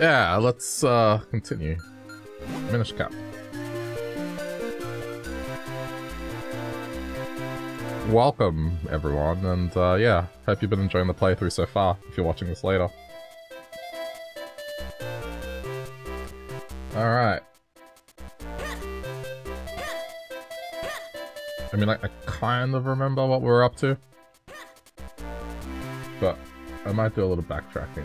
Yeah, let's uh, continue. Minish Cap. Welcome, everyone, and uh, yeah, hope you've been enjoying the playthrough so far, if you're watching this later. Alright. I mean, like, I kind of remember what we were up to. But I might do a little backtracking.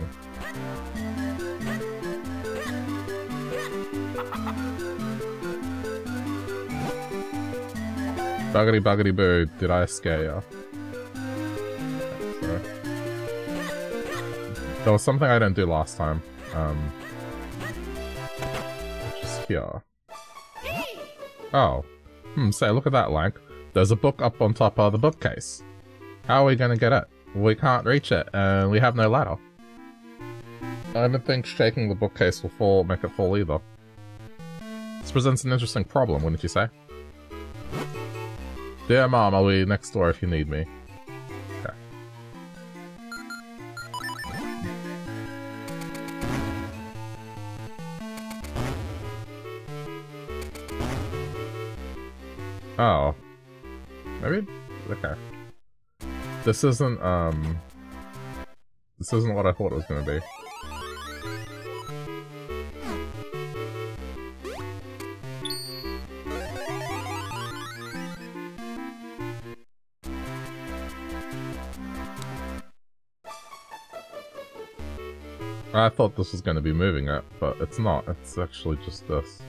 Buggity buggity boo, did I scare you? Okay, there was something I didn't do last time. Um, just here. Oh. Hmm, say, look at that, Lank. There's a book up on top of the bookcase. How are we gonna get it? We can't reach it, and we have no ladder. I don't think shaking the bookcase will fall, make it fall either. This presents an interesting problem, wouldn't you say? Dear Mom, I'll be next door if you need me. Okay. Oh. Maybe? Okay. This isn't, um... This isn't what I thought it was gonna be. I thought this was going to be moving it, but it's not. It's actually just this.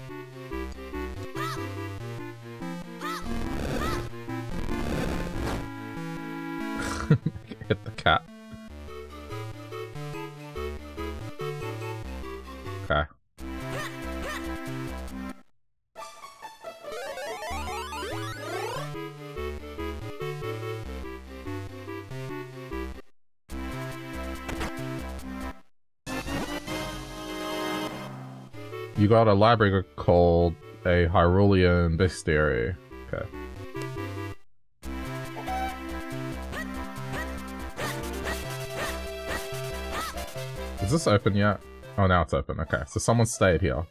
Got a library called a Hyrulean Bestiary. Okay. Is this open yet? Oh, now it's open. Okay, so someone stayed here.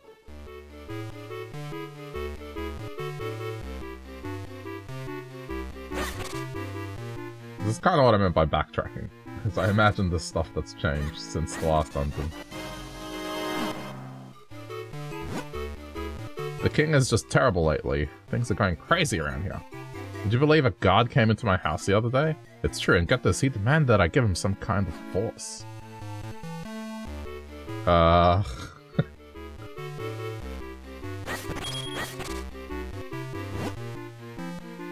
This is kind of what I meant by backtracking. Because I imagine the stuff that's changed since the last dungeon. The king is just terrible lately. Things are going crazy around here. Did you believe a god came into my house the other day? It's true, and get this, he demanded that I give him some kind of force. Uh...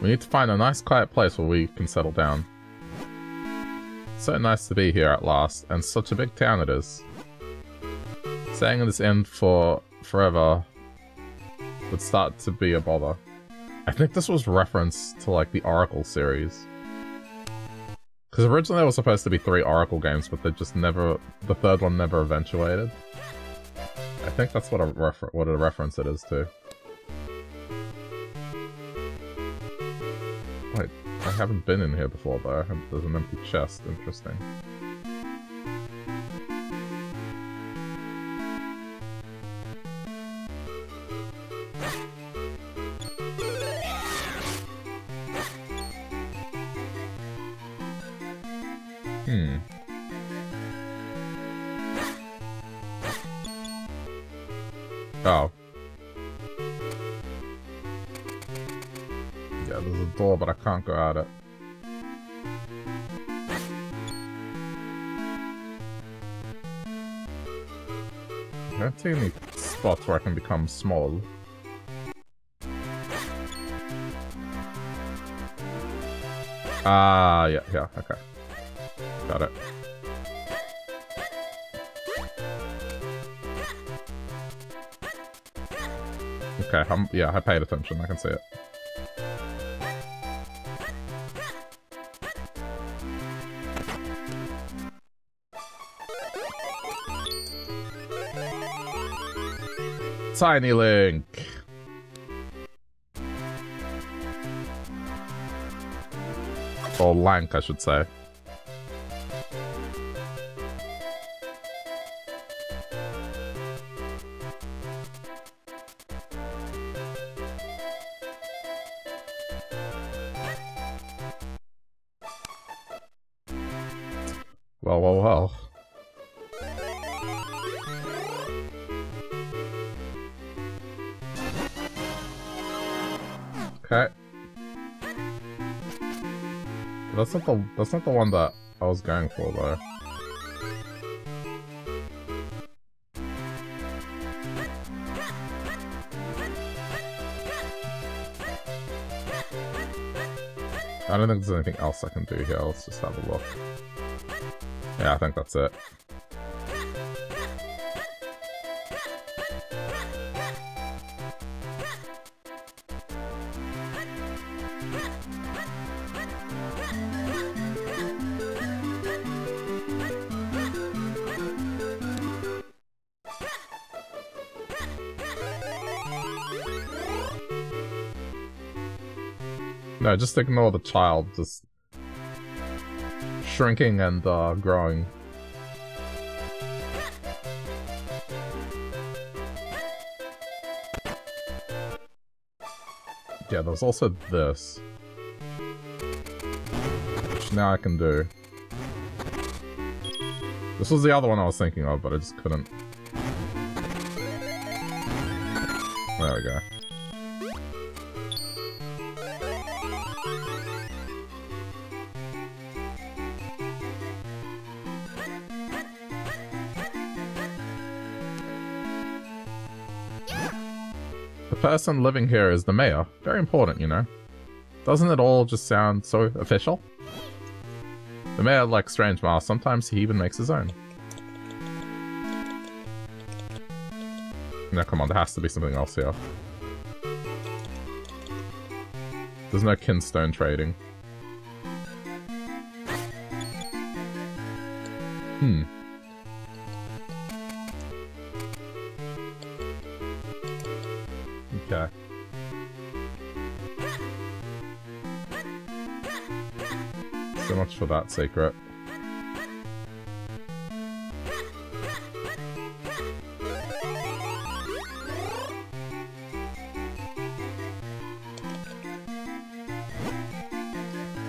we need to find a nice quiet place where we can settle down. So nice to be here at last, and such a big town it is. Staying in this inn for forever would start to be a bother. I think this was reference to like the Oracle series. Because originally there was supposed to be three Oracle games, but they just never, the third one never eventuated. I think that's what a refer what a reference it is to. Wait, I haven't been in here before though. There's an empty chest. Interesting. Become small. Ah, yeah, yeah, okay. Got it. Okay, I'm, yeah, I paid attention, I can see it. Tiny Link! Or Lank, I should say. The that's not the one that I was going for though. I don't think there's anything else I can do here. Let's just have a look. Yeah, I think that's it. No, just ignore the child, just shrinking and uh, growing. Yeah, there's also this. Which now I can do. This was the other one I was thinking of, but I just couldn't. There we go. Person living here is the mayor. Very important, you know. Doesn't it all just sound so official? The mayor likes strange masks. Sometimes he even makes his own. No, come on, there has to be something else here. There's no kinstone trading. Hmm. For that secret.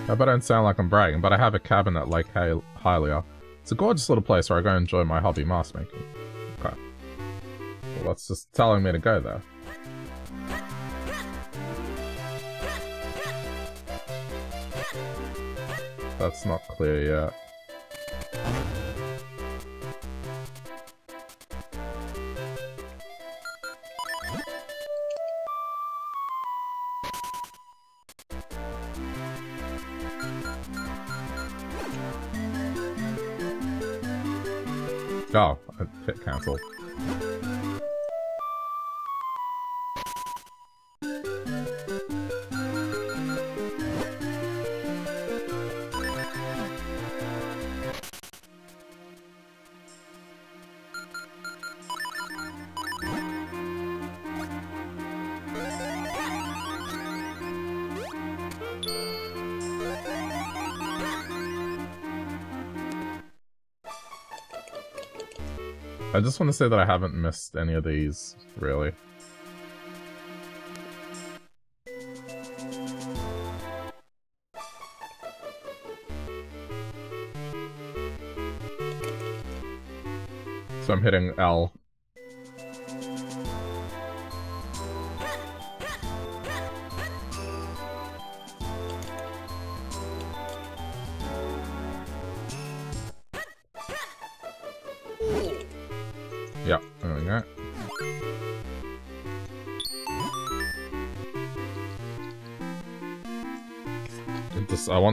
I I don't sound like I'm bragging, but I have a cabin at Lake Hylia. It's a gorgeous little place where I go enjoy my hobby, mask making. Okay. Well, that's just telling me to go there. That's not clear yet. Oh, hit cancel. Just want to say that I haven't missed any of these, really. So I'm hitting L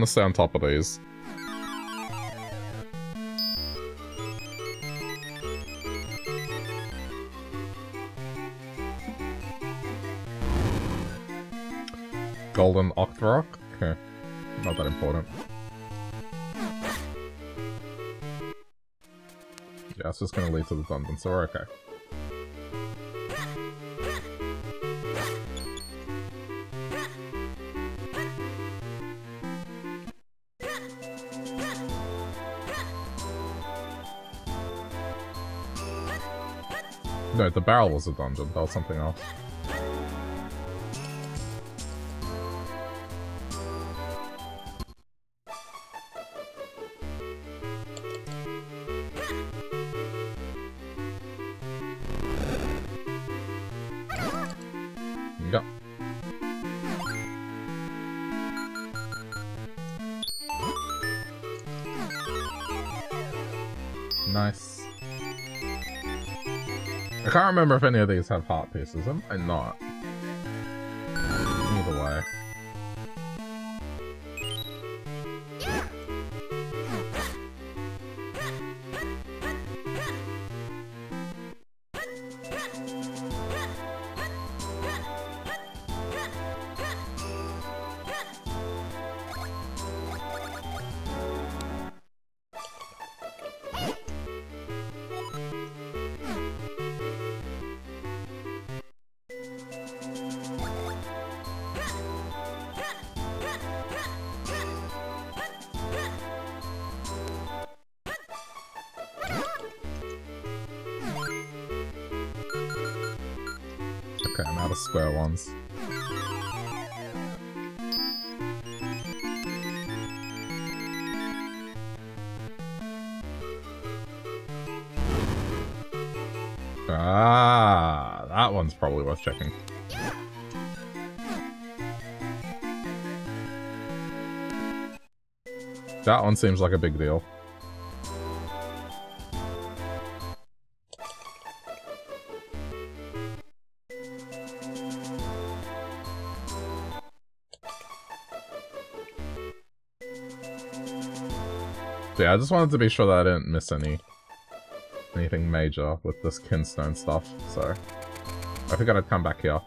to stay on top of these. Golden Octorok? Okay. Not that important. Yeah, it's just gonna lead to the dungeon, so we're okay. The barrel was a dungeon. That was something else. Remember if any of these have heart pieces. I not? Ah, probably worth checking. That one seems like a big deal. yeah, I just wanted to be sure that I didn't miss any anything major with this kinstone stuff, so... I think I'd come back here.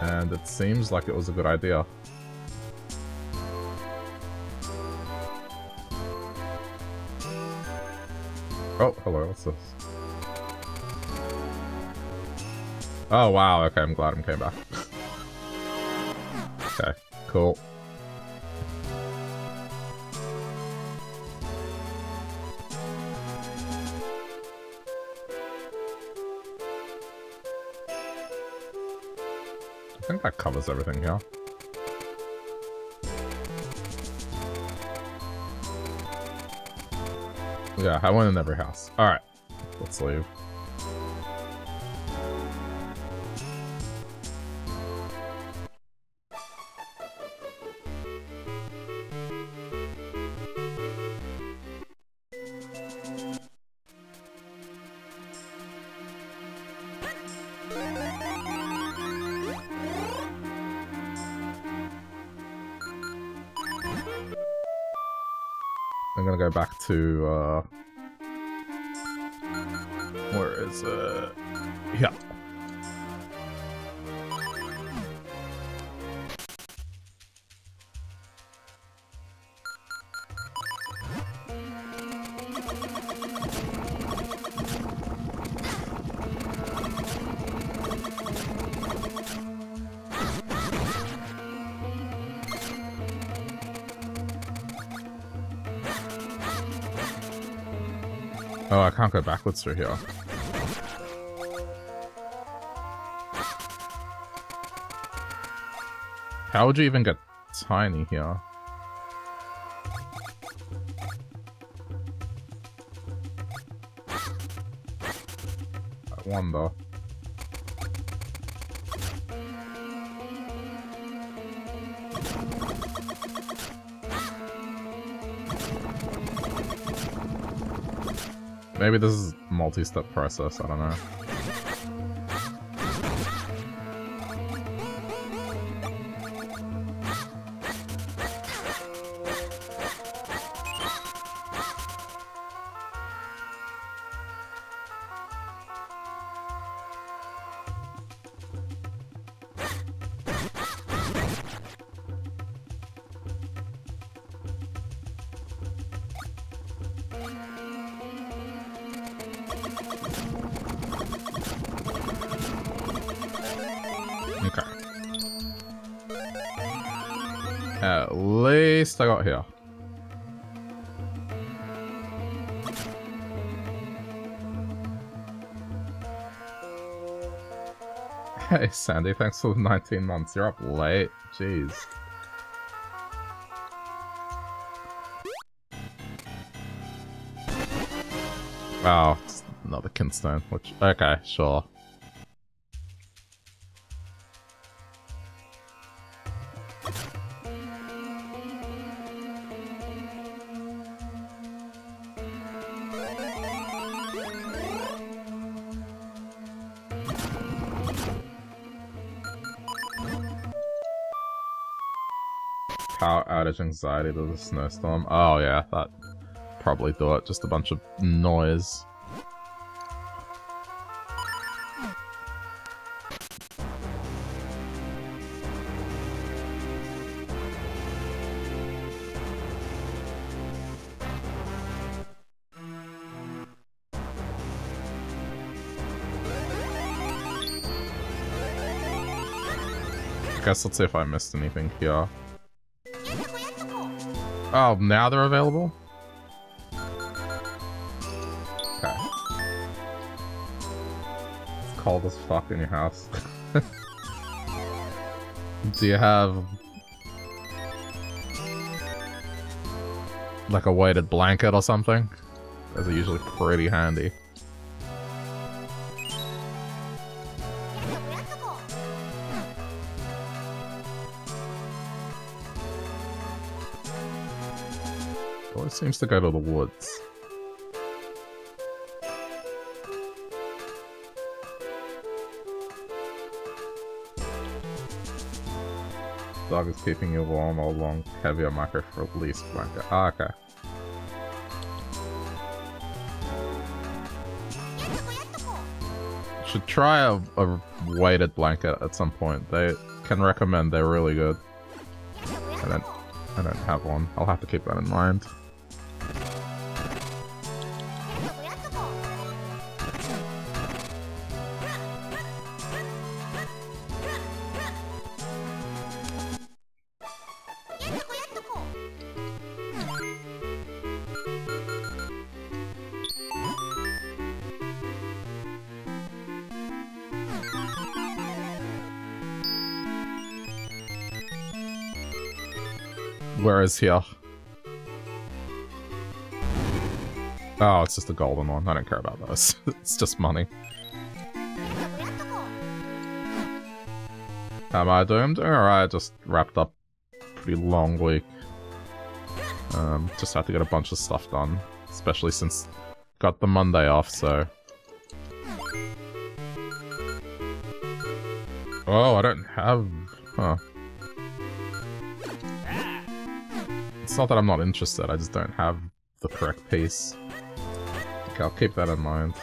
And it seems like it was a good idea. Oh, hello, what's this? Oh, wow, okay, I'm glad I came back. okay, cool. That covers everything here. Yeah, I went in every house. Alright, let's leave. Through here. How would you even get tiny here? I wonder. Maybe this is multi-step process, I don't know. Hey Sandy, thanks for the 19 months. You're up late. Jeez. It's another kinstone. Which okay, sure. Power anxiety to the snowstorm. Oh yeah, that probably it. Just a bunch of noise. guess let's see if I missed anything here. Oh, now they're available? Okay. It's cold as fuck in your house. Do you have... Like a weighted blanket or something? Those are usually pretty handy. Seems to go to the woods. Dog is keeping you warm all along heavier micro release blanket. Ah, okay. Should try a, a weighted blanket at some point. They can recommend they're really good. I don't I don't have one. I'll have to keep that in mind. Is here? Oh, it's just a golden one. I don't care about those. it's just money. Am I doomed? Alright, just wrapped up pretty long week. Um, just had to get a bunch of stuff done. Especially since got the Monday off, so... Oh, I don't have... Huh. It's not that I'm not interested, I just don't have the correct piece. Okay, I'll keep that in mind.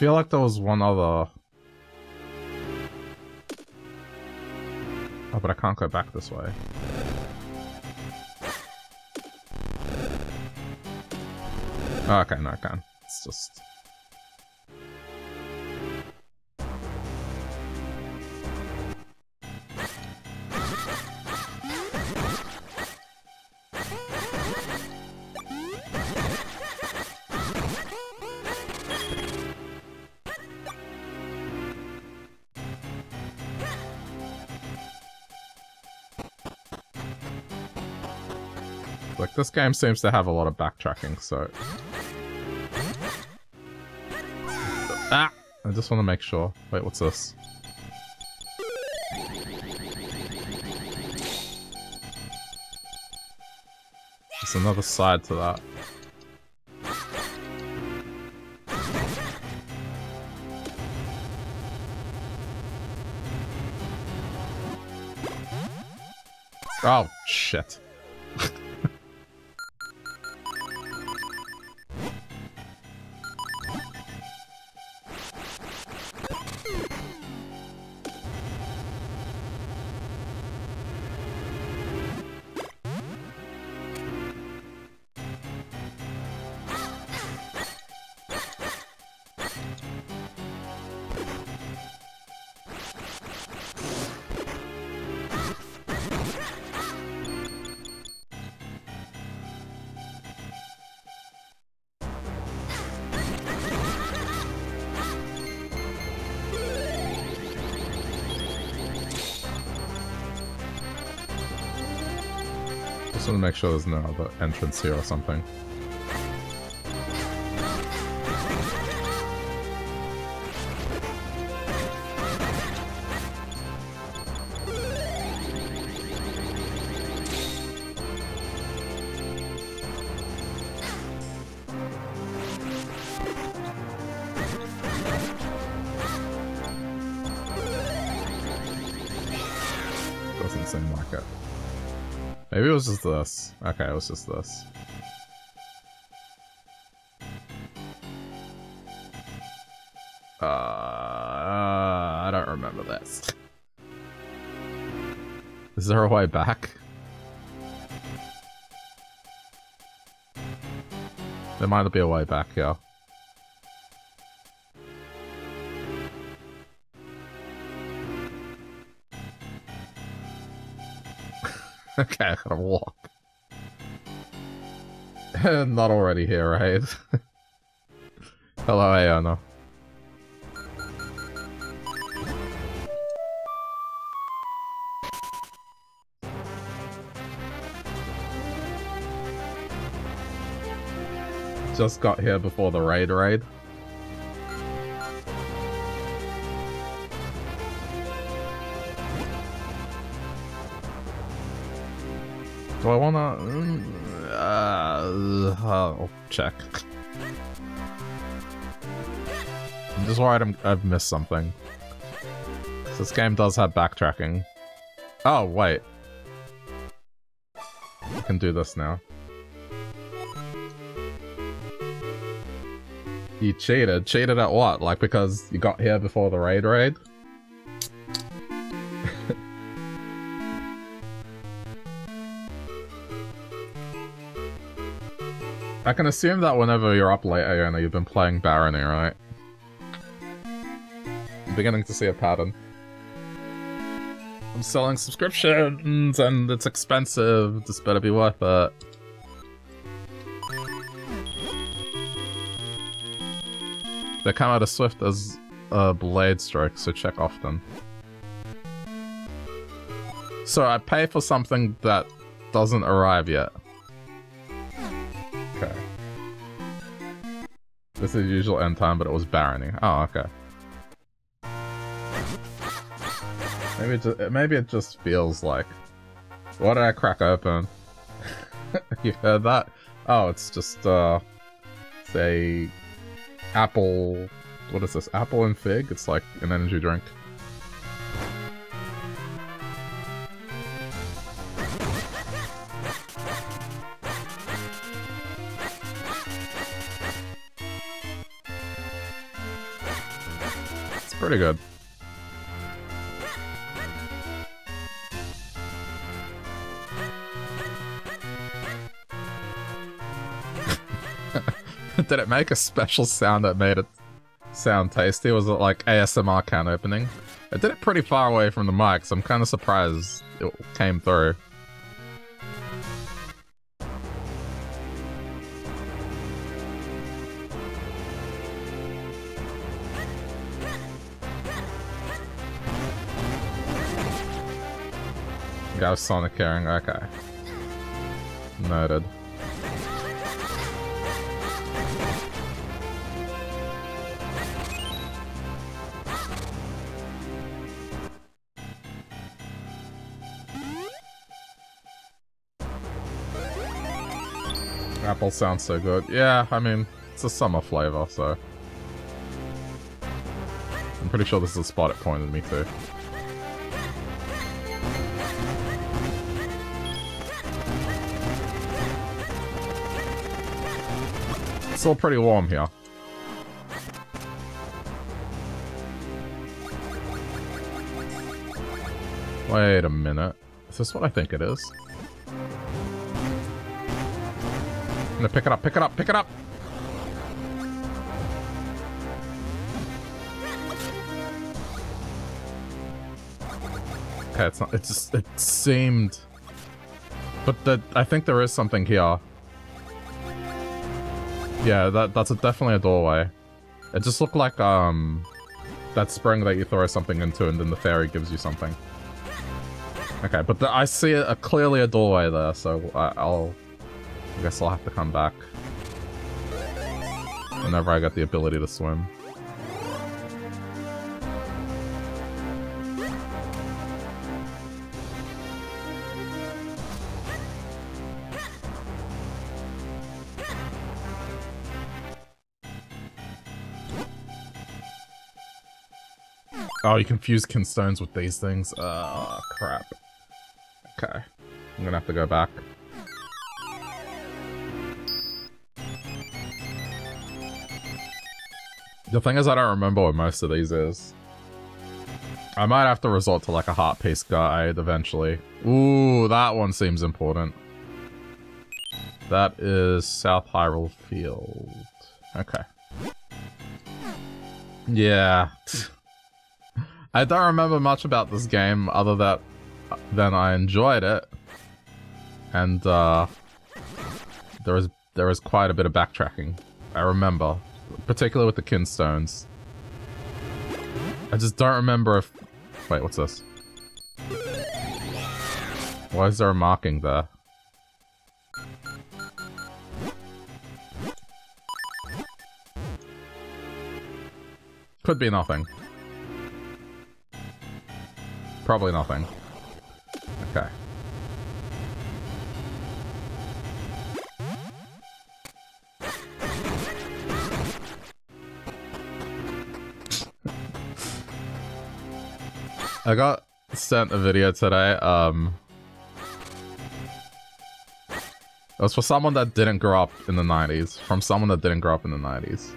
Feel like there was one other... Oh, but I can't go back this way. Oh, okay, no, I can. It's just... This game seems to have a lot of backtracking, so... Ah! I just want to make sure. Wait, what's this? There's another side to that. Oh, shit. Sure there's no other entrance here or something. Was just this. Okay, it was just this. Uh, I don't remember this. Is there a way back? There might be a way back, yeah. Okay, I gotta walk. Not already here, right? Hello, Ayano. Just got here before the raid raid. I wanna... Uh, I'll check. I'm just worried I'm, I've missed something. This game does have backtracking. Oh, wait. I can do this now. You cheated? Cheated at what? Like because you got here before the raid raid? I can assume that whenever you're up late, Iona, you've been playing Barony, right? I'm beginning to see a pattern. I'm selling subscriptions and it's expensive. This better be worth it. They come out as swift as a blade stroke, so check often. So I pay for something that doesn't arrive yet. This is usual end time, but it was barony. Oh, okay. Maybe it just, maybe it just feels like... What did I crack open? you heard that? Oh, it's just, uh... Say... Apple... What is this? Apple and fig? It's like an energy drink. Pretty good. Did it make a special sound that made it sound tasty? Was it like ASMR can opening? It did it pretty far away from the mic, so I'm kind of surprised it came through. I was Sonic caring. Okay. Noted. Apple sounds so good. Yeah, I mean, it's a summer flavor, so... I'm pretty sure this is a spot it pointed me to. Still pretty warm here. Wait a minute. Is this what I think it is? I'm gonna pick it up, pick it up, pick it up! Okay, it's not, it's just, it seemed... But the, I think there is something here. Yeah, that that's a, definitely a doorway. It just looked like um that spring that you throw something into and then the fairy gives you something. Okay, but the, I see a, a, clearly a doorway there, so I, I'll... I guess I'll have to come back. Whenever I get the ability to swim. Oh, you confuse kinstones with these things? Oh, crap. Okay. I'm gonna have to go back. The thing is I don't remember what most of these is. I might have to resort to like a heart piece guide eventually. Ooh, that one seems important. That is South Hyrule Field. Okay. Yeah. I don't remember much about this game other that than I enjoyed it. And uh there was there was quite a bit of backtracking. I remember. Particularly with the kinstones. I just don't remember if wait, what's this? Why is there a marking there? Could be nothing. Probably nothing. Okay. I got sent a video today, um... It was for someone that didn't grow up in the 90s. From someone that didn't grow up in the 90s.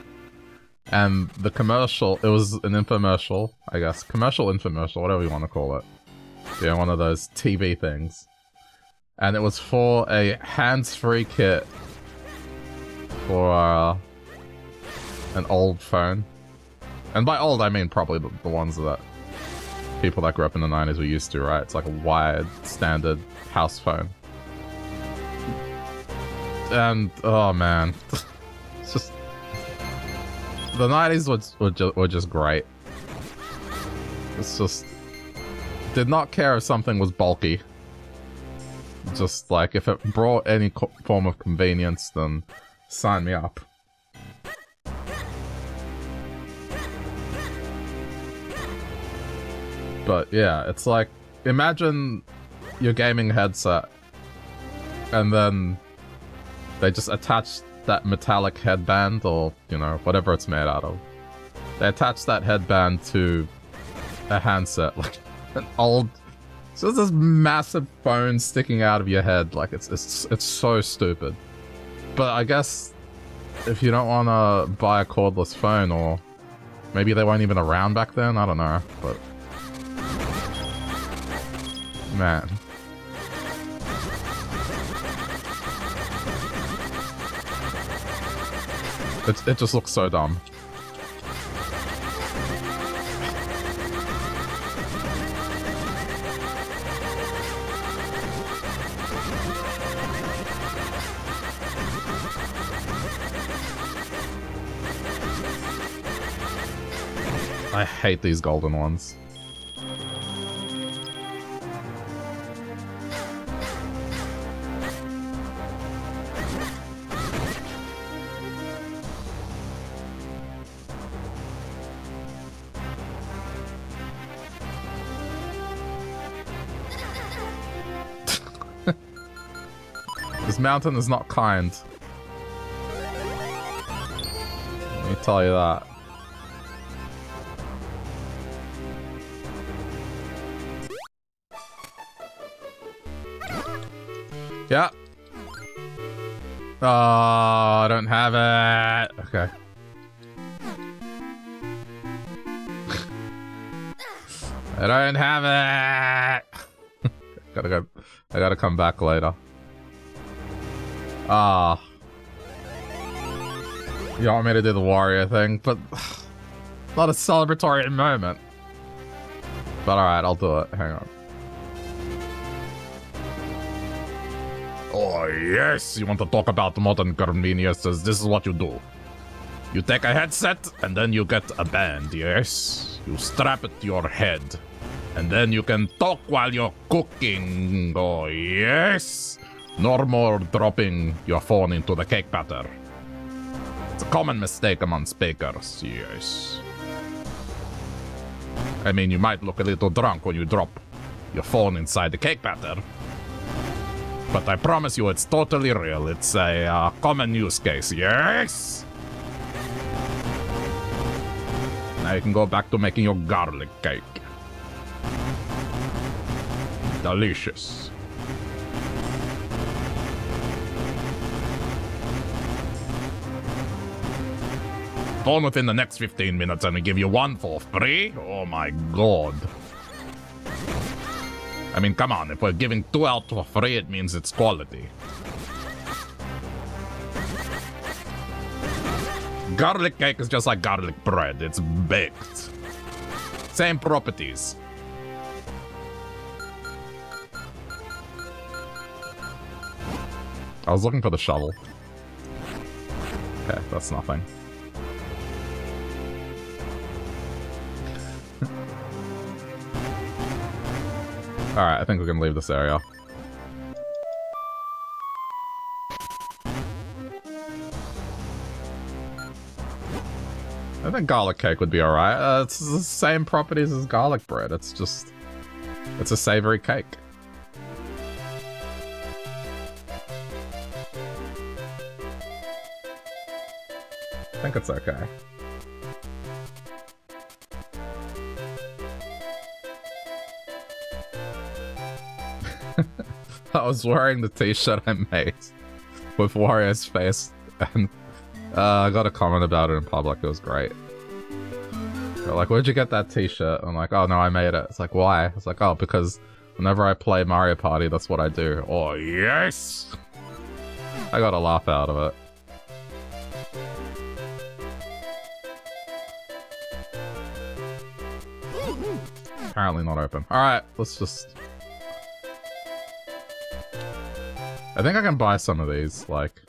And the commercial, it was an infomercial, I guess. Commercial infomercial, whatever you want to call it. Yeah, one of those TV things. And it was for a hands-free kit for uh, an old phone. And by old, I mean probably the, the ones that people that grew up in the 90s were used to, right? It's like a wired, standard house phone. And, oh man. it's just the 90s was, were, ju were just great. It's just... Did not care if something was bulky. Just like, if it brought any form of convenience, then sign me up. But yeah, it's like, imagine your gaming headset and then they just attach that metallic headband or, you know, whatever it's made out of. They attach that headband to a handset, like an old... So this massive phone sticking out of your head, like it's, it's, it's so stupid. But I guess if you don't want to buy a cordless phone or maybe they weren't even around back then, I don't know, but... Man. It, it just looks so dumb. I hate these golden ones. Mountain is not kind. Let me tell you that. Yeah. Oh, I don't have it. Okay. I don't have it. gotta go. I gotta come back later. Ah. You want me to do the warrior thing, but not a celebratory moment. But alright, I'll do it. Hang on. Oh yes, you want to talk about modern conveniences, this is what you do. You take a headset, and then you get a band, yes? You strap it to your head. And then you can talk while you're cooking. Oh, yes! No more dropping your phone into the cake batter. It's a common mistake among bakers, yes. I mean, you might look a little drunk when you drop your phone inside the cake batter. But I promise you, it's totally real. It's a uh, common use case, yes? Now you can go back to making your garlic cake. Delicious. Phone within the next 15 minutes and we give you one for free? Oh my god. I mean, come on, if we're giving two out for free, it means it's quality. Garlic cake is just like garlic bread. It's baked. Same properties. I was looking for the shovel. Okay, that's nothing. Alright, I think we can leave this area. I think garlic cake would be alright. Uh, it's the same properties as garlic bread. It's just... It's a savory cake. I think it's okay. I was wearing the t-shirt I made with Wario's face and uh, I got a comment about it in public. It was great. They're like, where'd you get that t-shirt? I'm like, oh no, I made it. It's like, why? It's like, oh, because whenever I play Mario Party, that's what I do. Oh, yes! I got a laugh out of it. Apparently not open. Alright, let's just... I think I can buy some of these, like...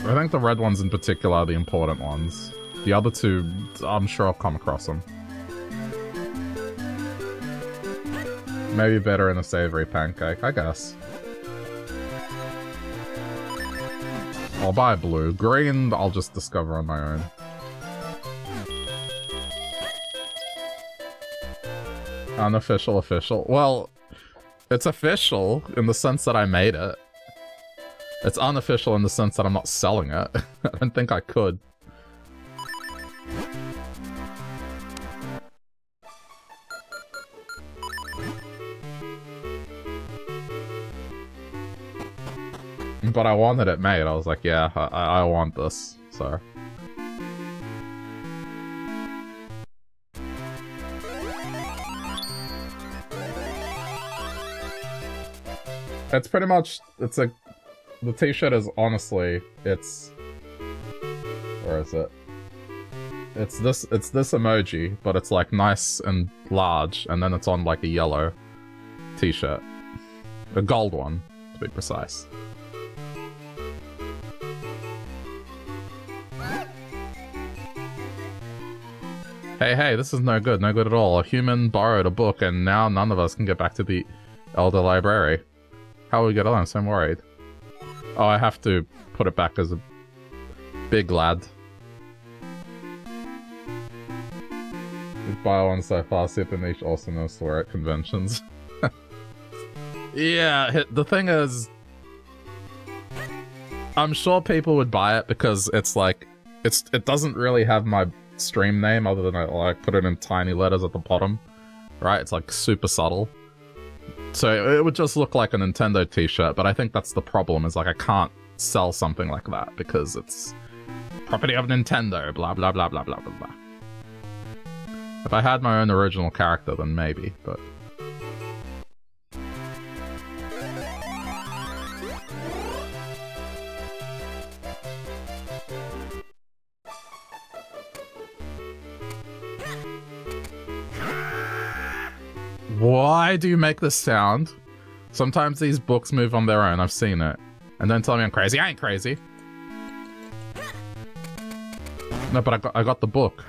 I think the red ones in particular are the important ones. The other two, I'm sure I'll come across them. Maybe better in a savory pancake, I guess. I'll buy blue. Green, I'll just discover on my own. Unofficial official. Well, it's official in the sense that I made it. It's unofficial in the sense that I'm not selling it. I don't think I could. But I wanted it made. I was like, yeah, I, I want this. So. It's pretty much, it's a the t-shirt is honestly, it's... Where is it? It's this, it's this emoji, but it's like nice and large, and then it's on like a yellow t-shirt. A gold one, to be precise. Hey, hey, this is no good, no good at all. A human borrowed a book and now none of us can get back to the Elder Library. How will we get on? So I'm worried. Oh, I have to put it back as a big lad. Buy one so far, Super Niche also knows to wear at conventions. yeah, the thing is... I'm sure people would buy it because it's like... it's It doesn't really have my stream name other than I like put it in tiny letters at the bottom. Right? It's like super subtle. So it would just look like a Nintendo t-shirt, but I think that's the problem, is like I can't sell something like that because it's property of Nintendo, blah blah blah blah blah blah blah. If I had my own original character, then maybe, but... Why do you make this sound? Sometimes these books move on their own, I've seen it. And don't tell me I'm crazy, I ain't crazy. No, but I got, I got the book.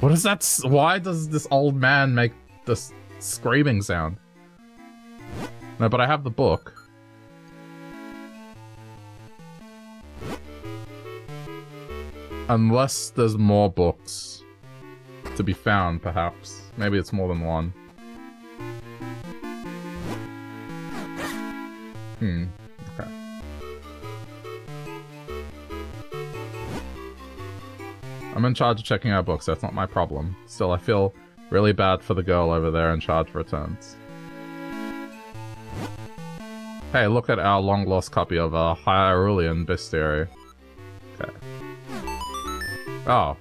What is that? Why does this old man make this screaming sound? No, but I have the book. Unless there's more books to be found, perhaps. Maybe it's more than one. Hmm. Okay. I'm in charge of checking out books, that's not my problem. Still, I feel really bad for the girl over there in charge of returns. Hey, look at our long-lost copy of a uh, Hyrulean Bestiary. Okay. Oh.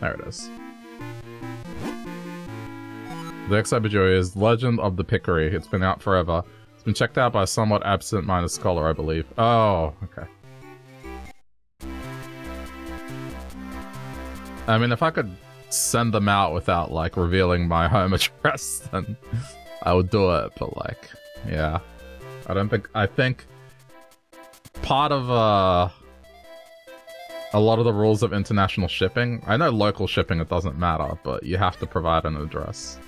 There it is. The Exabajuri is Legend of the Picori. It's been out forever. It's been checked out by a somewhat absent-minded scholar, I believe. Oh, okay. I mean, if I could send them out without, like, revealing my home address, then I would do it, but, like, yeah. I don't think... I think part of, uh a lot of the rules of international shipping. I know local shipping, it doesn't matter, but you have to provide an address.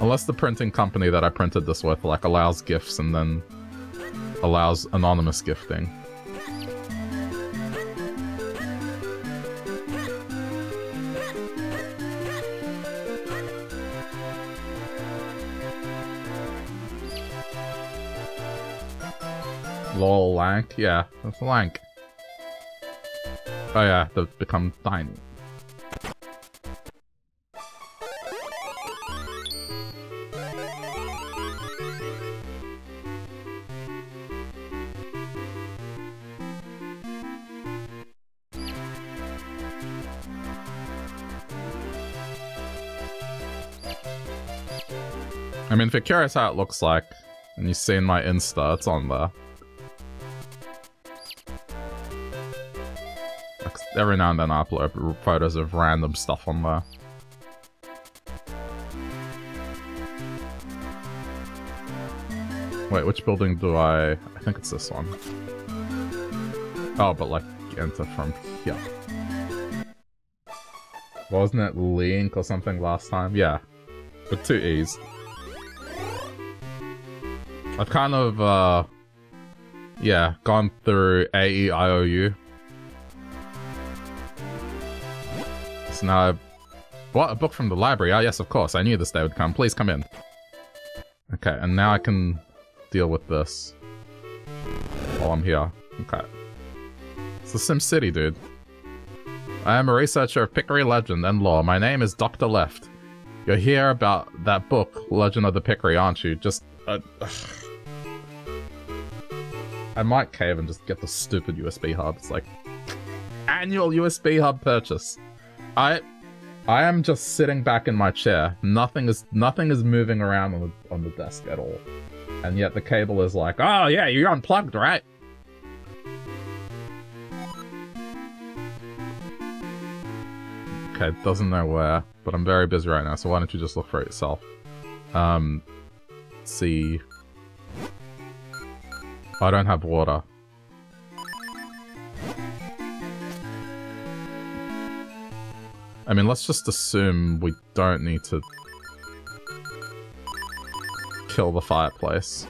Unless the printing company that I printed this with, like, allows gifts and then allows anonymous gifting. Lol, Lank? Yeah, that's Lank. Oh yeah, they've become tiny. I mean, if you're curious how it looks like, and you've seen my Insta, it's on there. every now and then I upload photos of random stuff on there. Wait, which building do I... I think it's this one. Oh, but like, enter from here. Wasn't it Link or something last time? Yeah. With two E's. I've kind of, uh... Yeah, gone through A, E, I, O, U. So now, What? A book from the library? Ah, yes, of course. I knew this day would come. Please come in. Okay, and now I can deal with this while I'm here. Okay. It's the Sim City, dude. I am a researcher of Picori legend and lore. My name is Dr. Left. You're here about that book, Legend of the Picori, aren't you? Just... Uh, I might cave and just get the stupid USB hub. It's like... Annual USB hub purchase. I I am just sitting back in my chair. Nothing is nothing is moving around on the on the desk at all. And yet the cable is like, oh yeah, you're unplugged, right? Okay, doesn't know where, but I'm very busy right now, so why don't you just look for it yourself? Um, see. I don't have water. I mean, let's just assume we don't need to kill the fireplace.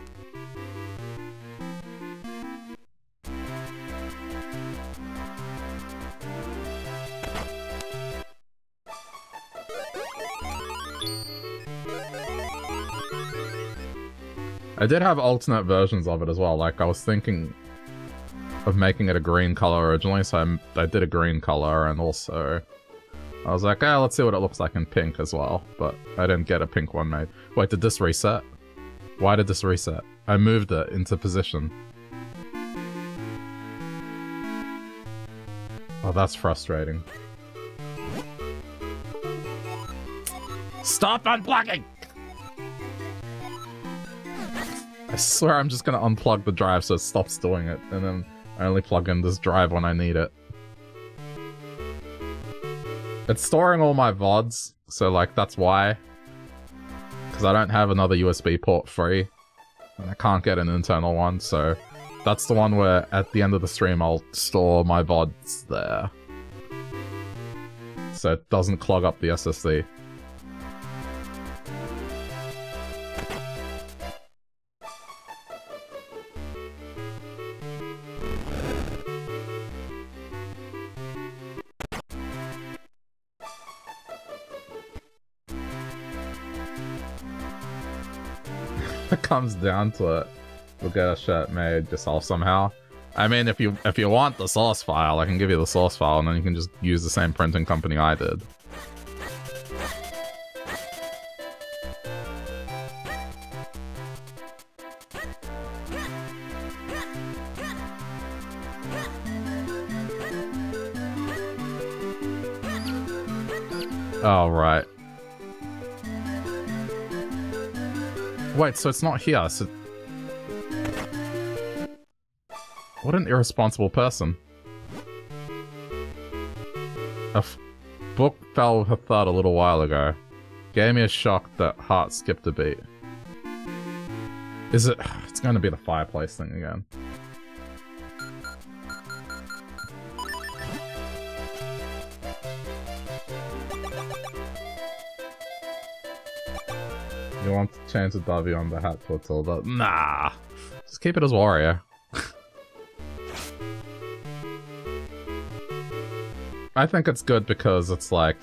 I did have alternate versions of it as well, like I was thinking of making it a green color originally, so I, I did a green color and also I was like, ah, let's see what it looks like in pink as well, but I didn't get a pink one made. Wait, did this reset? Why did this reset? I moved it into position. Oh, that's frustrating. Stop unplugging! Swear I'm just gonna unplug the drive so it stops doing it, and then I only plug in this drive when I need it. It's storing all my VODs, so like that's why. Because I don't have another USB port free. And I can't get an internal one, so That's the one where at the end of the stream I'll store my VODs there. So it doesn't clog up the SSD. Comes down to it, we'll get a shirt made yourself somehow. I mean, if you if you want the source file, I can give you the source file, and then you can just use the same printing company I did. Oh, right. Wait, so it's not here, so... What an irresponsible person. A book fell with a thud a little while ago. Gave me a shock that heart skipped a beat. Is it... It's to be the fireplace thing again. You want to change the W on the hat to Tilde? Nah. Just keep it as Wario. I think it's good because it's like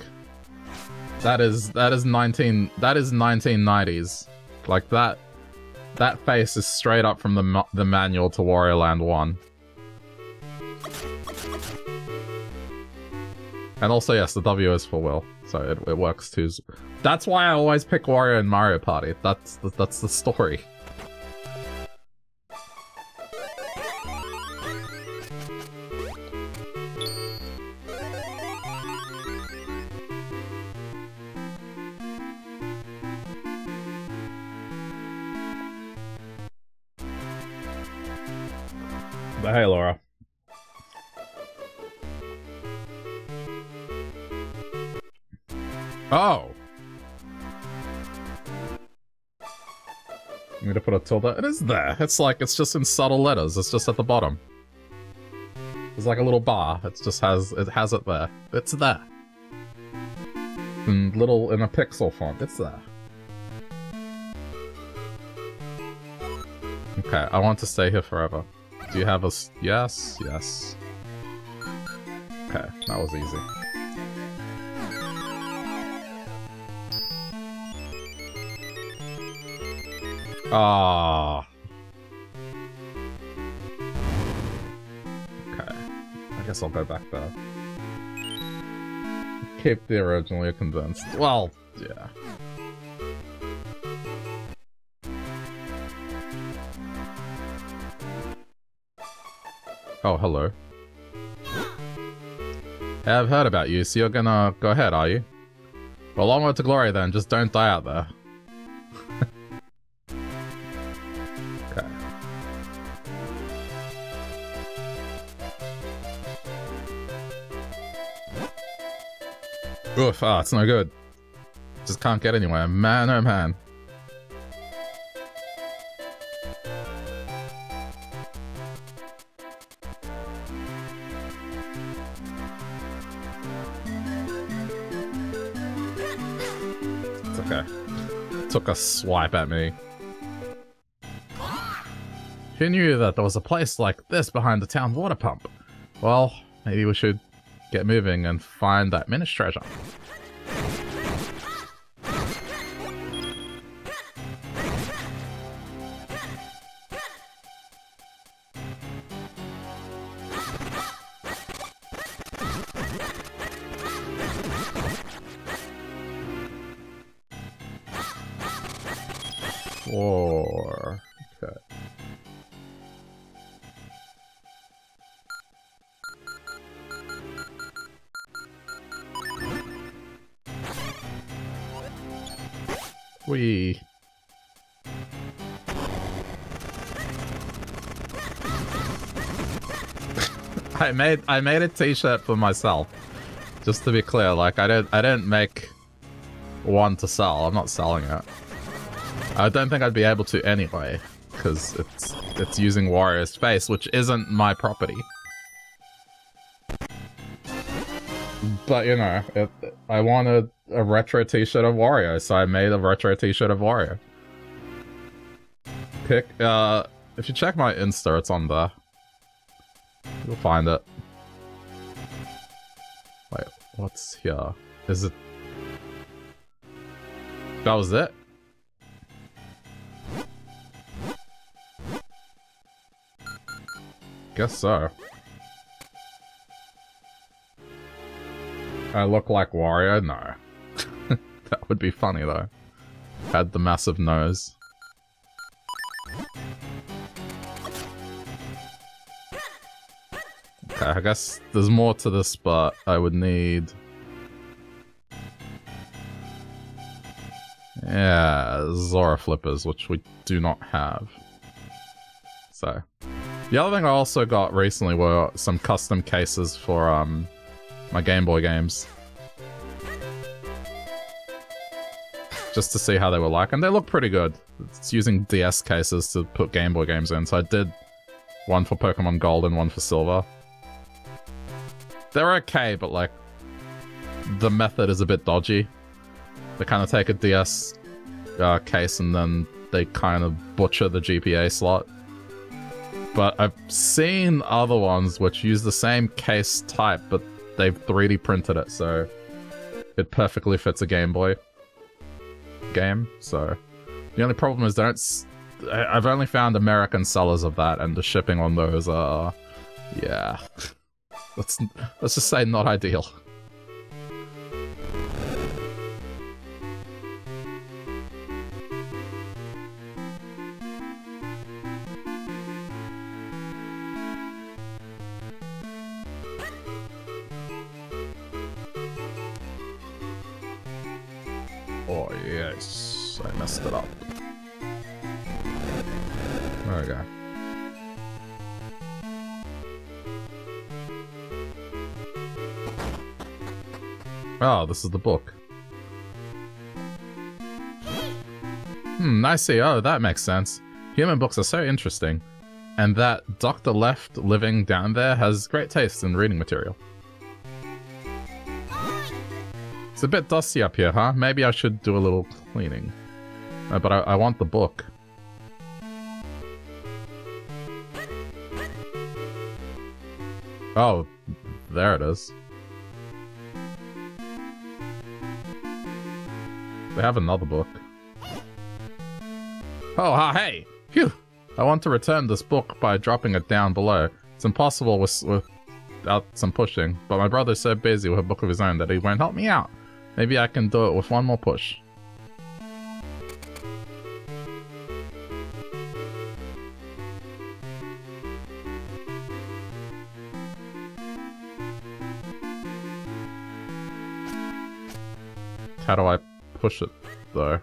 that is that is 19 that is 1990s. Like that that face is straight up from the the manual to Wario Land 1. And also yes, the W is for Will, so it, it works too. That's why I always pick Wario and Mario Party. That's the, that's the story. It is there. It's like, it's just in subtle letters. It's just at the bottom. It's like a little bar. It just has, it has it there. It's there. Little, in a pixel font. It's there. Okay, I want to stay here forever. Do you have a... Yes, yes. Okay, that was easy. Ah. Okay. I guess I'll go back there. Keep the originally convinced. Well, yeah. Oh, hello. I've heard about you, so you're gonna go ahead, are you? Well, long road to glory then, just don't die out there. Oof, ah, it's no good. Just can't get anywhere. Man, oh man. It's okay. Took a swipe at me. Who knew that there was a place like this behind the town water pump? Well, maybe we should get moving and find that Minish treasure. Four. We. I made I made a t-shirt for myself. Just to be clear, like I don't I didn't make one to sell. I'm not selling it. I don't think I'd be able to anyway. because it's it's using Wario's face, which isn't my property. But you know, it, I wanted a retro T-shirt of Wario, so I made a retro T-shirt of Wario. Pick, uh, if you check my Insta, it's on there. You'll find it. Wait, what's here? Is it? That was it? Guess so. I look like Wario? No. that would be funny though. Had the massive nose. Okay, I guess there's more to this, but I would need... Yeah, Zora flippers, which we do not have. So... The other thing I also got recently were some custom cases for um, my Game Boy games. Just to see how they were like, and they look pretty good. It's using DS cases to put Game Boy games in, so I did one for Pokemon Gold and one for Silver. They're okay, but like, the method is a bit dodgy. They kind of take a DS uh, case and then they kind of butcher the GBA slot but I've seen other ones which use the same case type, but they've 3D printed it, so it perfectly fits a Game Boy game. So the only problem is don't. I've only found American sellers of that, and the shipping on those are, yeah, let's let's just say not ideal. Messed it up. There we go. Oh, this is the book. Hmm, I see. Oh, that makes sense. Human books are so interesting. And that Dr. Left living down there has great taste in reading material. It's a bit dusty up here, huh? Maybe I should do a little cleaning. Uh, but I, I want the book. Oh, there it is. They have another book. Oh, hey! Phew! I want to return this book by dropping it down below. It's impossible with, without some pushing, but my brother's so busy with a book of his own that he won't help me out. Maybe I can do it with one more push. How do I push it, though?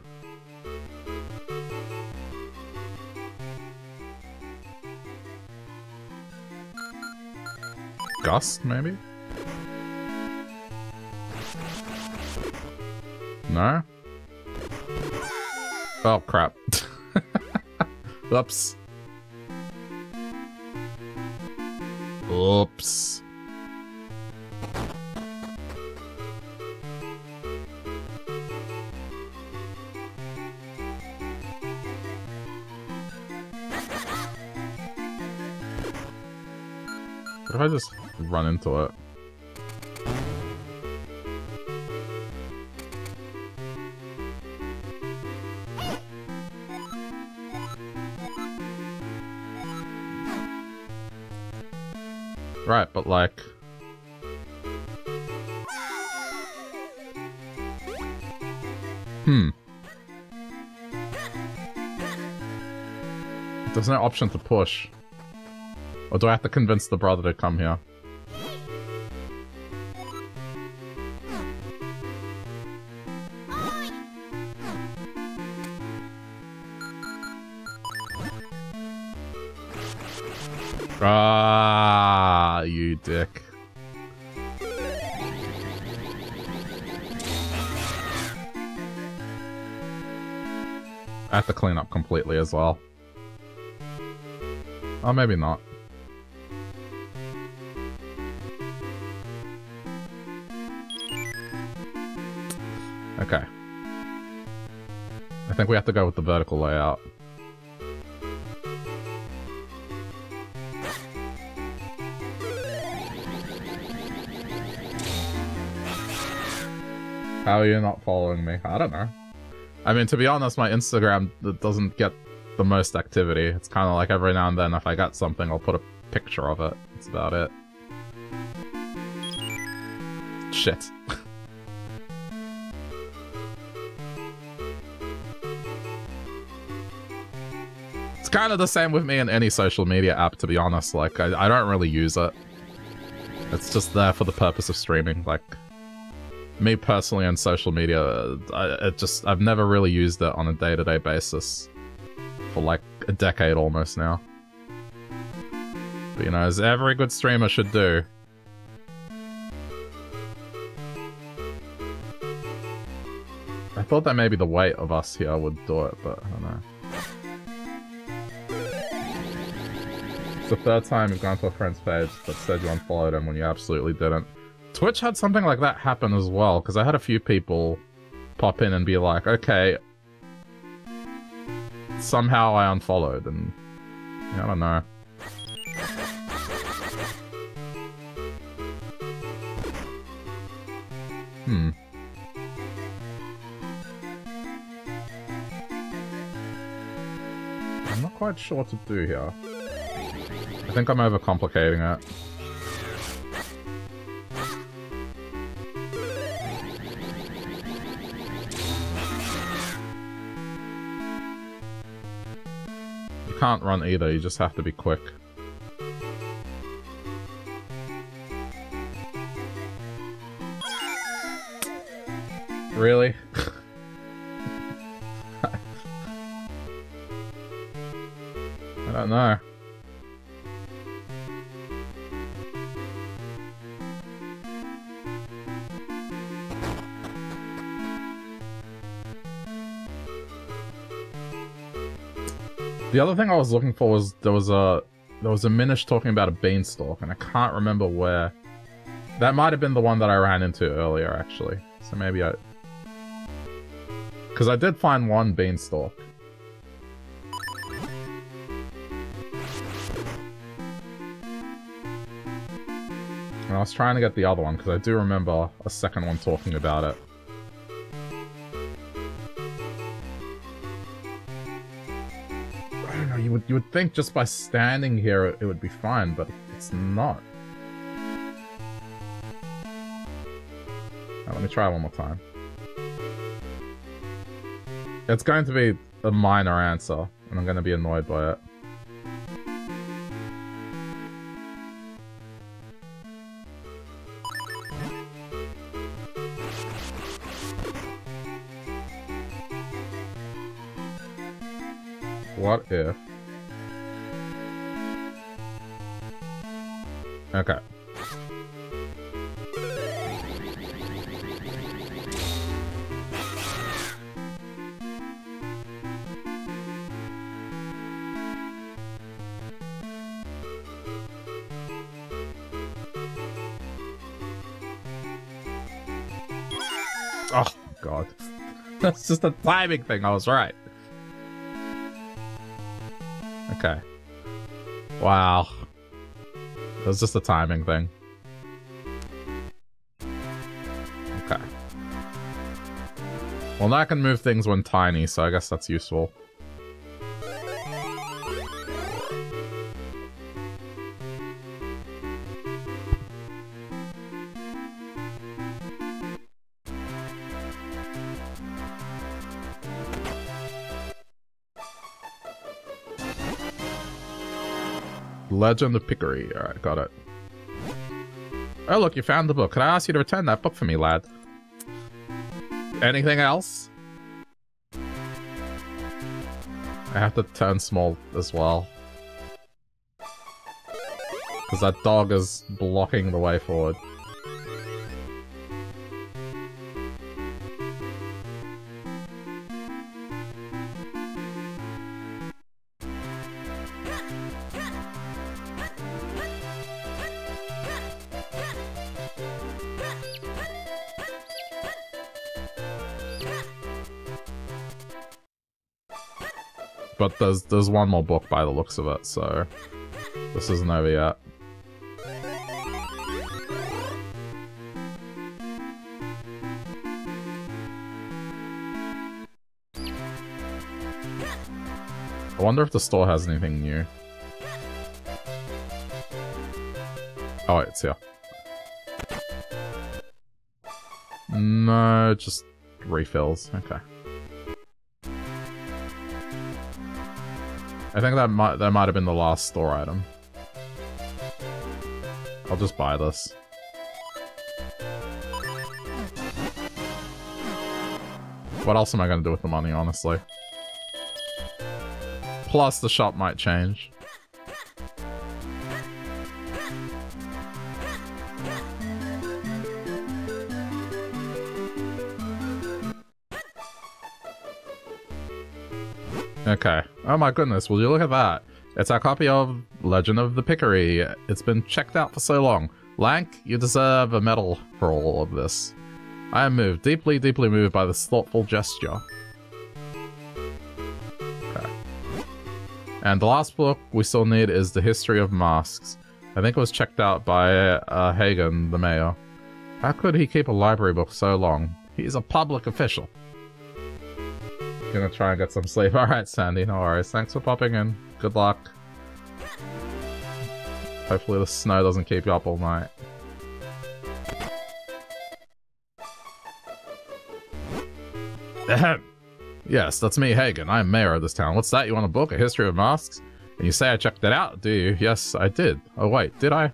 Gust, maybe? No? Oh, crap. Oops. Oops. What if I just run into it? Right, but like... Hmm. There's no option to push. Or do I have to convince the brother to come here? Ah, you dick. I have to clean up completely as well. Oh, maybe not. Okay. I think we have to go with the vertical layout. How are you not following me? I don't know. I mean, to be honest, my Instagram doesn't get the most activity. It's kind of like every now and then if I get something, I'll put a picture of it. That's about it. Shit. Kind of the same with me in any social media app, to be honest. Like, I, I don't really use it. It's just there for the purpose of streaming. Like, me personally on social media, uh, I, it just I've never really used it on a day-to-day -day basis for like a decade almost now. But you know, as every good streamer should do. I thought that maybe the weight of us here would do it, but I don't know. The third time you've gone to a friend's page that said you unfollowed him when you absolutely didn't. Twitch had something like that happen as well, because I had a few people pop in and be like, okay, somehow I unfollowed, and I don't know. Hmm. I'm not quite sure what to do here. I think I'm overcomplicating it. You can't run either, you just have to be quick. Really? I don't know. The other thing I was looking for was there was a there was a Minish talking about a beanstalk, and I can't remember where. That might have been the one that I ran into earlier, actually. So maybe I... Because I did find one beanstalk. And I was trying to get the other one, because I do remember a second one talking about it. Would you would think just by standing here it, would be fine, but it's not. Now, let me try one more time. It's going to be a minor answer, and I'm going to be annoyed by it. What if... Okay. Oh, God. That's just a timing thing, I was right. Okay. Wow. It was just a timing thing. Okay. Well, now I can move things when tiny, so I guess that's useful. Legend of Picori. Alright, got it. Oh, look, you found the book. Can I ask you to return that book for me, lad? Anything else? I have to turn small as well. Because that dog is blocking the way forward. But there's there's one more book by the looks of it, so this isn't over yet. I wonder if the store has anything new. Oh, it's here. No, just refills. Okay. I think that might that might have been the last store item. I'll just buy this. What else am I going to do with the money, honestly? Plus, the shop might change. Okay. Oh my goodness, will you look at that? It's our copy of Legend of the Picori. It's been checked out for so long. Lank, you deserve a medal for all of this. I am moved, deeply, deeply moved by this thoughtful gesture. Okay. And the last book we still need is The History of Masks. I think it was checked out by uh, Hagen, the mayor. How could he keep a library book so long? He's a public official. Gonna try and get some sleep. Alright, Sandy, no worries. Thanks for popping in. Good luck. Hopefully the snow doesn't keep you up all night. Ahem. Yes, that's me, Hagen. I'm mayor of this town. What's that? You want a book? A history of masks? And you say I checked it out, do you? Yes, I did. Oh wait, did I?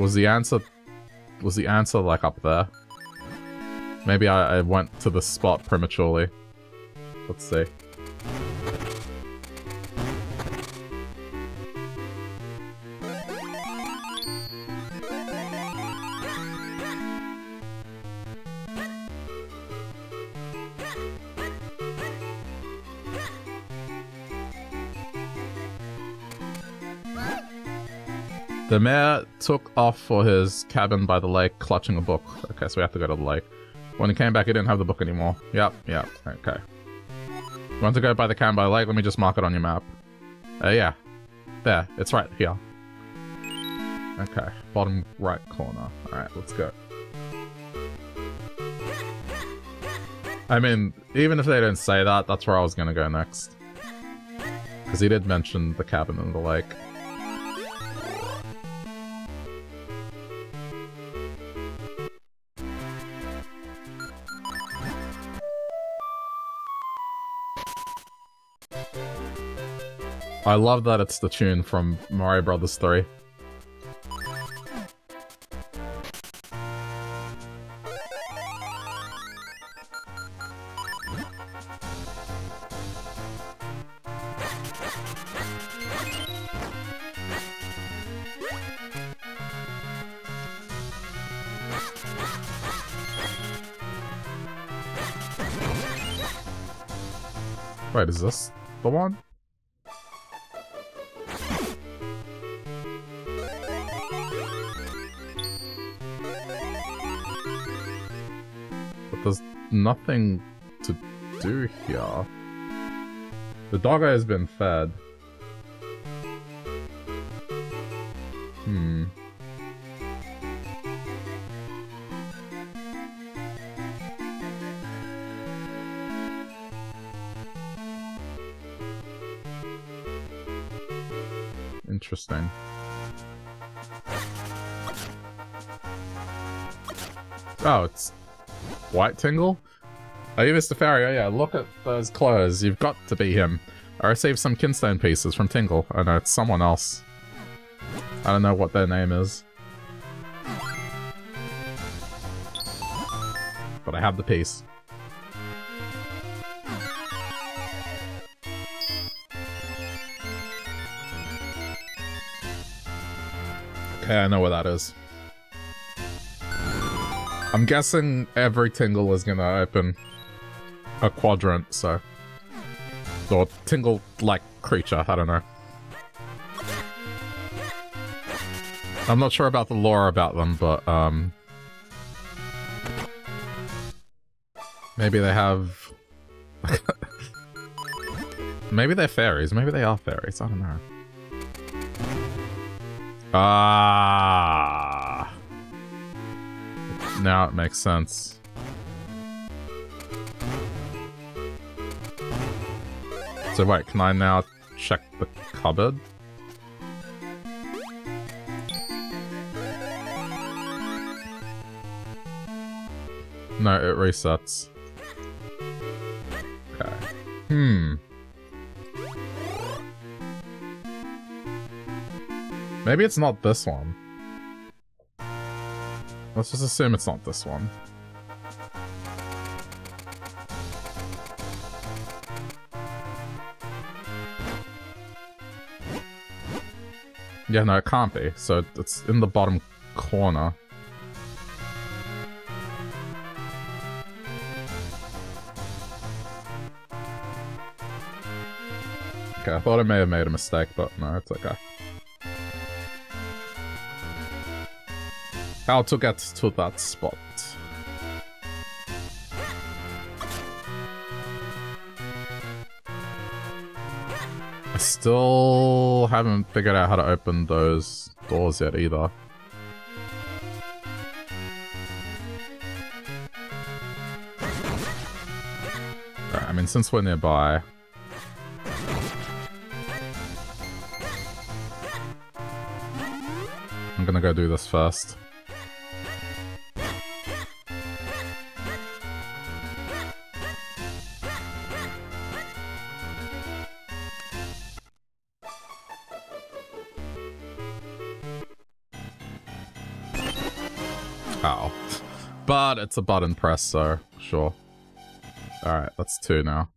Was the answer... Was the answer, like, up there? Maybe I, I went to the spot prematurely. Let's see. The mayor took off for his cabin by the lake, clutching a book. Okay, so we have to go to the lake. When he came back, he didn't have the book anymore. Yep, yep, okay. You want to go by the cabin by the lake? Let me just mark it on your map. Uh, yeah. There, it's right here. Okay, bottom right corner. Alright, let's go. I mean, even if they didn't say that, that's where I was gonna go next. Because he did mention the cabin in the lake. I love that it's the tune from Mario Brothers 3. Wait, is this the one? Nothing to do here. The doggo has been fed. Hmm. Interesting. Oh, it's White Tingle? Oh, you Mr. Fario, yeah, look at those clothes. You've got to be him. I received some kinstone pieces from Tingle. Oh know, it's someone else. I don't know what their name is. But I have the piece. Okay, I know where that is. I'm guessing every tingle is gonna open a quadrant, so... Or tingle-like creature, I don't know. I'm not sure about the lore about them, but um, maybe they have. maybe they're fairies. Maybe they are fairies. I don't know. Ah. Now it makes sense. So wait, can I now check the cupboard? No, it resets. Okay. Hmm. Maybe it's not this one. Let's just assume it's not this one. Yeah, no, it can't be. So it's in the bottom corner. Okay, I thought I may have made a mistake, but no, it's okay. How to get to that spot. I still haven't figured out how to open those doors yet either. Right, I mean, since we're nearby, I'm gonna go do this first. It's a button press, so sure. Alright, that's two now.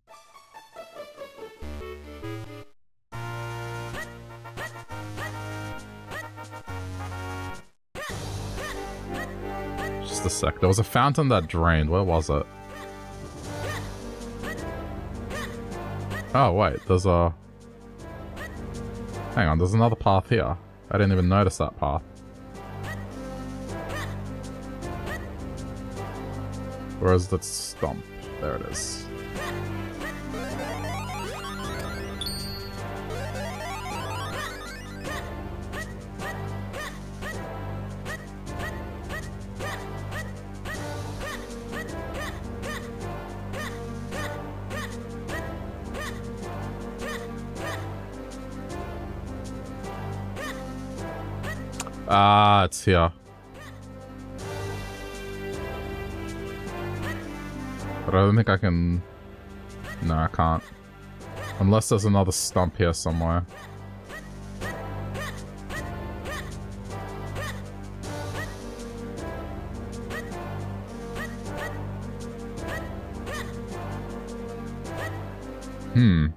Just a sec. There was a fountain that drained. Where was it? Oh, wait. There's a... Hang on, there's another path here. I didn't even notice that path. Where is that stump? There it is. Ah, it's here. But I don't think I can... No, I can't. Unless there's another stump here somewhere. Hmm.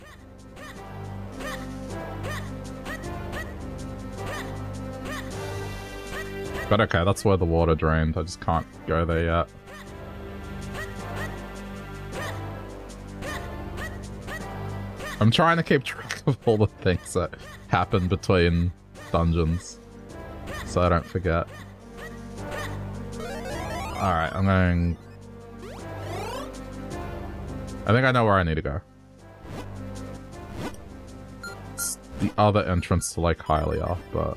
But okay, that's where the water drained. I just can't go there yet. I'm trying to keep track of all the things that happen between dungeons. So I don't forget. Alright, I'm going... I think I know where I need to go. It's the other entrance to Lake Hylia, but...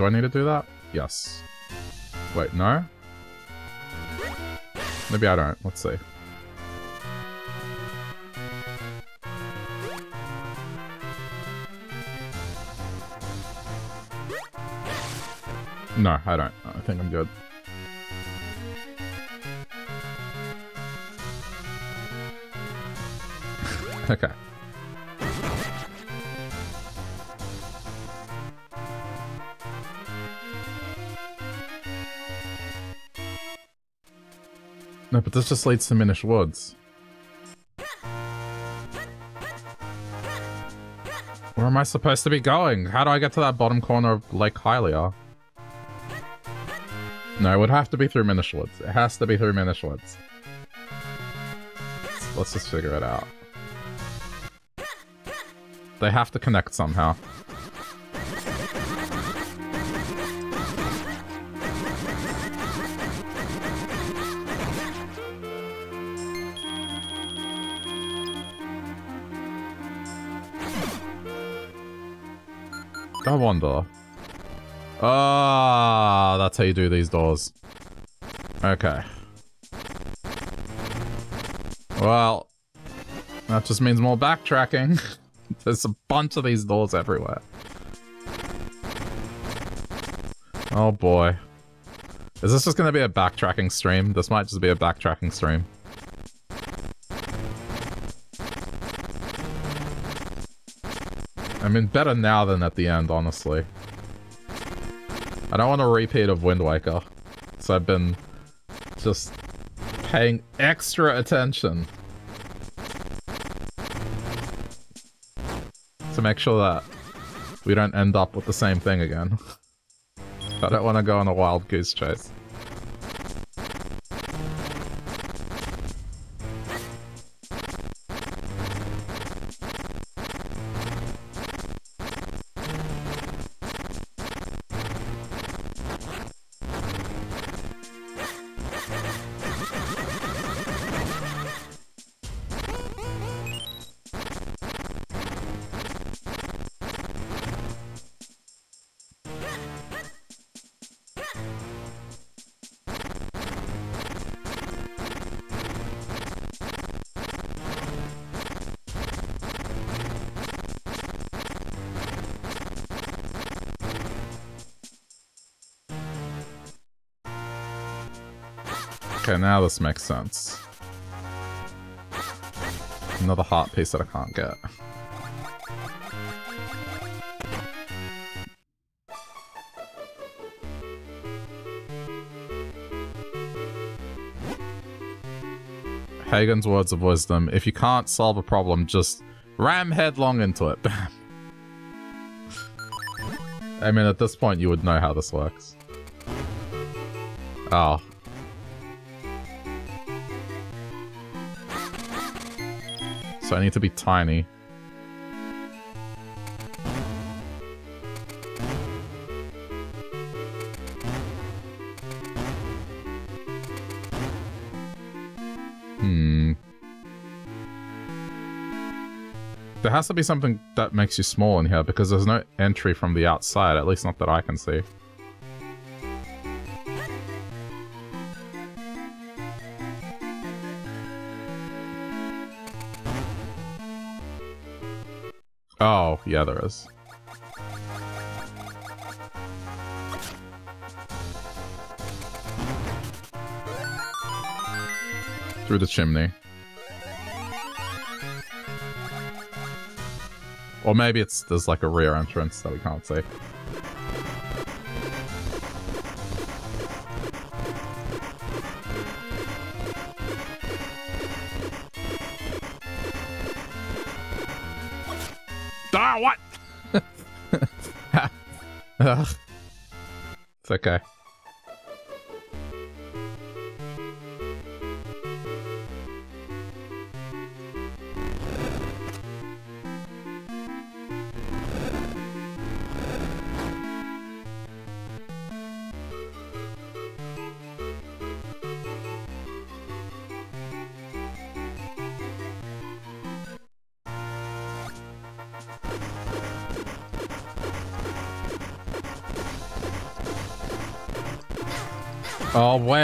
do I need to do that? Yes. Wait, no? Maybe I don't. Let's see. No, I don't. I think I'm good. Okay. But this just leads to Minish Woods. Where am I supposed to be going? How do I get to that bottom corner of Lake Hylia? No, it would have to be through Minish Woods. It has to be through Minish Woods. Let's just figure it out. They have to connect somehow. Wonder. Ah, that's how you do these doors. Okay. Well, that just means more backtracking. There's a bunch of these doors everywhere. Oh boy. Is this just going to be a backtracking stream? This might just be a backtracking stream. I mean, better now than at the end, honestly. I don't want a repeat of Wind Waker. So I've been just paying extra attention. To make sure that we don't end up with the same thing again. I don't want to go on a wild goose chase. Okay, now this makes sense. Another heart piece that I can't get. Hagen's words of wisdom. If you can't solve a problem, just ram headlong into it. I mean, at this point, you would know how this works. Oh, so I need to be tiny. Hmm. There has to be something that makes you small in here because there's no entry from the outside, at least not that I can see. Yeah, there is. Through the chimney. Or maybe it's there's like a rear entrance that we can't see. It's okay.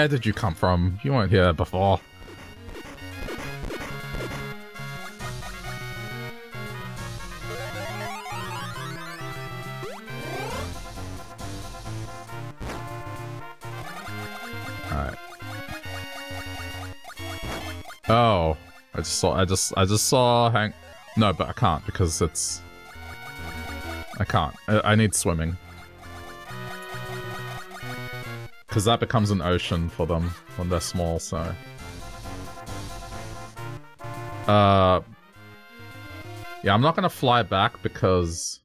Where did you come from? You weren't here before. Alright. Oh, I just saw. I just. I just saw Hank. No, but I can't because it's... I can't. I, I need swimming. Because that becomes an ocean for them when they're small, so... Uh... Yeah, I'm not gonna fly back because...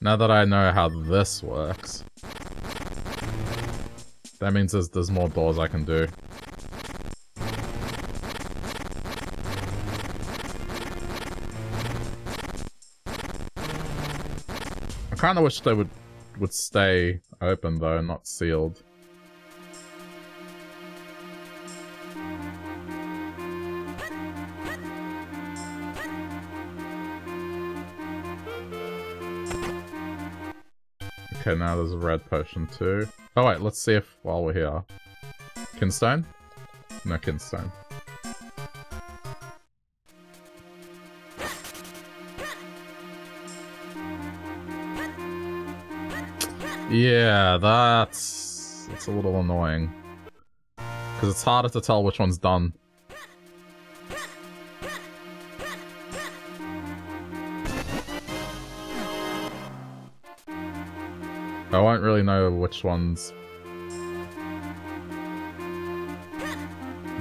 Now that I know how this works... That means there's, there's more doors I can do. I kind of wish they would would stay open though, not sealed. Okay, now there's a red potion too. Oh wait, let's see if while we're here. Kinstone? No Kinstone. Yeah, that's... It's a little annoying. Because it's harder to tell which one's done. I won't really know which one's...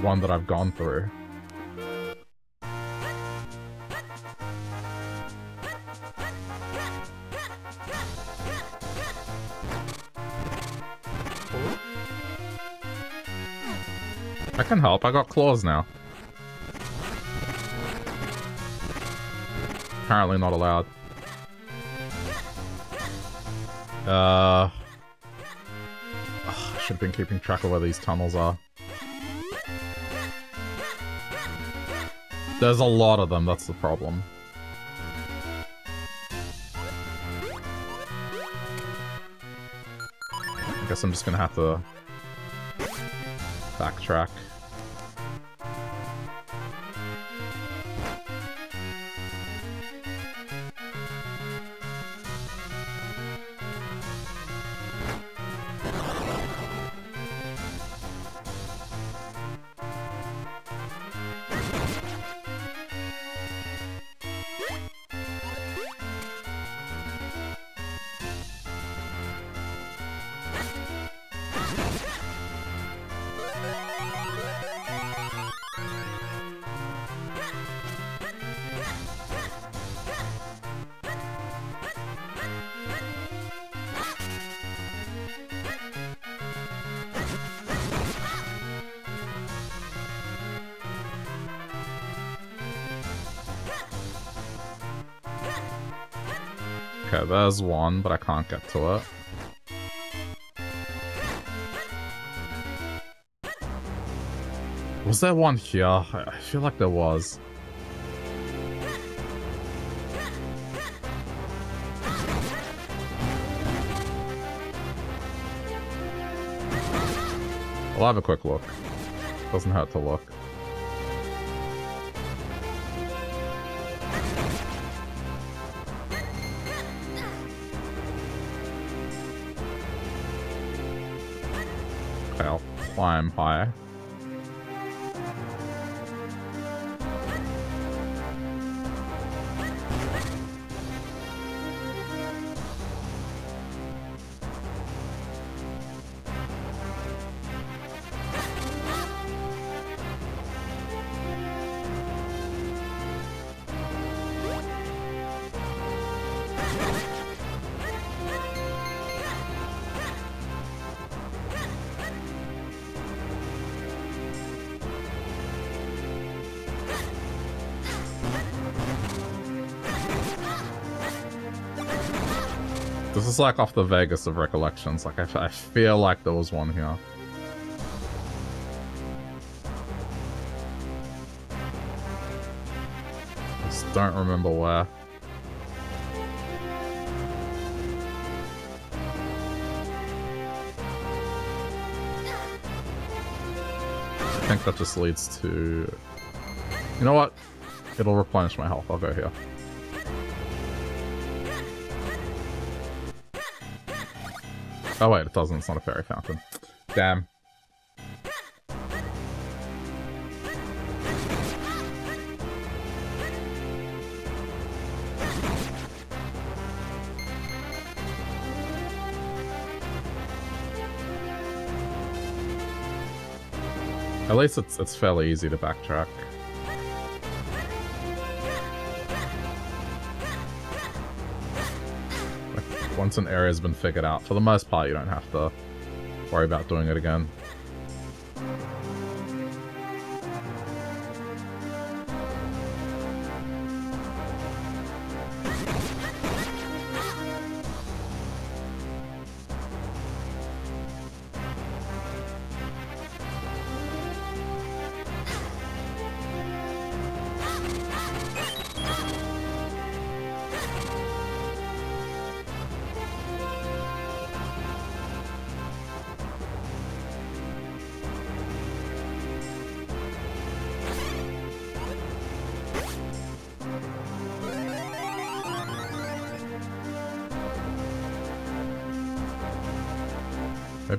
One that I've gone through. Can help, I got claws now. Apparently not allowed. Uh, I should have been keeping track of where these tunnels are. There's a lot of them, that's the problem. I guess I'm just gonna have to backtrack. Okay, there's one, but I can't get to it. Was there one here? I feel like there was. I'll have a quick look. Doesn't hurt to look. Climb like off the Vegas of recollections. Like, I, I feel like there was one here. Just don't remember where. I think that just leads to... You know what? It'll replenish my health. I'll go here. Oh wait, it doesn't. It's not a fairy fountain. Damn. At least it's, it's fairly easy to backtrack. Once an area's been figured out, for the most part you don't have to worry about doing it again.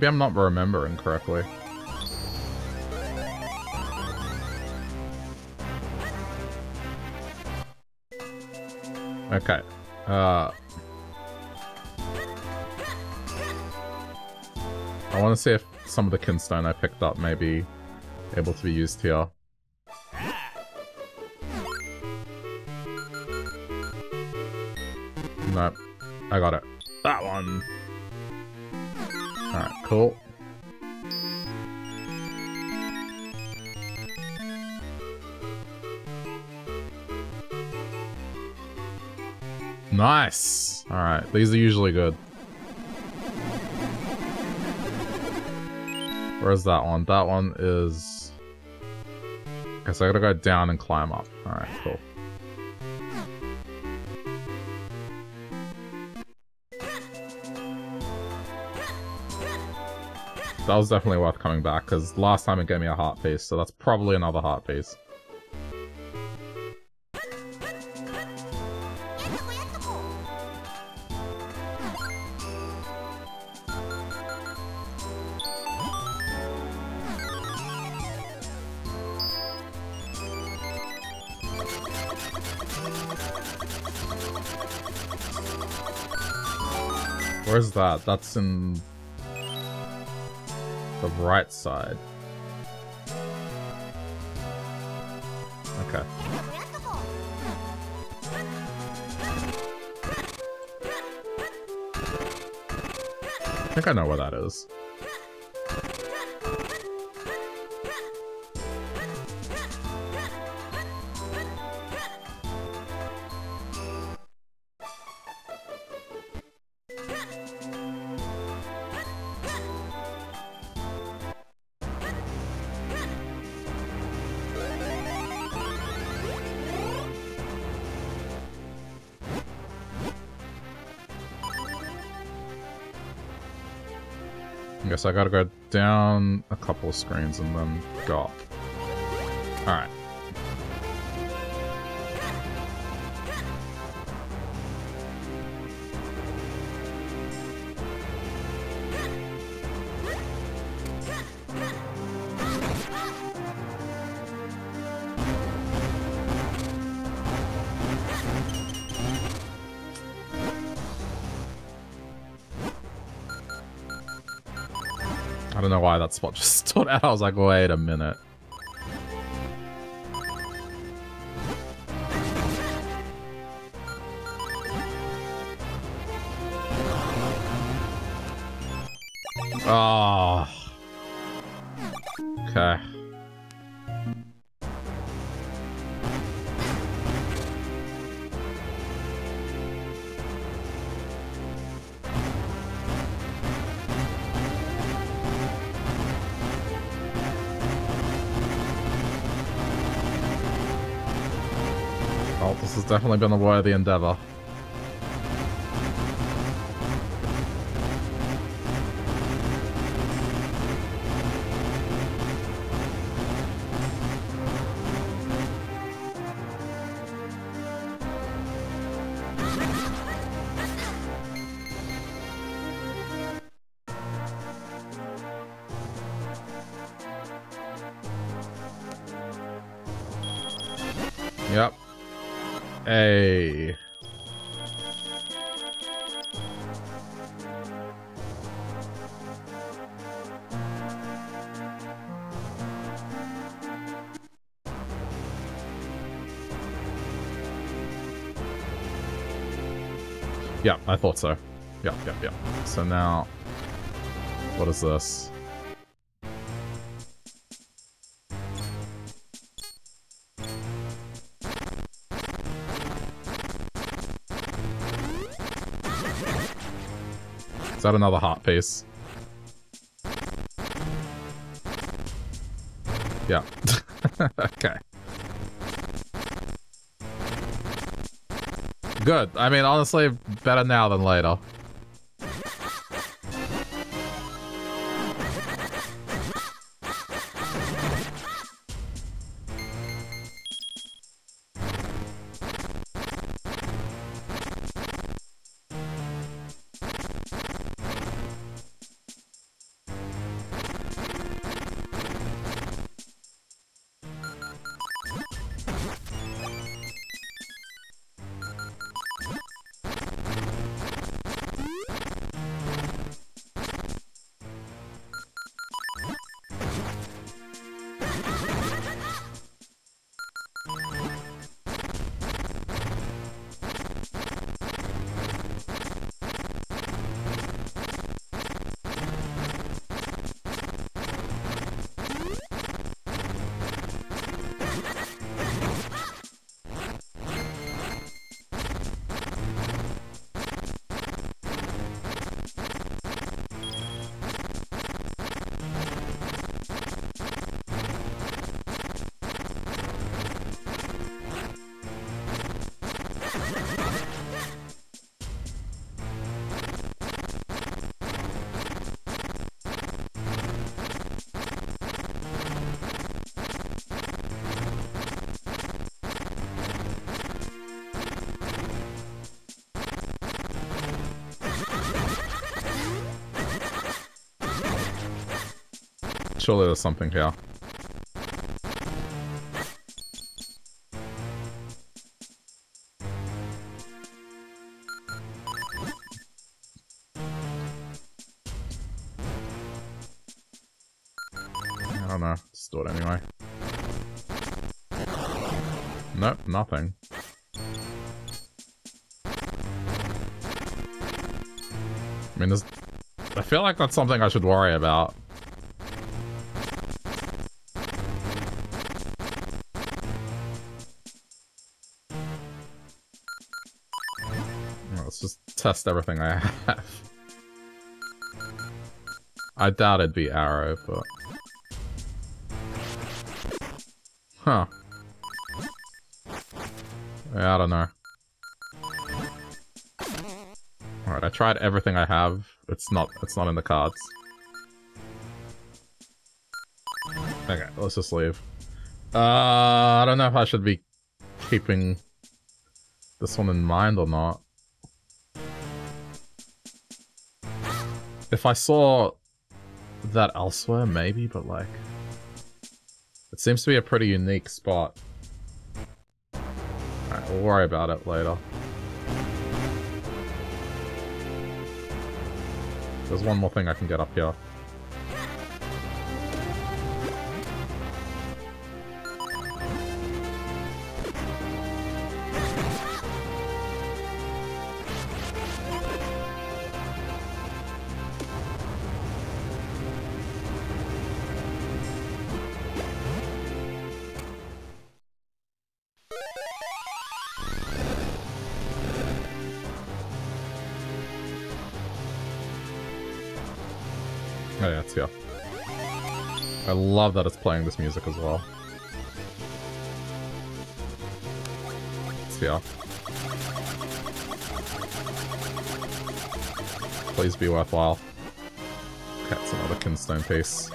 Maybe I'm not remembering correctly. Okay. Uh... I want to see if some of the kinstone I picked up may be able to be used here. Nice! Alright, these are usually good. Where's that one? That one is... Okay, so I gotta go down and climb up. Alright, cool. that was definitely worth coming back, because last time it gave me a heart piece, so that's probably another heart piece. That? That's in the right side. Okay. I think I know where that is. Guess I gotta go down a couple of screens and then go up. Alright. Why that spot just stood out. I was like, wait a minute. Definitely been a worthy endeavor. Thought so. Yeah, yeah, yeah. So now, what is this? Is that another heart piece? Good. I mean, honestly, better now than later. Surely there's something here. I don't know. It anyway. Nope, nothing. I mean. I feel like that's something I should worry about. Test everything I have. I doubt it'd be arrow, but... Huh. Yeah, I don't know. Alright, I tried everything I have. It's not it's not in the cards. Okay, let's just leave. Uh I don't know if I should be keeping this one in mind or not. If I saw that elsewhere, maybe, but like... It seems to be a pretty unique spot. Alright, we'll worry about it later. There's one more thing I can get up here. Love that it's playing this music as well. Yeah. Please be worthwhile. It's another kinstone piece.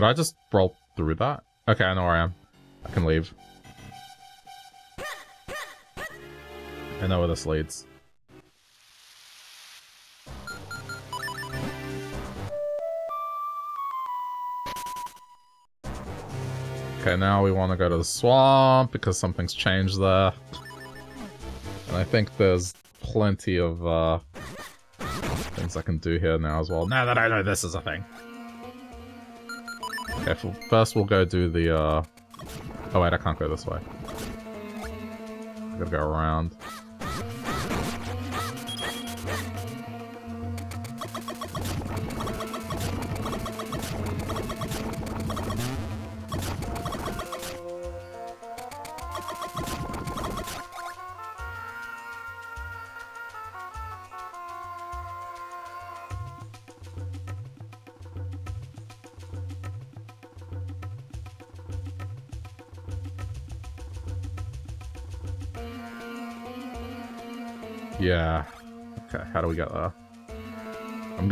Did I just roll through that? Okay, I know where I am. I can leave. I know where this leads. Okay, now we want to go to the swamp because something's changed there. And I think there's plenty of uh, things I can do here now as well, now that I know this is a thing. Okay, first we'll go do the, uh... Oh wait, I can't go this way. I gotta go around.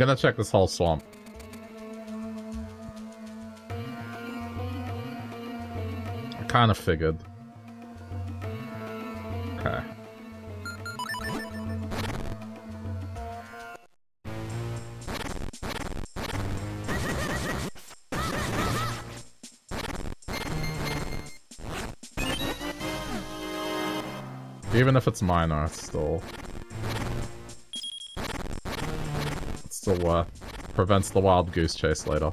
Gonna check this whole swamp. I kind of figured. Okay. Even if it's minor, it's still... still worth. Uh, prevents the wild goose chase later.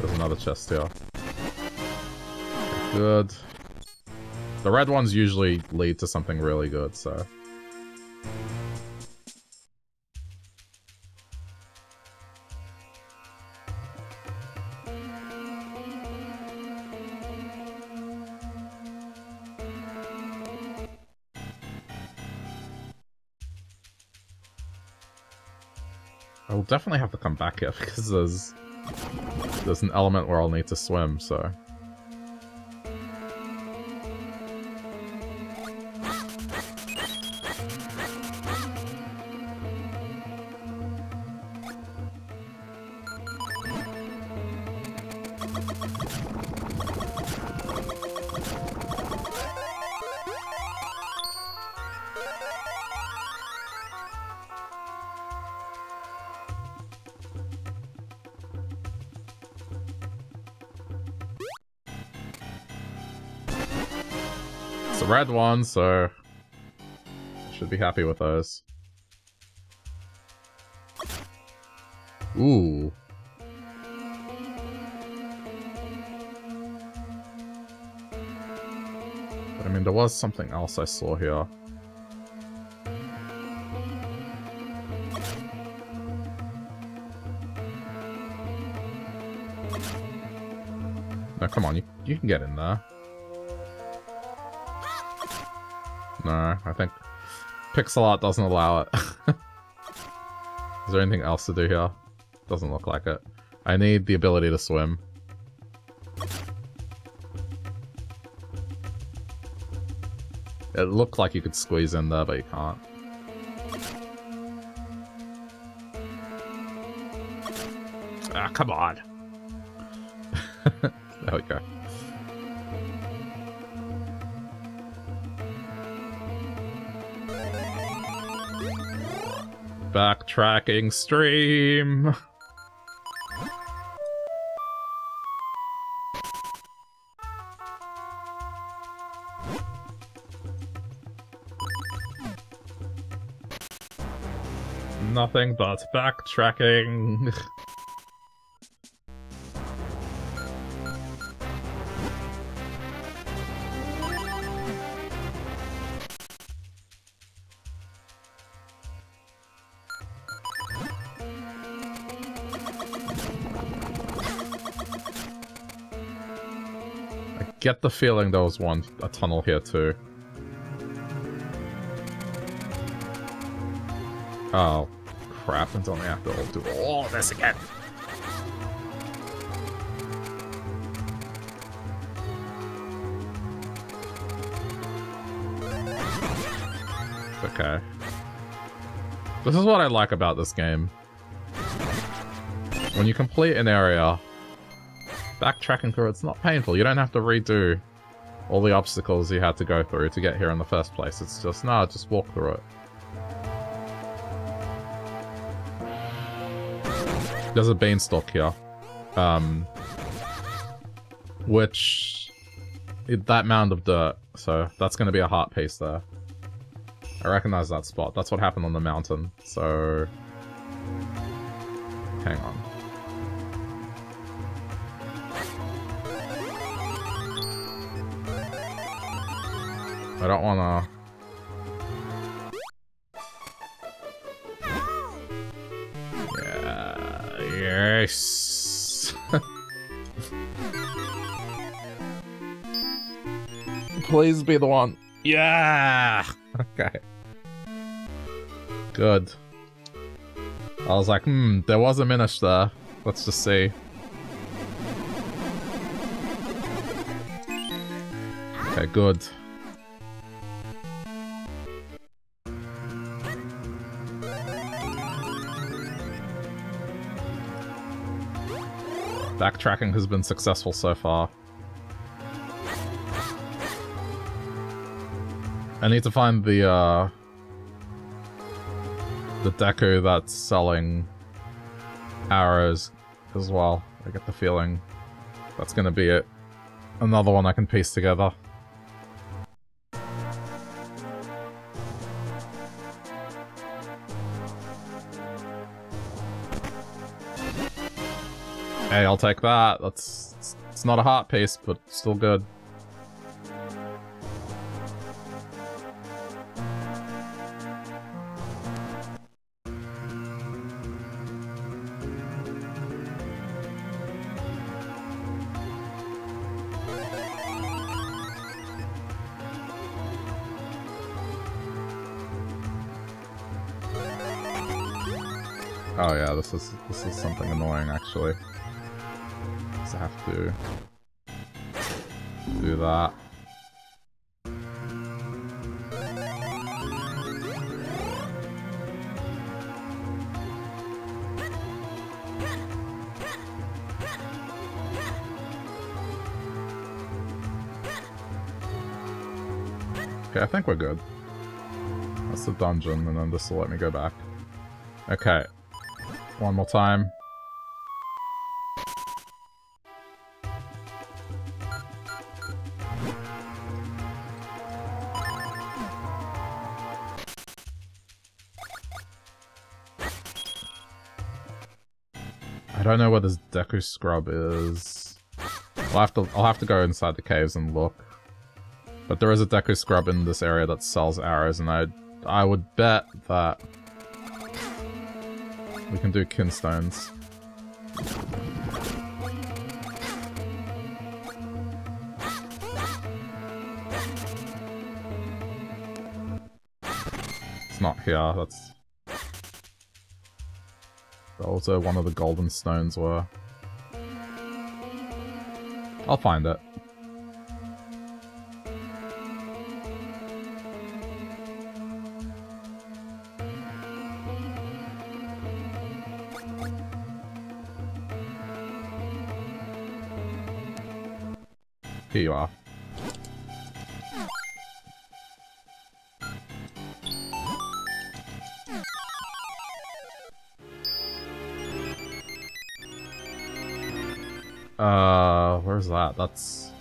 There's another chest here. Good. The red ones usually lead to something really good, so... definitely have to come back here because there's there's an element where I'll need to swim, so... one, so should be happy with those. Ooh. But I mean, there was something else I saw here. No, come on, you, you can get in there. No, I think pixel art doesn't allow it. Is there anything else to do here? Doesn't look like it. I need the ability to swim. It looked like you could squeeze in there, but you can't. Ah, come on. there we go. Backtracking stream. Nothing but backtracking. get the feeling there was one a tunnel here too. Oh, crap, and only have to do all this again. Okay. This is what I like about this game. When you complete an area, backtracking through it's not painful. You don't have to redo all the obstacles you had to go through to get here in the first place. It's just, nah, just walk through it. There's a beanstalk here. Um, which that mound of dirt, so that's going to be a heart piece there. I recognize that spot. That's what happened on the mountain, so... Hang on. I don't wanna... Yeah... Yes! Please be the one. Yeah! Okay. Good. I was like, hmm, there was a Minish there. Let's just see. Okay, good. Backtracking has been successful so far. I need to find the, uh... The Deku that's selling arrows as well. I get the feeling that's gonna be it. Another one I can piece together. I'll take that. That's it's, not a heart piece, but still good. Oh yeah, this is this is something annoying actually. Have to do that. Okay, I think we're good. That's the dungeon, and then this will let me go back. Okay, one more time. This Deku Scrub is. I'll have to I'll have to go inside the caves and look. But there is a Deku Scrub in this area that sells arrows, and I I would bet that we can do kinstones. It's not here, that's... Also one of the golden stones were. I'll find it. That's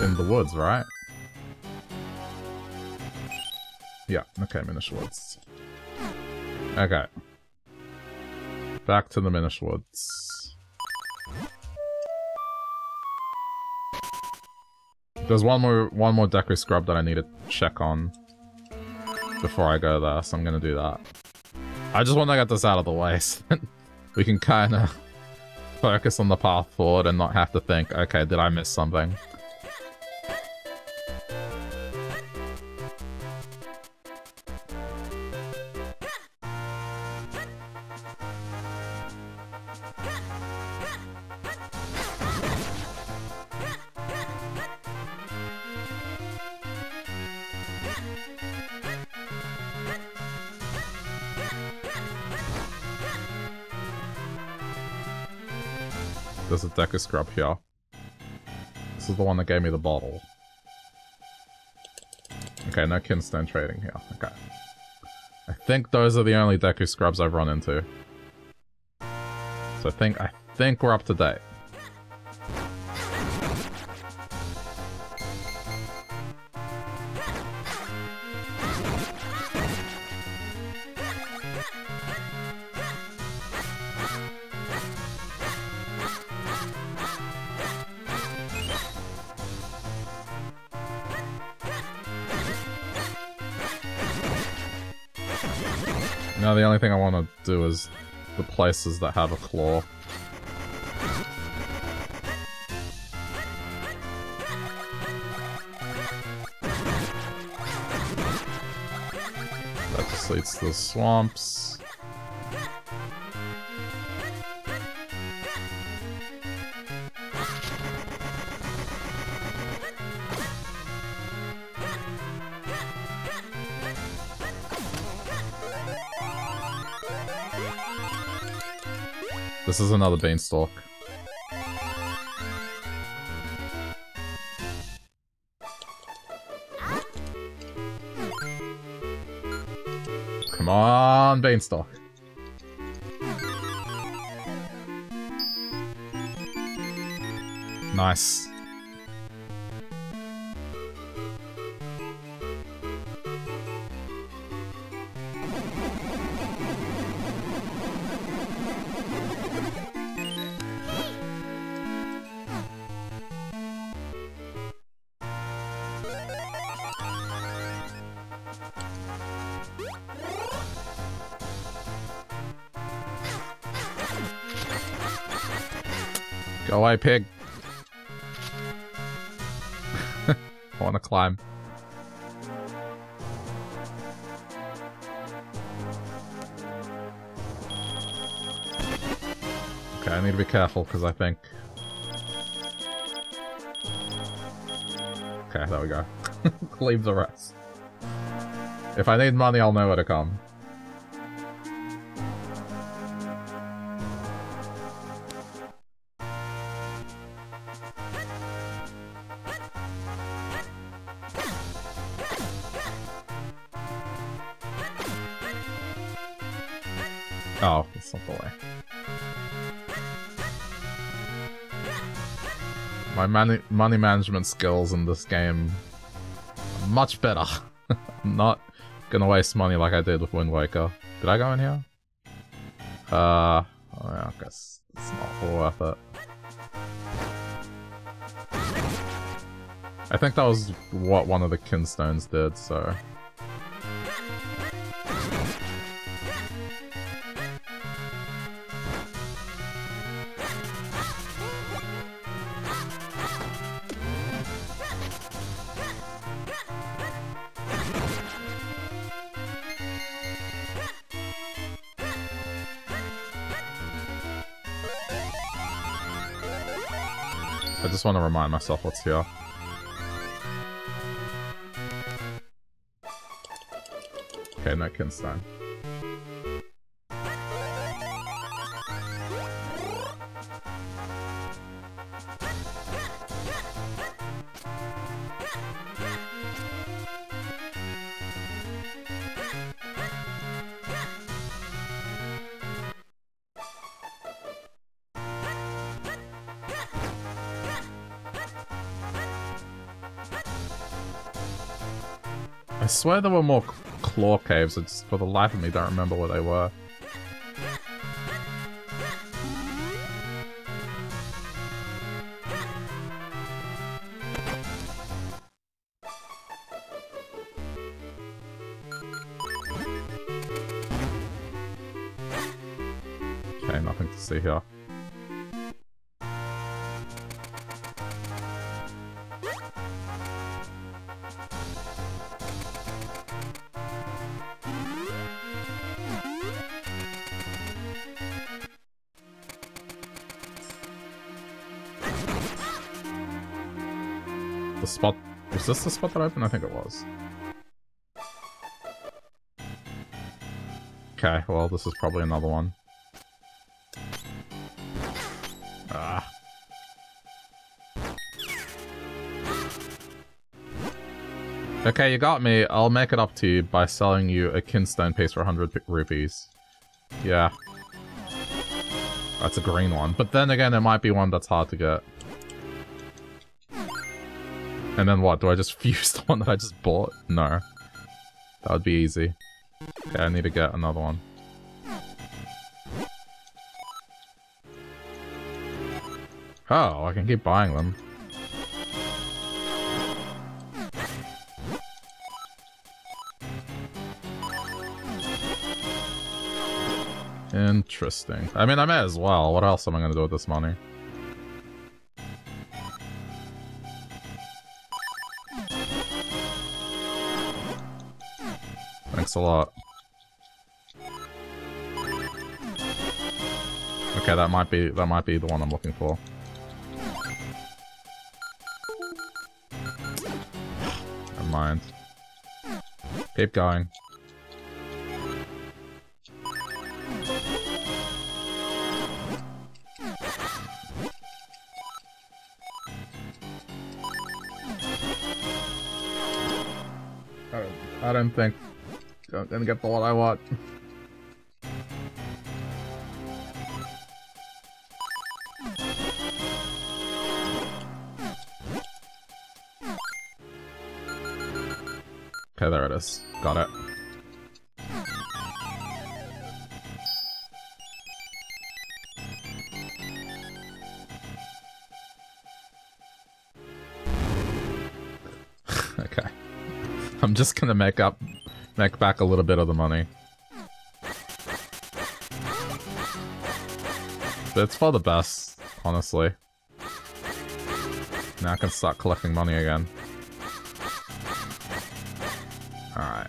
in the woods, right? Yeah, okay, Minish Woods. Okay. Back to the Minish Woods. There's one more one more Deku Scrub that I need to check on before I go there, so I'm gonna do that. I just want to get this out of the way so we can kind of focus on the path forward and not have to think, okay, did I miss something? A Scrub here. This is the one that gave me the bottle. Okay, no Kinstone trading here. Okay. I think those are the only Deku Scrubs I've run into. So I think I think we're up to date. Now the only thing I want to do is the places that have a claw. That just leads to the swamps. This is another beanstalk. Come on, beanstalk. Nice. Be careful because I think... Okay, there we go. Leave the rest. If I need money, I'll know where to come. Money money management skills in this game much better. not gonna waste money like I did with Wind Waker. Did I go in here? Uh, oh I guess it's not worth it. I think that was what one of the kinstones did, so... want to remind myself what's here. Okay, no Kinstone. Swear there were more claw caves, I just for the life of me don't remember where they were. This the spot that opened? I think it was. Okay, well, this is probably another one. Ah. Okay, you got me. I'll make it up to you by selling you a kinstone piece for 100 rupees. Yeah. That's a green one. But then again, it might be one that's hard to get. And then what? Do I just fuse the one that I just bought? No. That would be easy. Okay, I need to get another one. Oh, I can keep buying them. Interesting. I mean, I may as well. What else am I going to do with this money? Thanks a lot. Okay, that might be that might be the one I'm looking for. Never mind. Keep going. I don't think I'm gonna get the one I want. Okay, there it is. Got it. okay. I'm just gonna make up, make back a little bit of the money. But it's for the best, honestly. Now I can start collecting money again. Alright.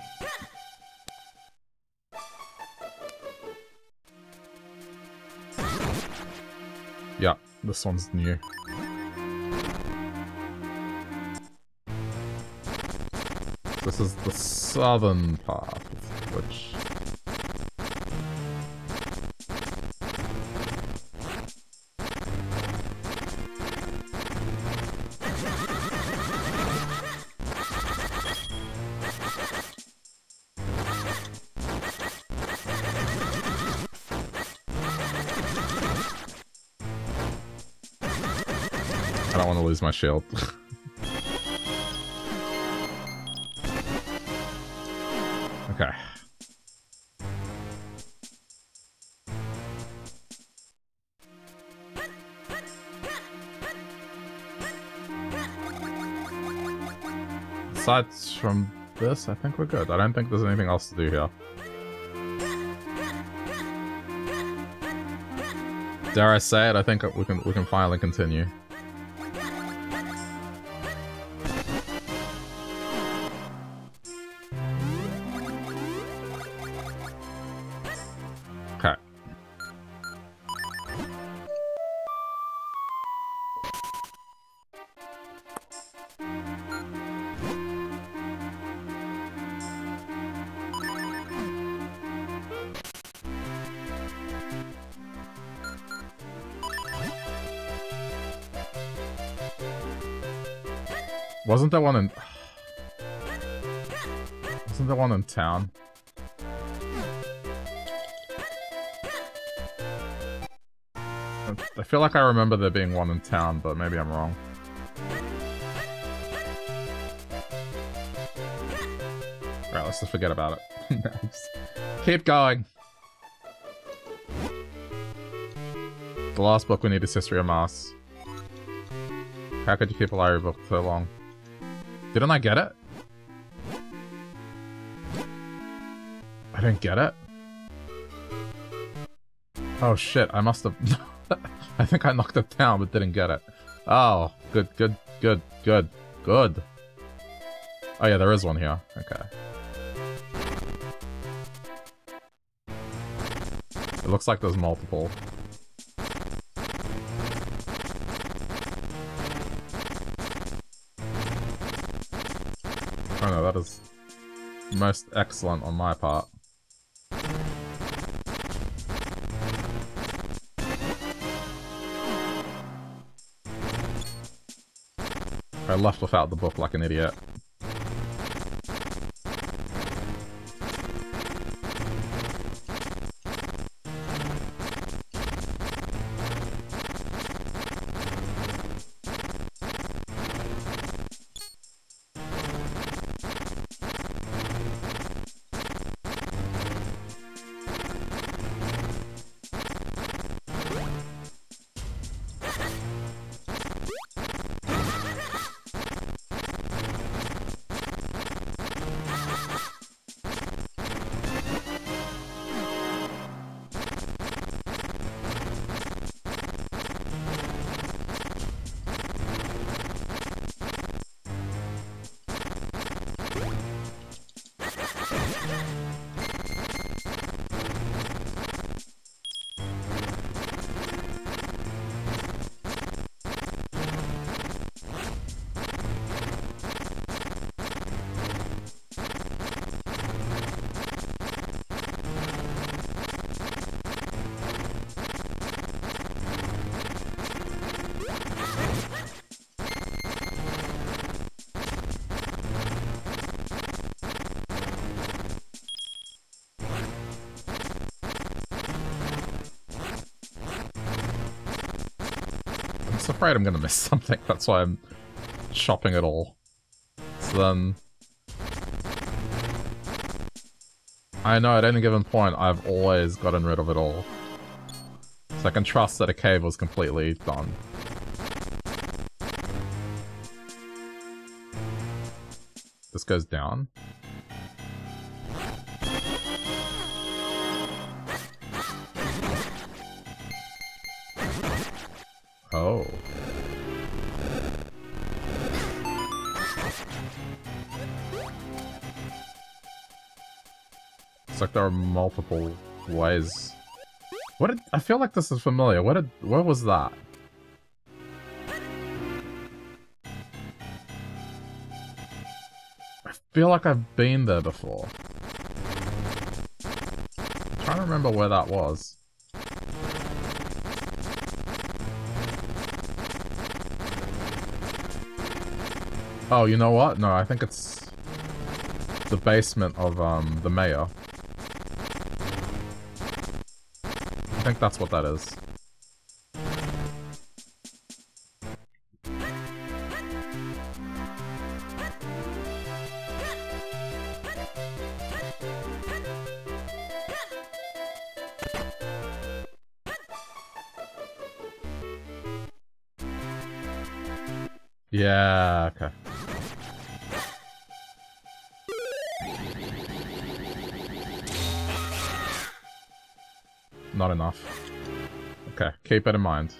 Yeah, this one's new. This is the southern part, which I don't want to lose my shield. Aside from this, I think we're good. I don't think there's anything else to do here. Dare I say it? I think we can we can finally continue. Wasn't there one in... Wasn't there one in town? I feel like I remember there being one in town, but maybe I'm wrong. Right, let's just forget about it. Keep going. The last book we need is History of Masks. How could you keep a library book so long? Didn't I get it? I didn't get it? Oh shit, I must have... I think I knocked it down but didn't get it. Oh, good, good, good, good, good. Oh yeah, there is one here. Okay. It looks like there's multiple. Most excellent on my part. I left without the book like an idiot. Afraid I'm gonna miss something. That's why I'm chopping it all. So then... I know at any given point I've always gotten rid of it all. So I can trust that a cave was completely done. This goes down. Like there are multiple ways. What did- I feel like this is familiar. What did- what was that? I feel like I've been there before. I'm trying to remember where that was. Oh, you know what? No, I think it's the basement of um the mayor. Think that's what that is. Yeah, keep it in mind.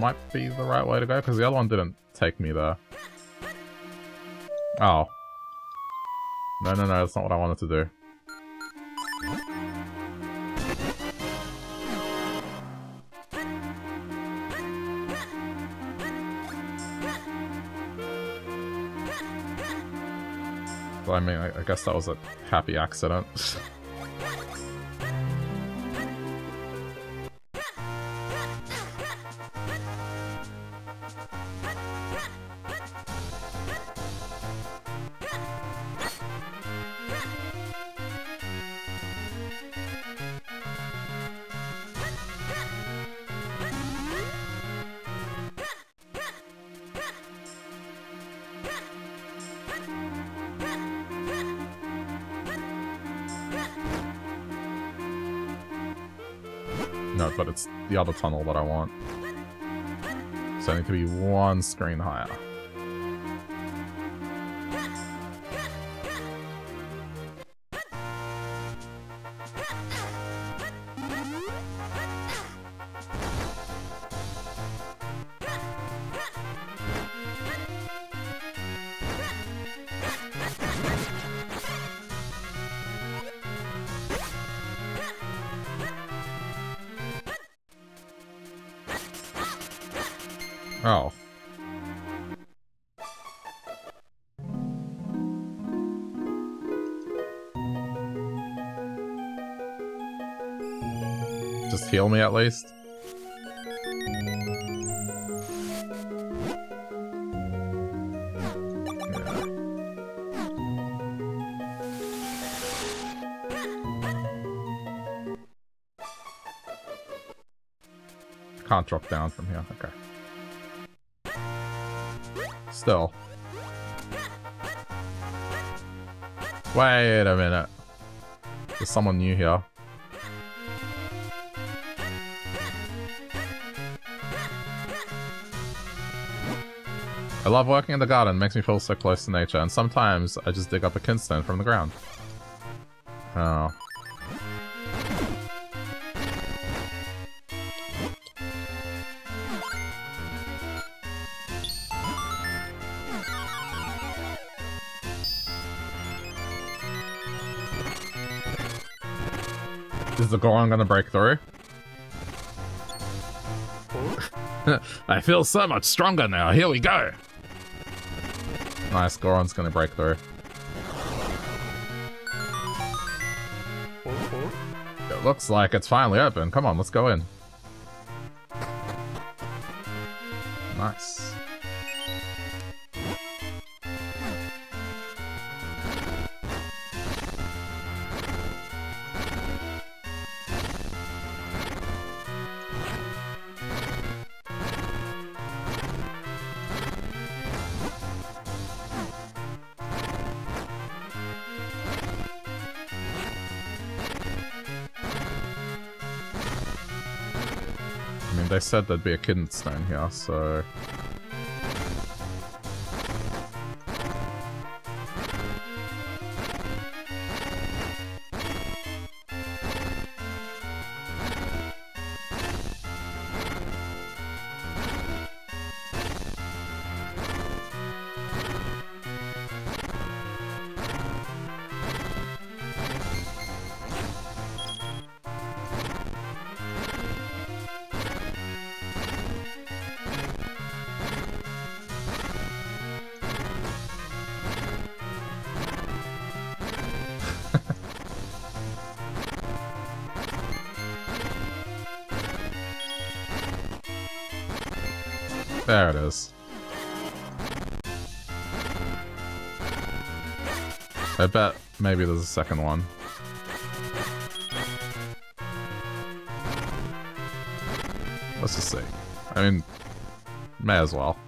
Might be the right way to go, because the other one didn't take me there. Oh. No, no, no, that's not what I wanted to do. I mean, I, I guess that was a happy accident. the other tunnel that I want. So I need to be one screen higher. Yeah. Can't drop down from here. Okay. Still. Wait a minute. There's someone new here. I love working in the garden, makes me feel so close to nature, and sometimes I just dig up a kinstone from the ground. Oh. Is the Goron gonna break through? I feel so much stronger now. Here we go. Nice, Goron's gonna break through. It looks like it's finally open. Come on, let's go in. Said there'd be a kidney stone here, so... There it is. I bet maybe there's a second one. Let's just see. I mean, may as well.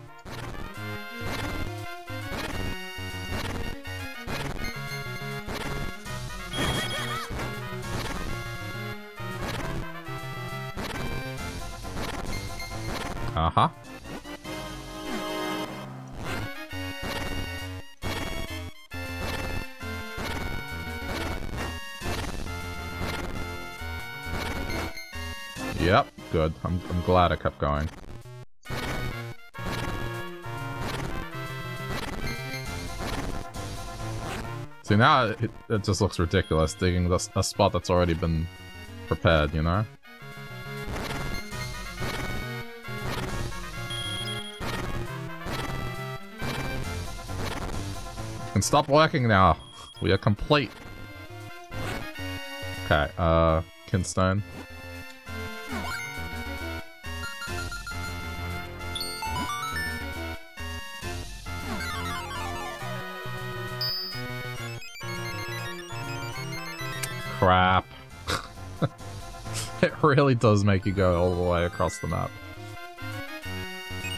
Glad I kept going. See, now it, it just looks ridiculous digging this, a spot that's already been prepared, you know? can stop working now. We are complete. Okay, uh, Kinstone. Really does make you go all the way across the map.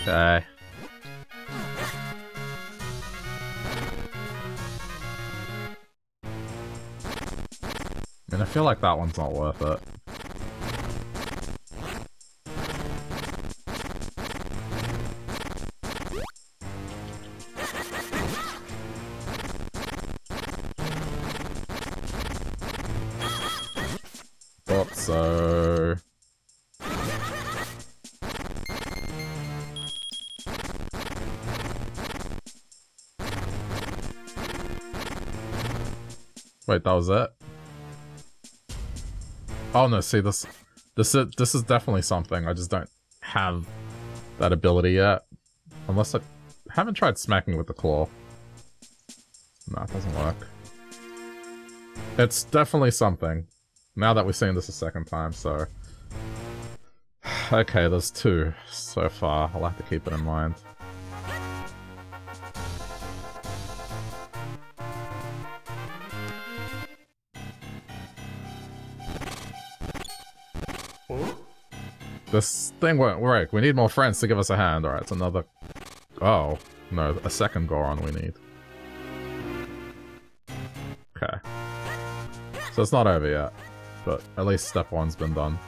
Okay. Mean, I feel like that one's not worth it. That was it? Oh no, see this this is this is definitely something. I just don't have that ability yet. Unless I haven't tried smacking with the claw. No, it doesn't work. It's definitely something. Now that we've seen this a second time, so... Okay, there's two so far. I'll have to keep it in mind. This thing won't work. We need more friends to give us a hand. Alright, it's another... Oh. No, a second Goron we need. Okay. So it's not over yet. But at least step one's been done.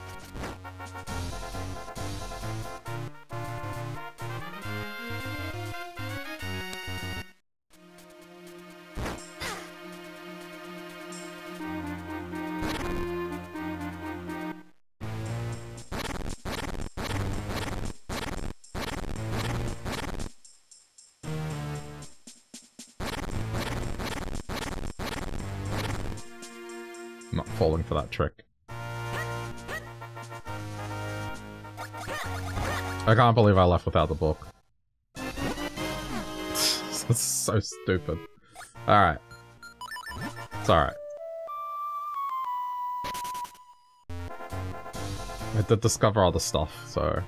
I can't believe I left without the book. That's so stupid. Alright. It's alright. I did discover other stuff, so...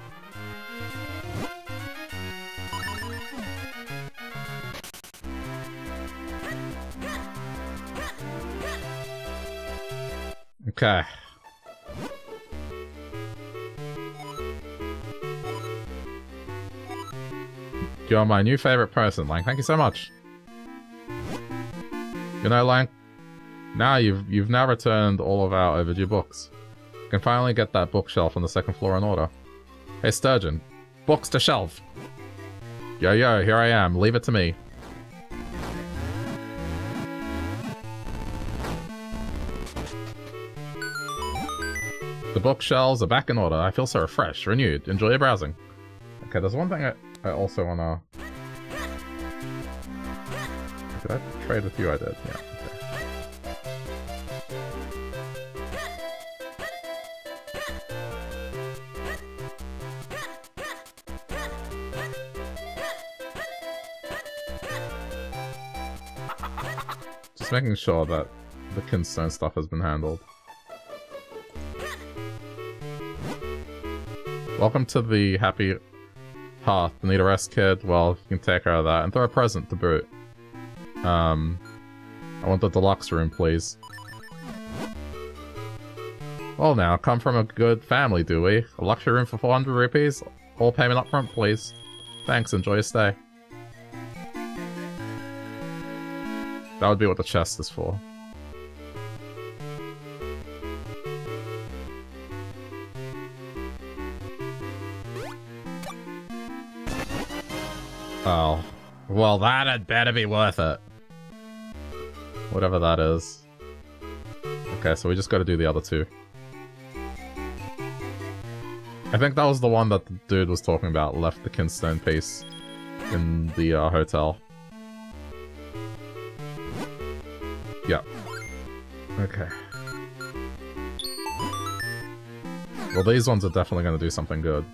Okay. You're my new favorite person, Lang. Thank you so much. You know, Lang, now you've you've now returned all of our overdue books. You can finally get that bookshelf on the second floor in order. Hey, Sturgeon. Books to shelf! Yo, yo, here I am. Leave it to me. The bookshelves are back in order. I feel so refreshed, renewed. Enjoy your browsing. Okay, there's one thing I, I also wanna... Did I trade with you? I did, yeah. Just making sure that the Kinstone stuff has been handled. Welcome to the happy hearth. Need a rest, kid? Well, you can take care of that. And throw a present to boot. Um, I want the deluxe room, please. Well now, come from a good family, do we? A luxury room for 400 rupees? All payment up front, please. Thanks, enjoy your stay. That would be what the chest is for. Well, that had better be worth it. Whatever that is. Okay, so we just gotta do the other two. I think that was the one that the dude was talking about, left the Kinstone piece in the uh, hotel. Yep. Okay. Well, these ones are definitely going to do something good.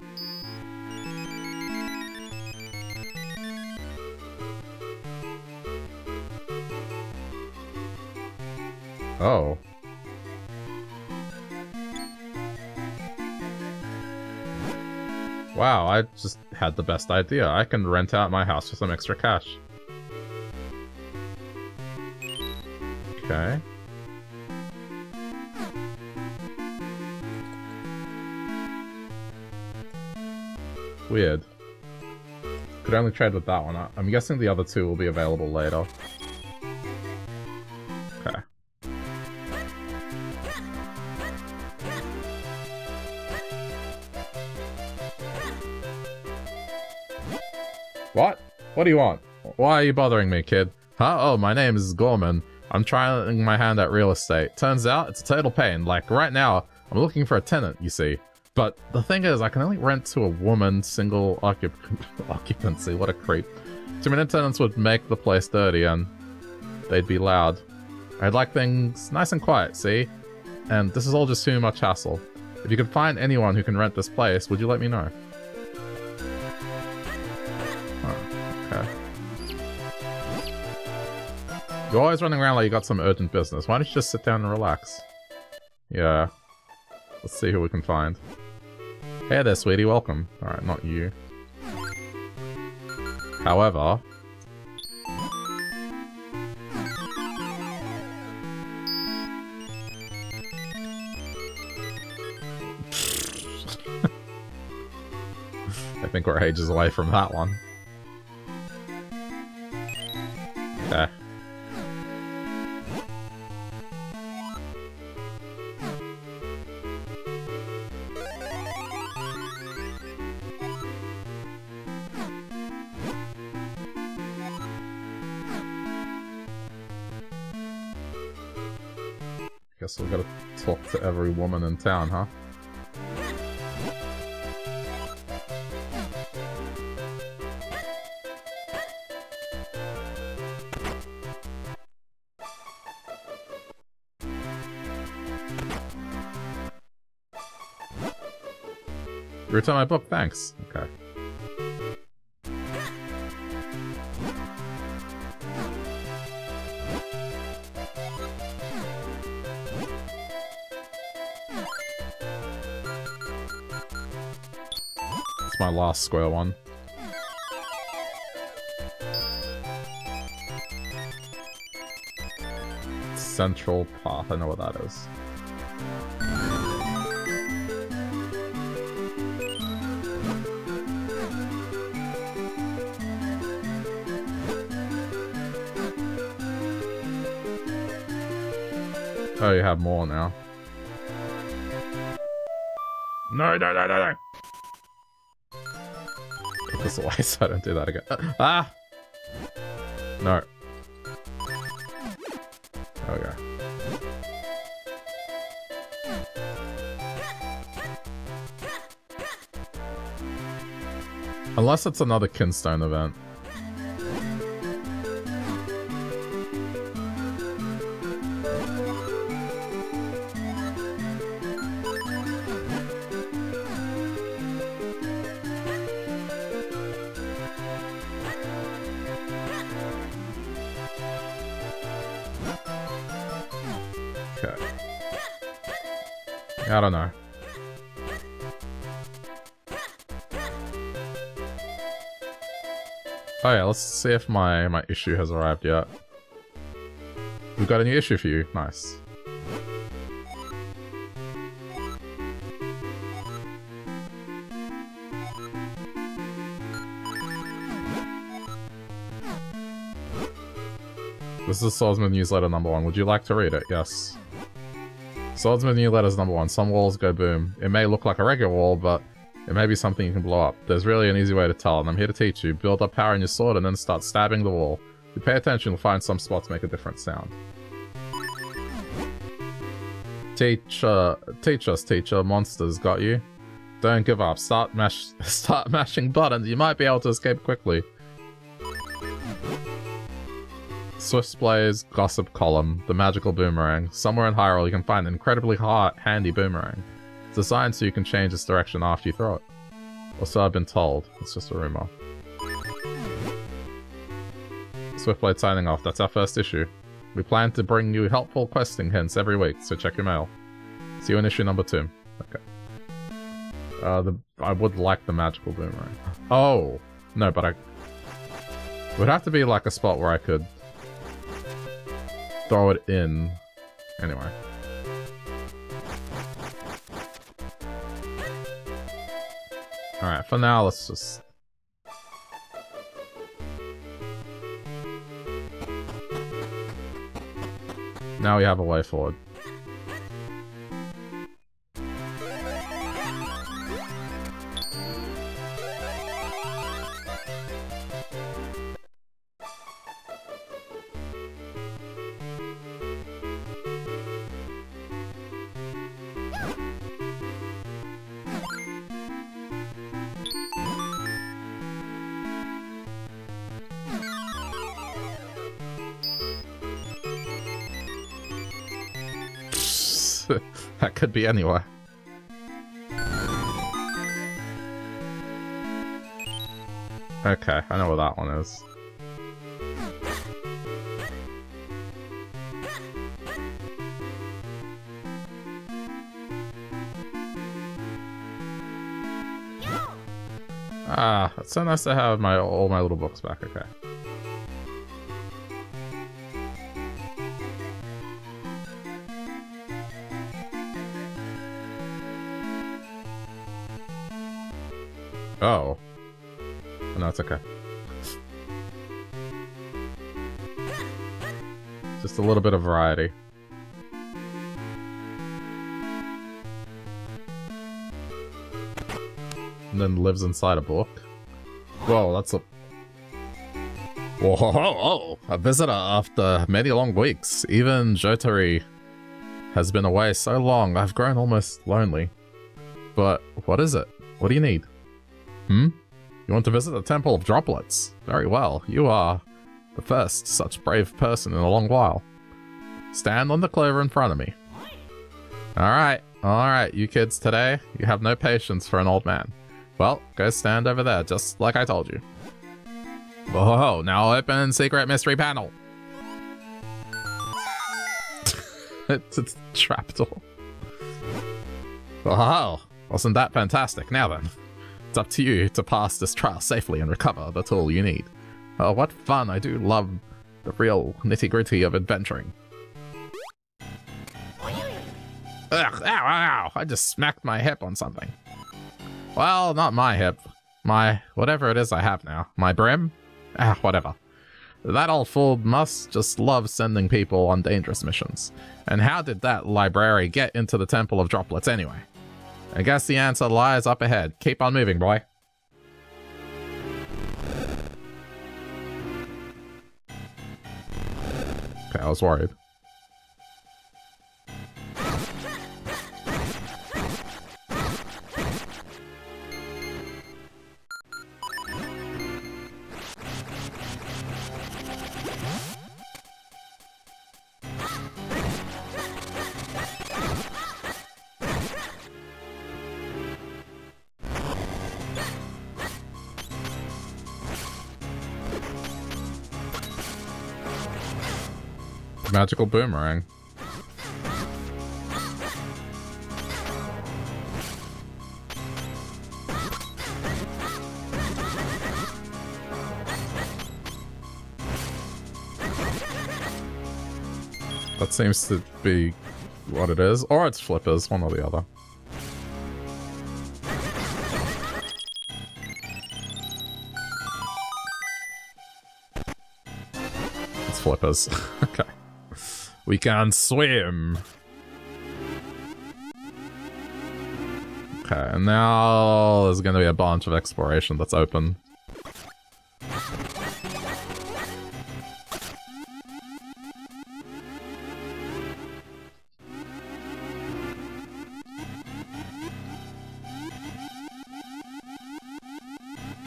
Oh. Wow, I just had the best idea. I can rent out my house for some extra cash. Okay. Weird. Could only trade with that one. I'm guessing the other two will be available later. Do you want? Why are you bothering me, kid? Huh? Oh, my name is Gorman. I'm trying my hand at real estate. Turns out it's a total pain. Like, right now, I'm looking for a tenant, you see. But the thing is, I can only rent to a woman, single occup occupancy. What a creep. Too many tenants would make the place dirty and they'd be loud. I'd like things nice and quiet, see? And this is all just too much hassle. If you could find anyone who can rent this place, would you let me know? You're always running around like you got some urgent business. Why don't you just sit down and relax? Yeah. Let's see who we can find. Hey there, sweetie. Welcome. Alright, not you. However... I think we're ages away from that one. Okay. Guess we gotta talk to every woman in town, huh? Return my book, thanks. Okay. Last square one. Central Path, I know what that is. Oh, you have more now. No, no, no, no, no! So I don't do that again. Ah! No. There we go. Unless it's another Kinstone event. I don't know. Oh yeah, let's see if my, my issue has arrived yet. We've got a new issue for you. Nice. This is Swordsman newsletter number one. Would you like to read it? Yes. Swordsman new letters number one. Some walls go boom. It may look like a regular wall, but it may be something you can blow up. There's really an easy way to tell, and I'm here to teach you. Build up power in your sword and then start stabbing the wall. If you pay attention, you'll find some spots make a different sound. Teacher, teach us, teacher. Monsters got you. Don't give up. Start mash, start mashing buttons. You might be able to escape quickly. Swiftblade's Gossip Column, the magical boomerang. Somewhere in Hyrule you can find an incredibly hot, handy boomerang. It's designed so you can change its direction after you throw it. Or so I've been told. It's just a rumor. Swiftblade signing off. That's our first issue. We plan to bring you helpful questing hints every week, so check your mail. See you in issue number two. Okay. Uh, the I would like the magical boomerang. Oh! No, but I... It would have to be like a spot where I could throw it in. Anyway. Alright, for now, let's just... Now we have a way forward. Could be anywhere. Okay, I know where that one is. Ah, it's so nice to have my all my little books back, okay. Oh. No, it's okay. Just a little bit of variety. And then lives inside a book. Whoa, that's a... Whoa, oh, a visitor after many long weeks. Even Jotari has been away so long, I've grown almost lonely. But what is it? What do you need? Hmm? You want to visit the Temple of Droplets? Very well. You are the first such brave person in a long while. Stand on the clover in front of me. Alright, alright, you kids today, you have no patience for an old man. Well, go stand over there, just like I told you. Whoa, now open secret mystery panel. it's a trapdoor. Wow, wasn't that fantastic? Now then. It's up to you to pass this trial safely and recover the tool you need. Oh, what fun! I do love the real nitty-gritty of adventuring. Ugh, ow, ow, I just smacked my hip on something. Well, not my hip. My, whatever it is I have now. My brim? Ah, whatever. That old fool must just love sending people on dangerous missions. And how did that library get into the Temple of Droplets anyway? I guess the answer lies up ahead. Keep on moving, boy. Okay, I was worried. Magical boomerang. That seems to be what it is. Or it's flippers, one or the other. It's flippers. okay. We can swim. Okay, and now there's to be a bunch of exploration that's open.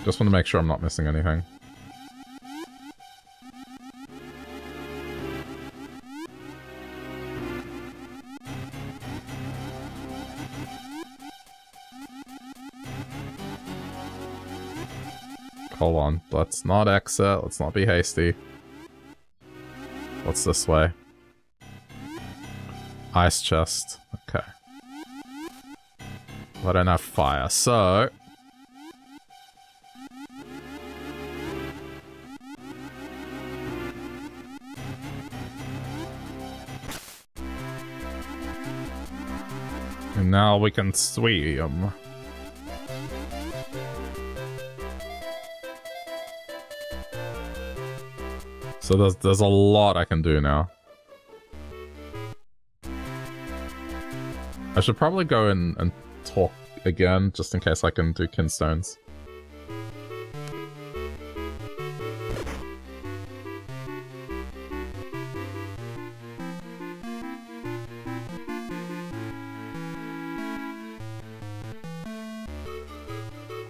Just want to make sure I'm not missing anything. Hold on. Let's not exit. Let's not be hasty. What's this way? Ice chest. Okay. I don't have fire, so... And now we can swim. So there's, there's a lot I can do now. I should probably go in and talk again, just in case I can do kinstones.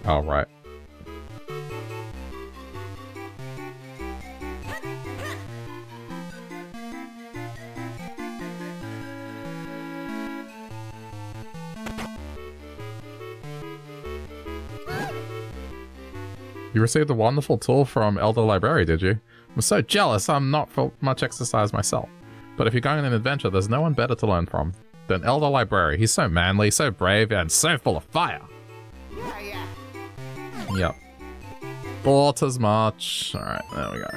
All right. Received a wonderful tool from Elder Librari, did you? I'm so jealous I'm not for much exercise myself. But if you're going on an adventure, there's no one better to learn from than Elder Librari. He's so manly, so brave, and so full of fire. Yeah, yeah. Yep. As much. Alright, there we go.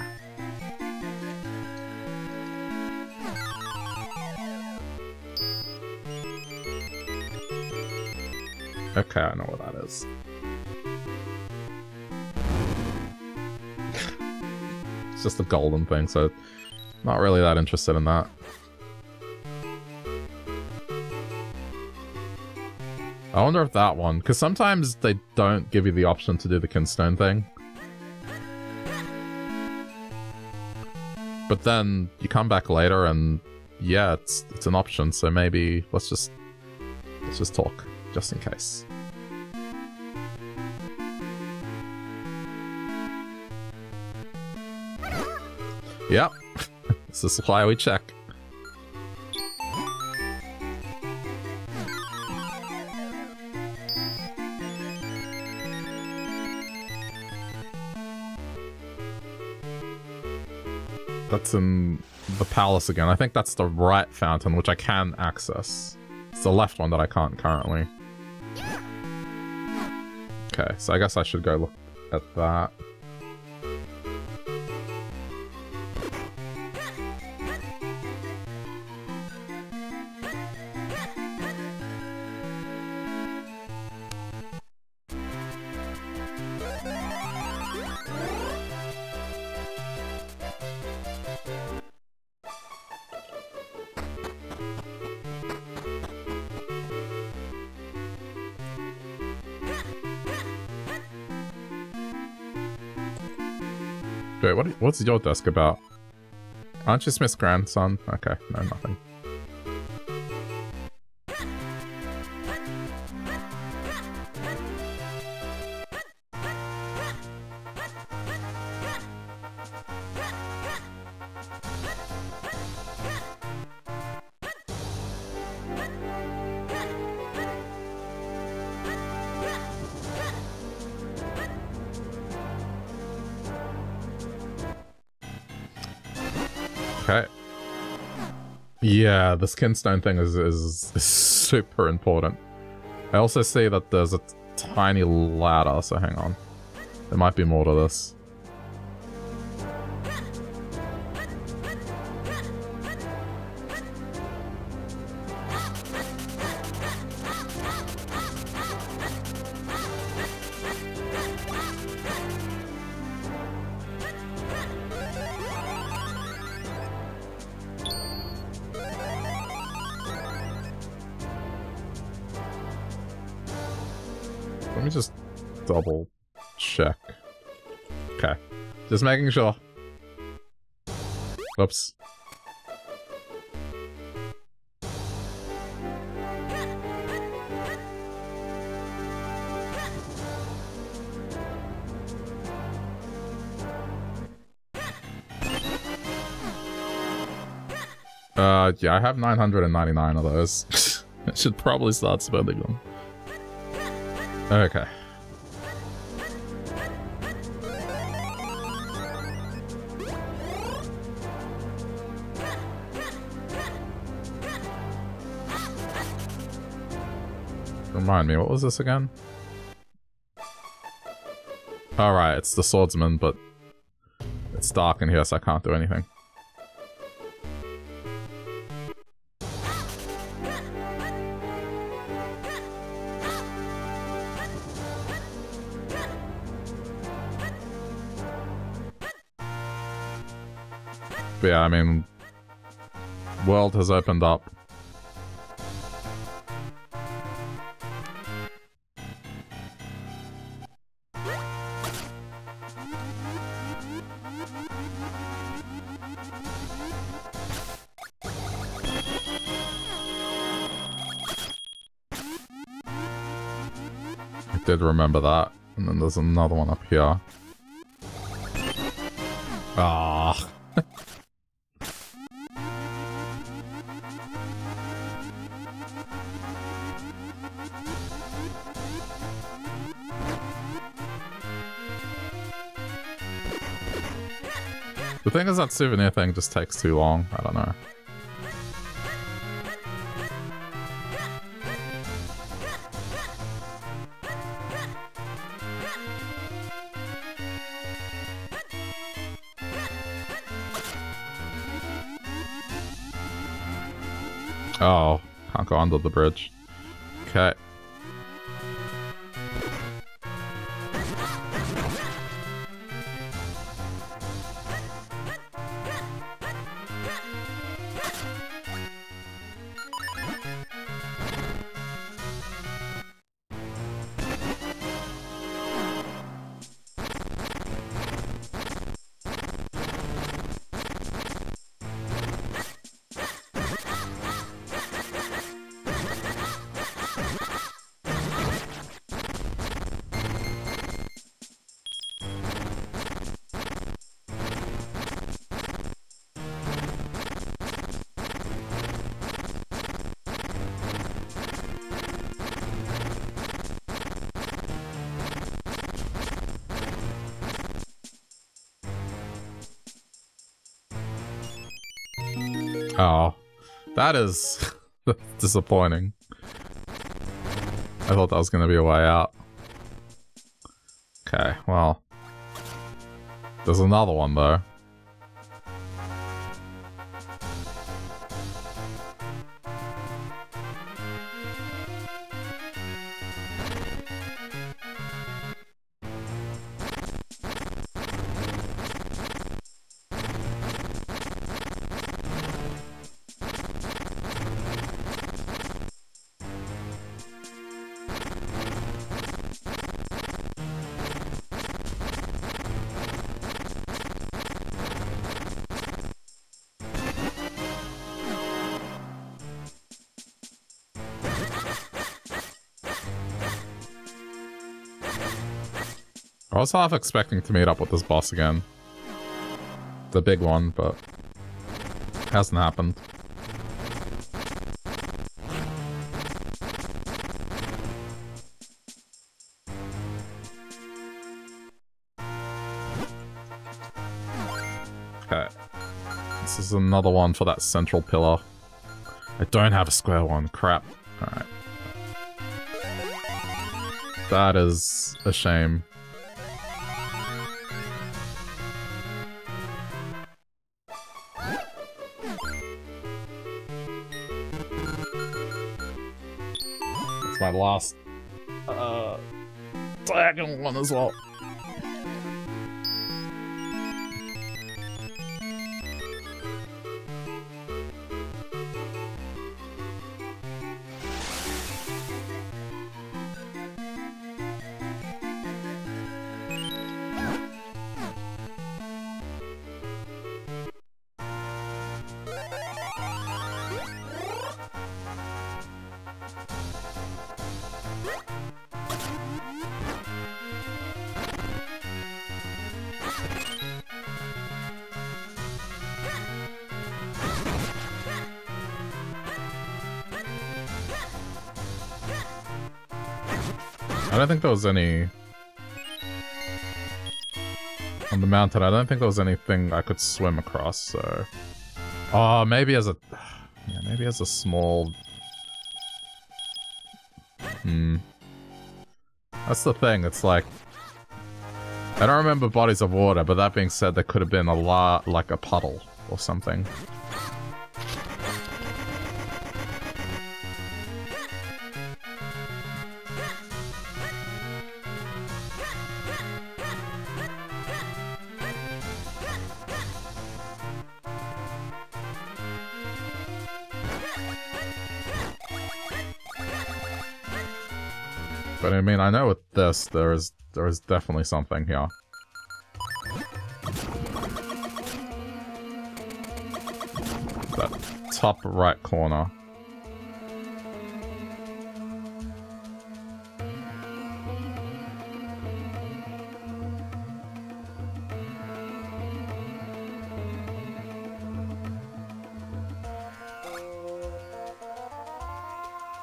Okay, I know what that is. Just a golden thing, so not really that interested in that. I wonder if that one, because sometimes they don't give you the option to do the kinstone thing. But then you come back later and yeah, it's it's an option, so maybe let's just let's just talk, just in case. Yep. this is why we check. That's in the palace again. I think that's the right fountain, which I can access. It's the left one that I can't currently. Okay, so I guess I should go look at that. What's your desk about? Aren't you Smith's grandson? Okay, no, nothing. The skinstone thing is, is, is super important. I also see that there's a tiny ladder, so hang on. There might be more to this. Just making sure. Whoops. Uh, yeah, I have 999 of those. I should probably start spending them. Okay. Remind me, what was this again? Alright, it's the swordsman, but it's dark in here, so I can't do anything. But yeah, I mean, world has opened up. Remember that. And then there's another one up here. Ah. The thing is that souvenir thing just takes too long. I don't know. Oh, can't go under the bridge. Okay. That is disappointing. I thought that was going to be a way out. Okay, well. There's another one, though. Was half expecting to meet up with this boss again. The big one, but hasn't happened. Okay. This is another one for that central pillar. I don't have a square one. Crap. Alright. That is a shame. My last uh, diagonal one as well. There was any... On the mountain, I don't think there was anything I could swim across, so... Oh, maybe as a... Yeah, maybe as a small... Hmm. That's the thing, it's like... I don't remember bodies of water, but that being said, there could have been a lot, like a puddle or something. There is there is definitely something here. That top right corner.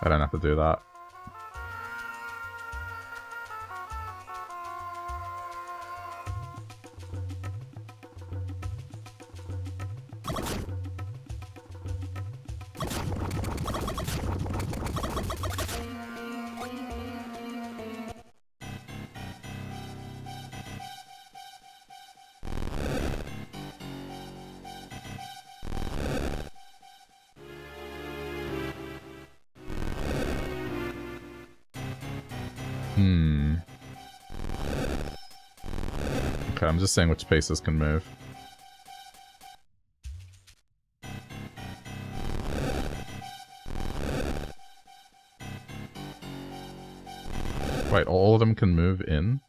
I don't have to do that. Just saying which paces can move. Wait, all of them can move in?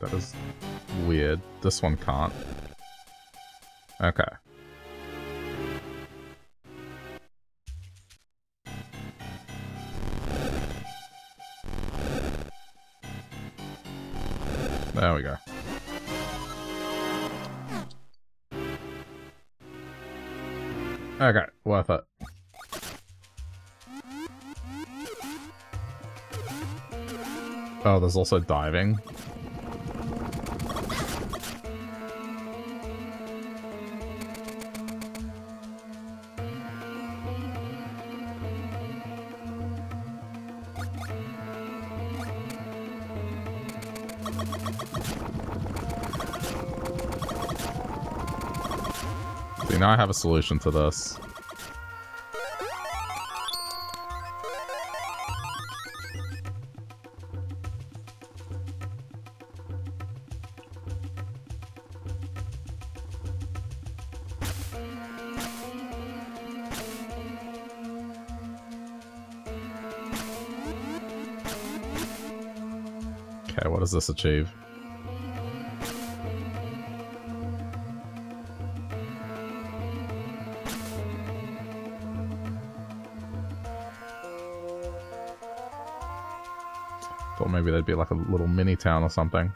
That is weird. This one can't. Okay. Okay, worth it. Oh, there's also diving. Now I have a solution to this. Okay, what does this achieve? Maybe there'd be like a little mini town or something.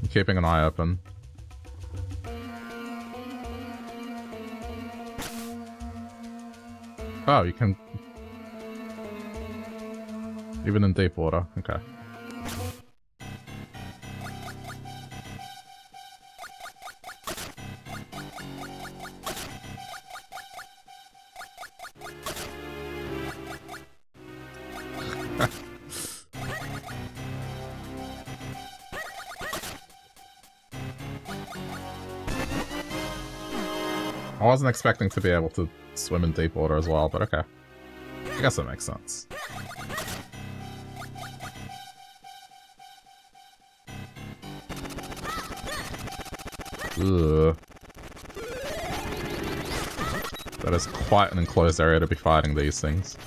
I'm keeping an eye open. Oh, you can... Even in deep water, okay. Wasn't expecting to be able to swim in deep water as well, but okay. I guess that makes sense. Ugh. That is quite an enclosed area to be fighting these things.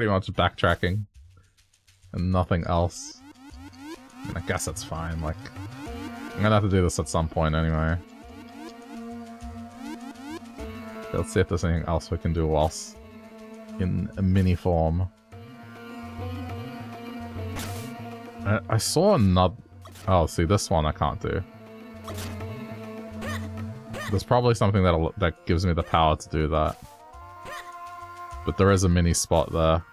Pretty much backtracking and nothing else. And I guess that's fine, like... I'm gonna have to do this at some point anyway. Let's see if there's anything else we can do whilst in a mini form. I, I saw another... Oh, see, this one I can't do. There's probably something that that gives me the power to do that. But there is a mini spot there.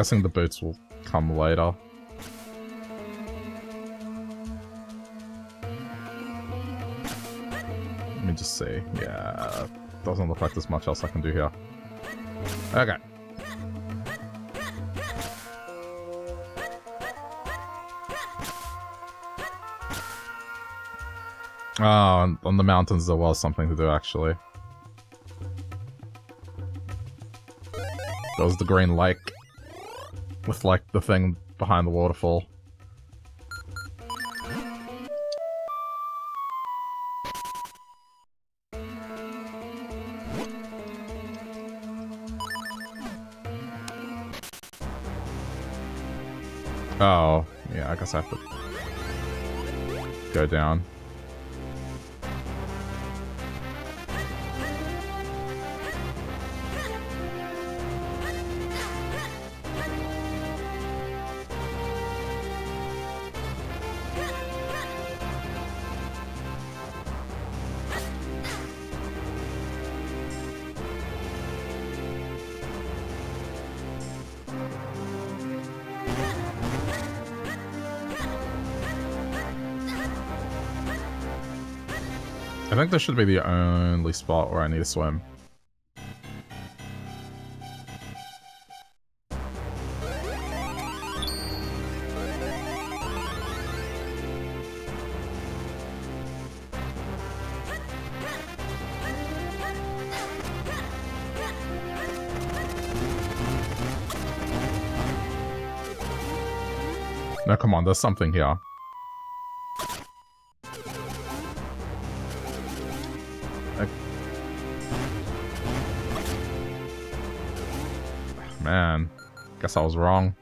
Guessing the boots will come later. Let me just see. Yeah, doesn't look like there's much else I can do here. Okay. Oh, on the mountains there was something to do, actually. That was the green lake. With, like, the thing behind the waterfall. Oh, yeah, I guess I have to go down. Think this should be the only spot where I need to swim. No, come on, there's something here. Man, guess I was wrong.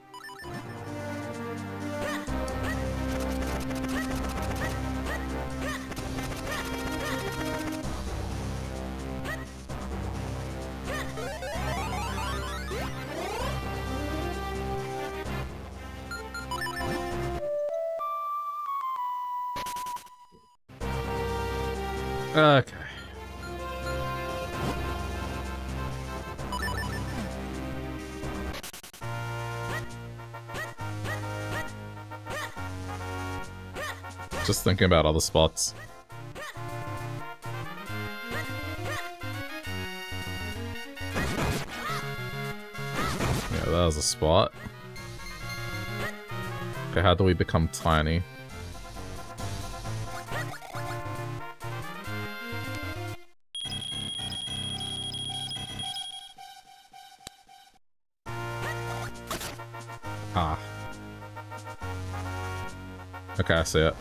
Thinking about other spots. Yeah, that was a spot. Okay, how do we become tiny? Ah. Okay, I see it.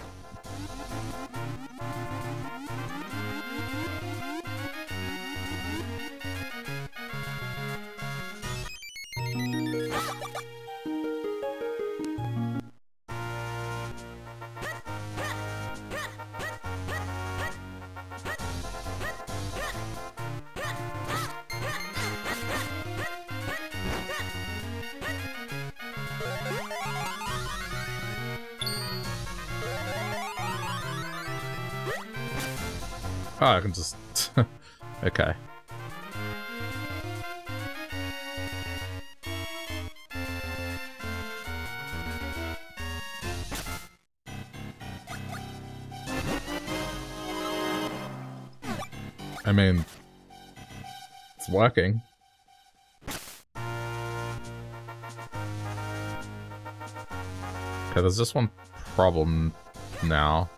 There's just one problem now.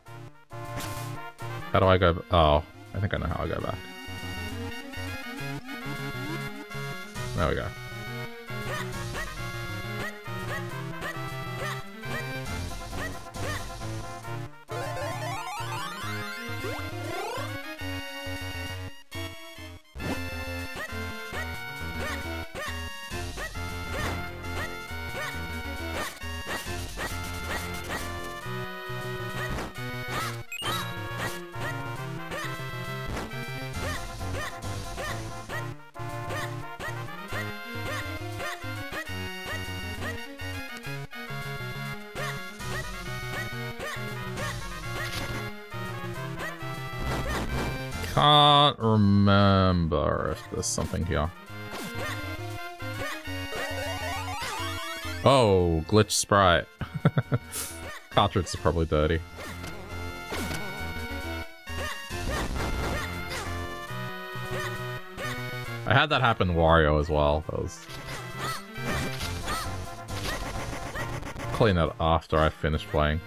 How do I go? Oh, I think I know how I go back. There we go. There's something here. Oh, glitch sprite. Cartridge probably dirty. I had that happen Wario as well. That was... Clean it after I finished playing.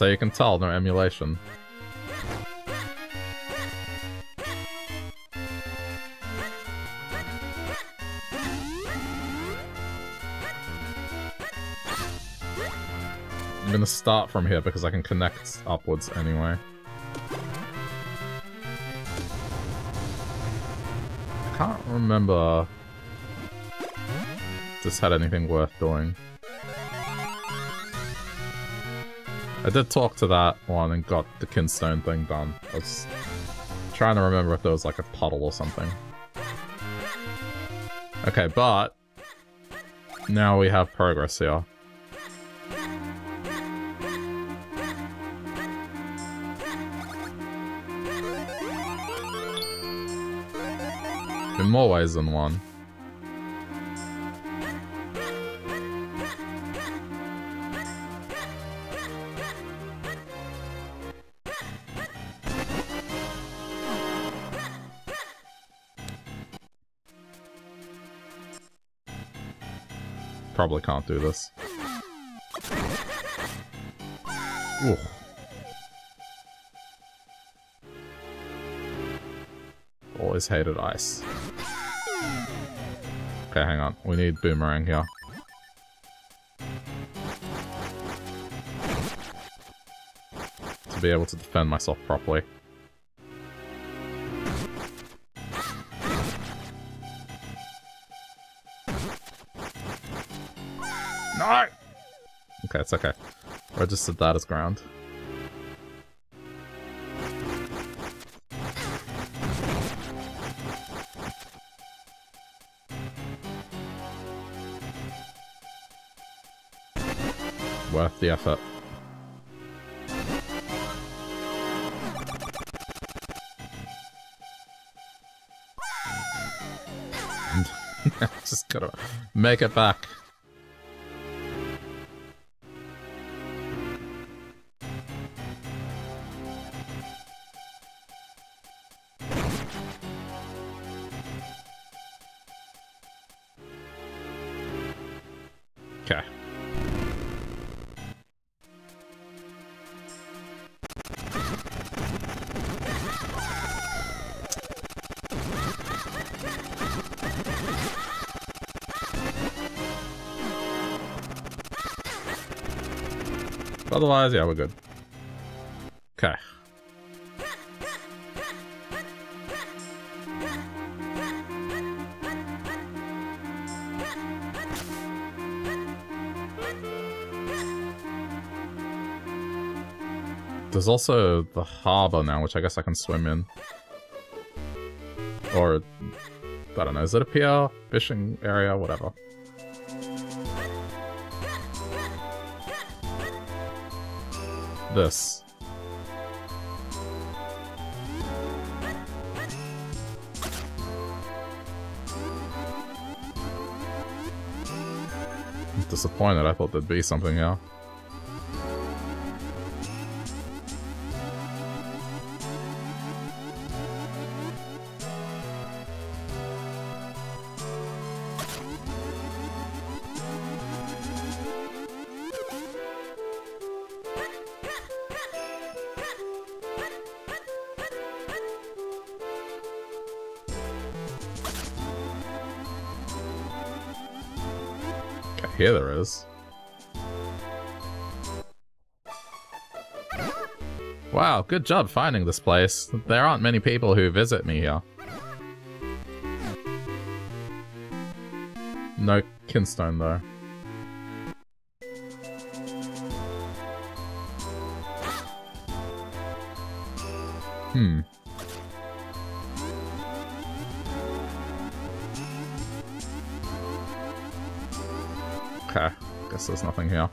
How you can tell, no emulation. I'm gonna start from here because I can connect upwards anyway. I can't remember this had anything worth doing. I did talk to that one and got the kinstone thing done. I was trying to remember if there was like a puddle or something. Okay, but now we have progress here. In more ways than one. Probably can't do this. Ooh. Always hated ice. Okay, hang on. We need Boomerang here. To be able to defend myself properly. It's okay. Registered that as ground. Worth the effort. Just gotta make it back. Otherwise, yeah, we're good. Okay. There's also the harbor now, which I guess I can swim in. Or, I don't know, is it a pier? Fishing area? Whatever. This. I'm disappointed, I thought there'd be something here. Wow, good job finding this place. There aren't many people who visit me here. No kinstone though. Hmm. Guess there's nothing here.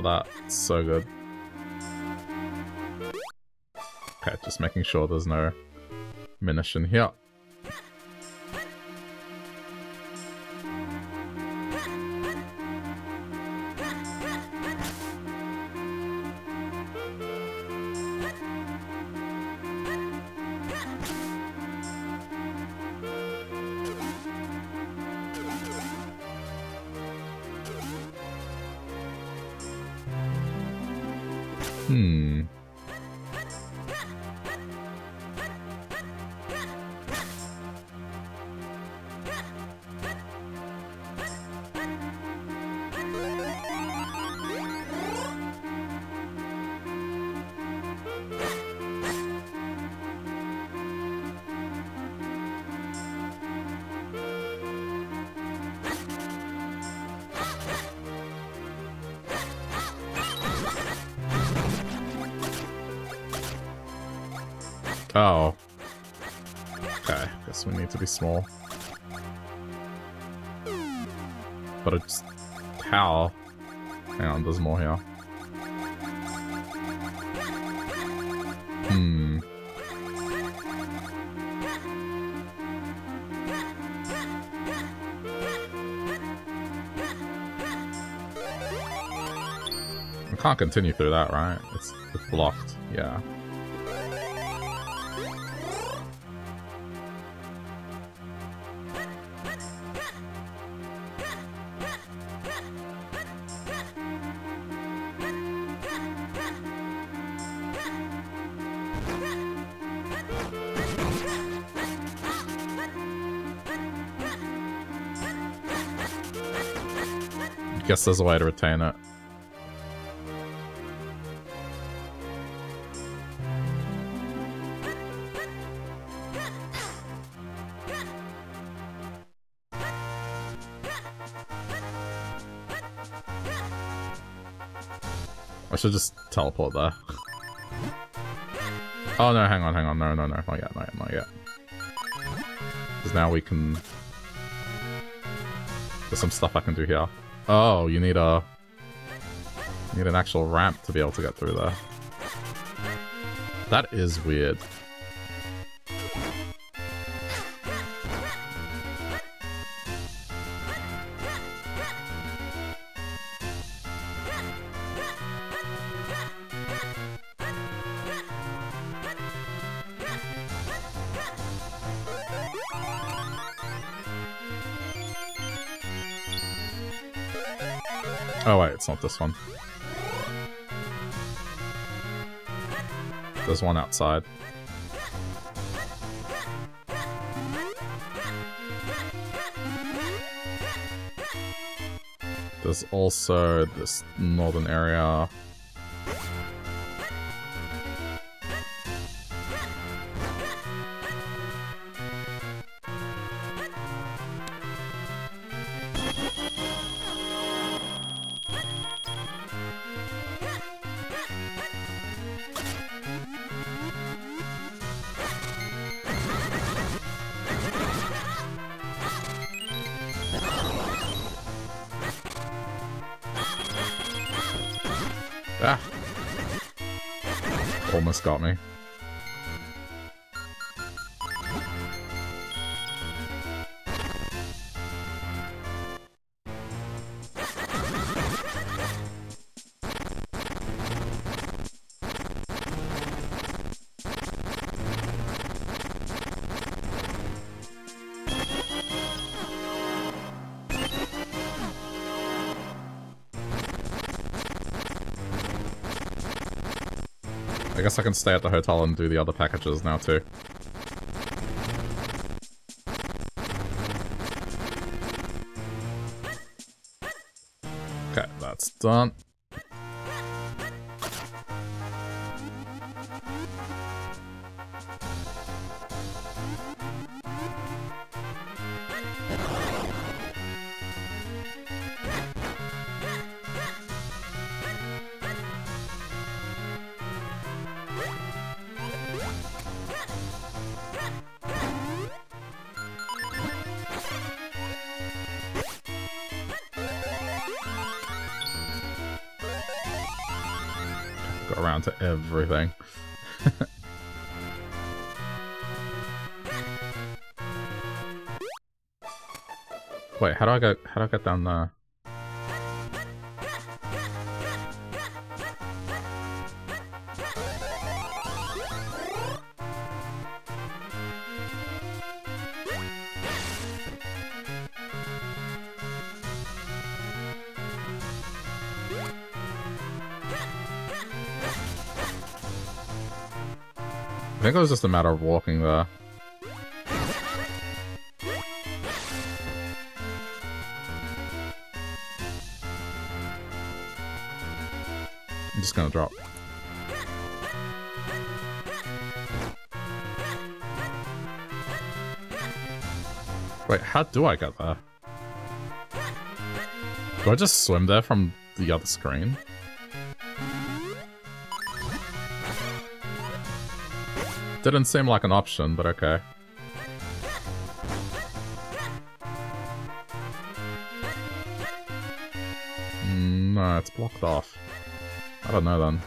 For that. It's so good. Okay, just making sure there's no munition here. Small. But it's... How? Hang on, there's more here. Hmm. I can't continue through that, right? It's, it's blocked, yeah. Guess there's a way to retain it. I should just teleport there. oh no, hang on, hang on, no, no, no, not yet, not yet, not yet. Because now we can... There's some stuff I can do here. Oh, you need a... You need an actual ramp to be able to get through there. That is weird. This one. There's one outside. There's also this northern area guess I can stay at the hotel and do the other packages now too. I down there? think it was just a matter of walking there. Gonna drop. Wait, how do I get there? Do I just swim there from the other screen? Didn't seem like an option, but okay. I don't know then.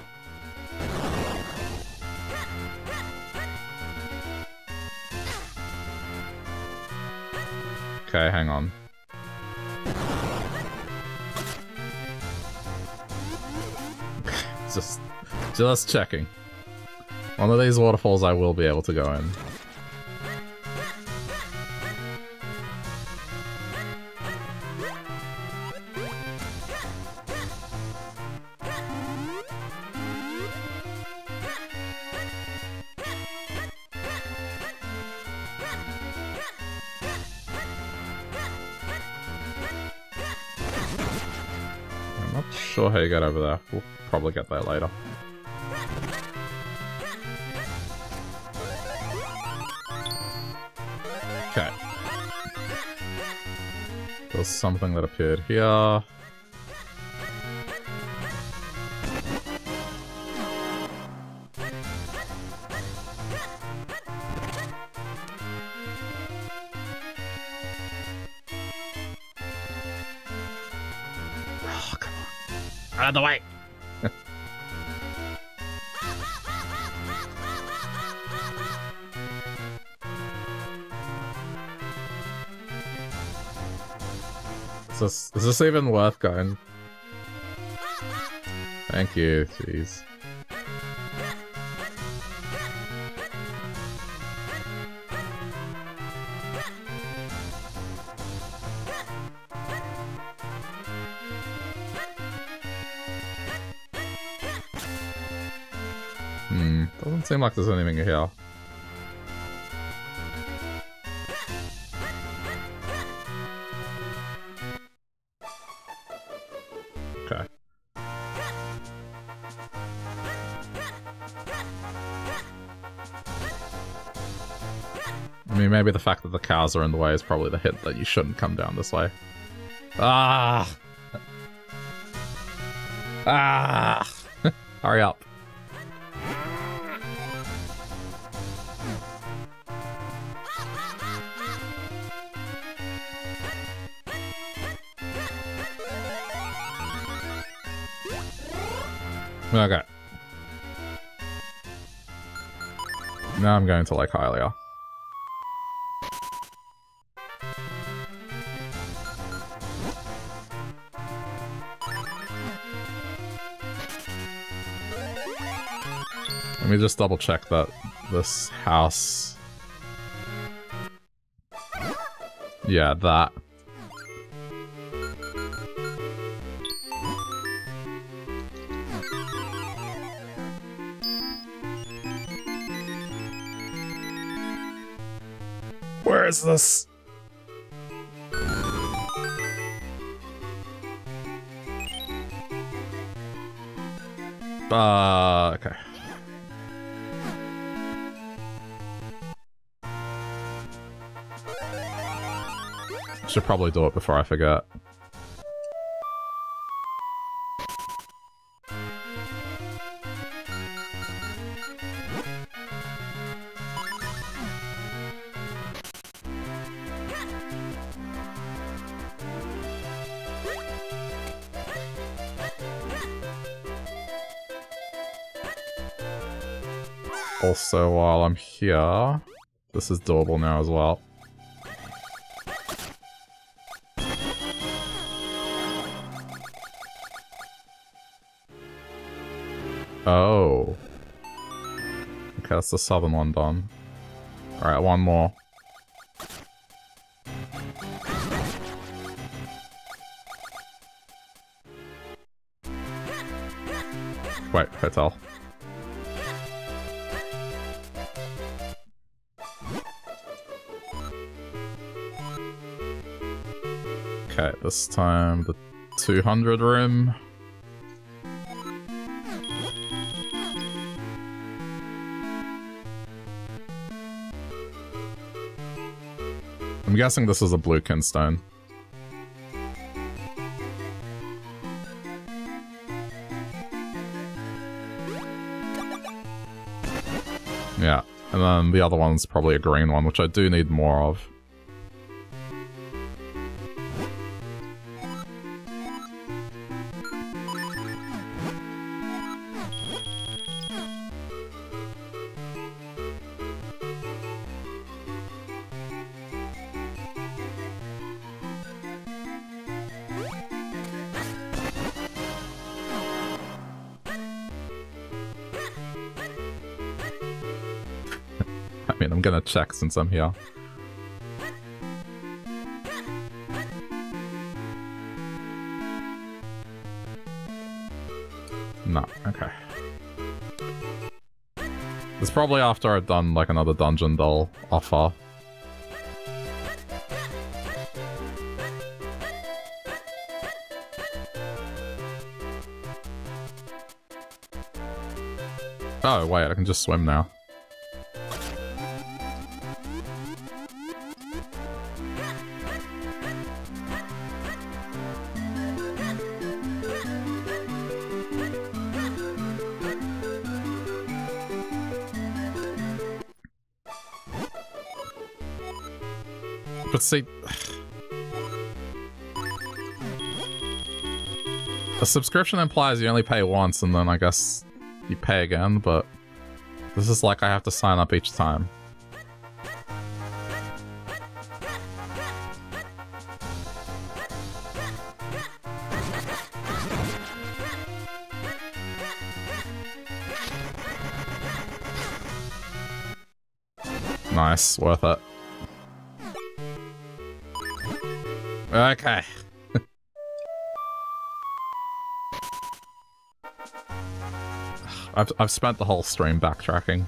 Okay, hang on. just, just checking. One of these waterfalls I will be able to go in. Get over there. We'll probably get there later. Okay. There's something that appeared here. Out of the way. is this, is this even worth going? Thank you, jeez. There's anything here. Okay. I mean, maybe the fact that the cows are in the way is probably the hint that you shouldn't come down this way. Ah! Ah! Hurry up. Okay. Now I'm going to like Hylia. Let me just double check that this house... Yeah, that. Uh, okay. Should probably do it before I forget. Also, while I'm here, this is doable now as well. Oh. Okay, that's the southern one done. Alright, one more. Wait, hotel. Okay, this time the 200 room. I'm guessing this is a blue kinstone. Yeah. And then the other one's probably a green one, which I do need more of. Check since I'm here. No, okay. It's probably after I've done like another Dungeon Doll offer. Oh, wait, I can just swim now. See... A subscription implies you only pay once and then I guess you pay again, but this is like I have to sign up each time. Nice, worth it. Okay. I've, I've spent the whole stream backtracking.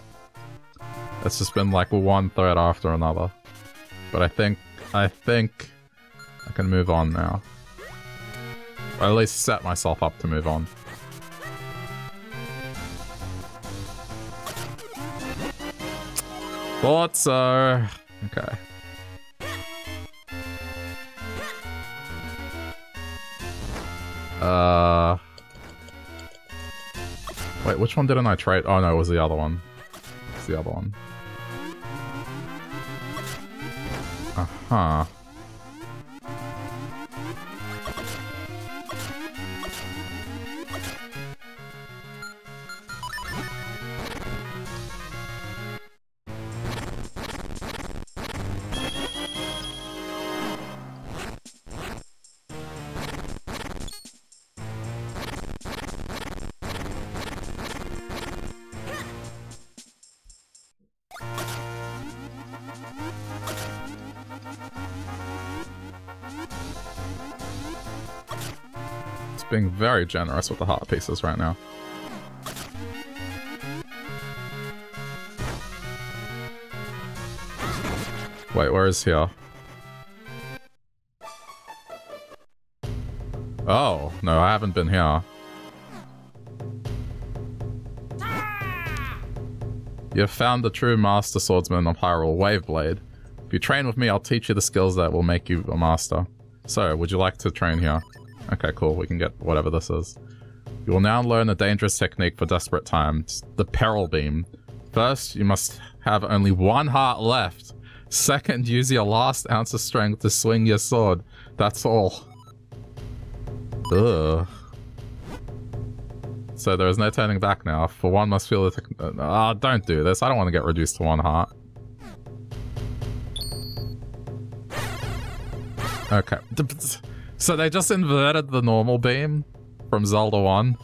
It's just been like one thread after another. But I think, I think I can move on now. Or at least set myself up to move on. Thought so. Okay. Uh... Wait, which one didn't I trade? Oh no, it was the other one. It's the other one. Uh-huh. Very generous with the heart pieces right now. Wait, where is he? Oh, oh no, I haven't been here. You have found the true master swordsman of Hyrule, Waveblade. If you train with me, I'll teach you the skills that will make you a master. So, would you like to train here? Okay, cool. We can get whatever this is. You will now learn a dangerous technique for desperate times, the Peril Beam. First, you must have only one heart left. Second, use your last ounce of strength to swing your sword. That's all. Ugh. So there is no turning back now. For one must feel the... Ah, uh, don't do this. I don't want to get reduced to one heart. Okay. So they just inverted the normal beam from Zelda 1.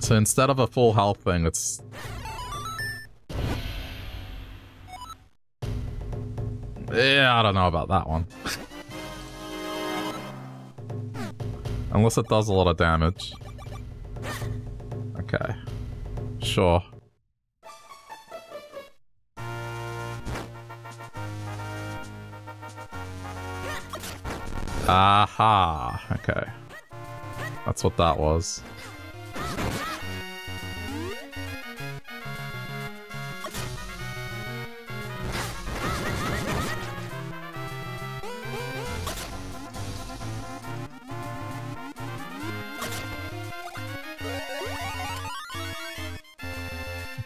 So instead of a full health thing, it's... Yeah, I don't know about that one. Unless it does a lot of damage. Okay. Sure. Aha! Okay. That's what that was.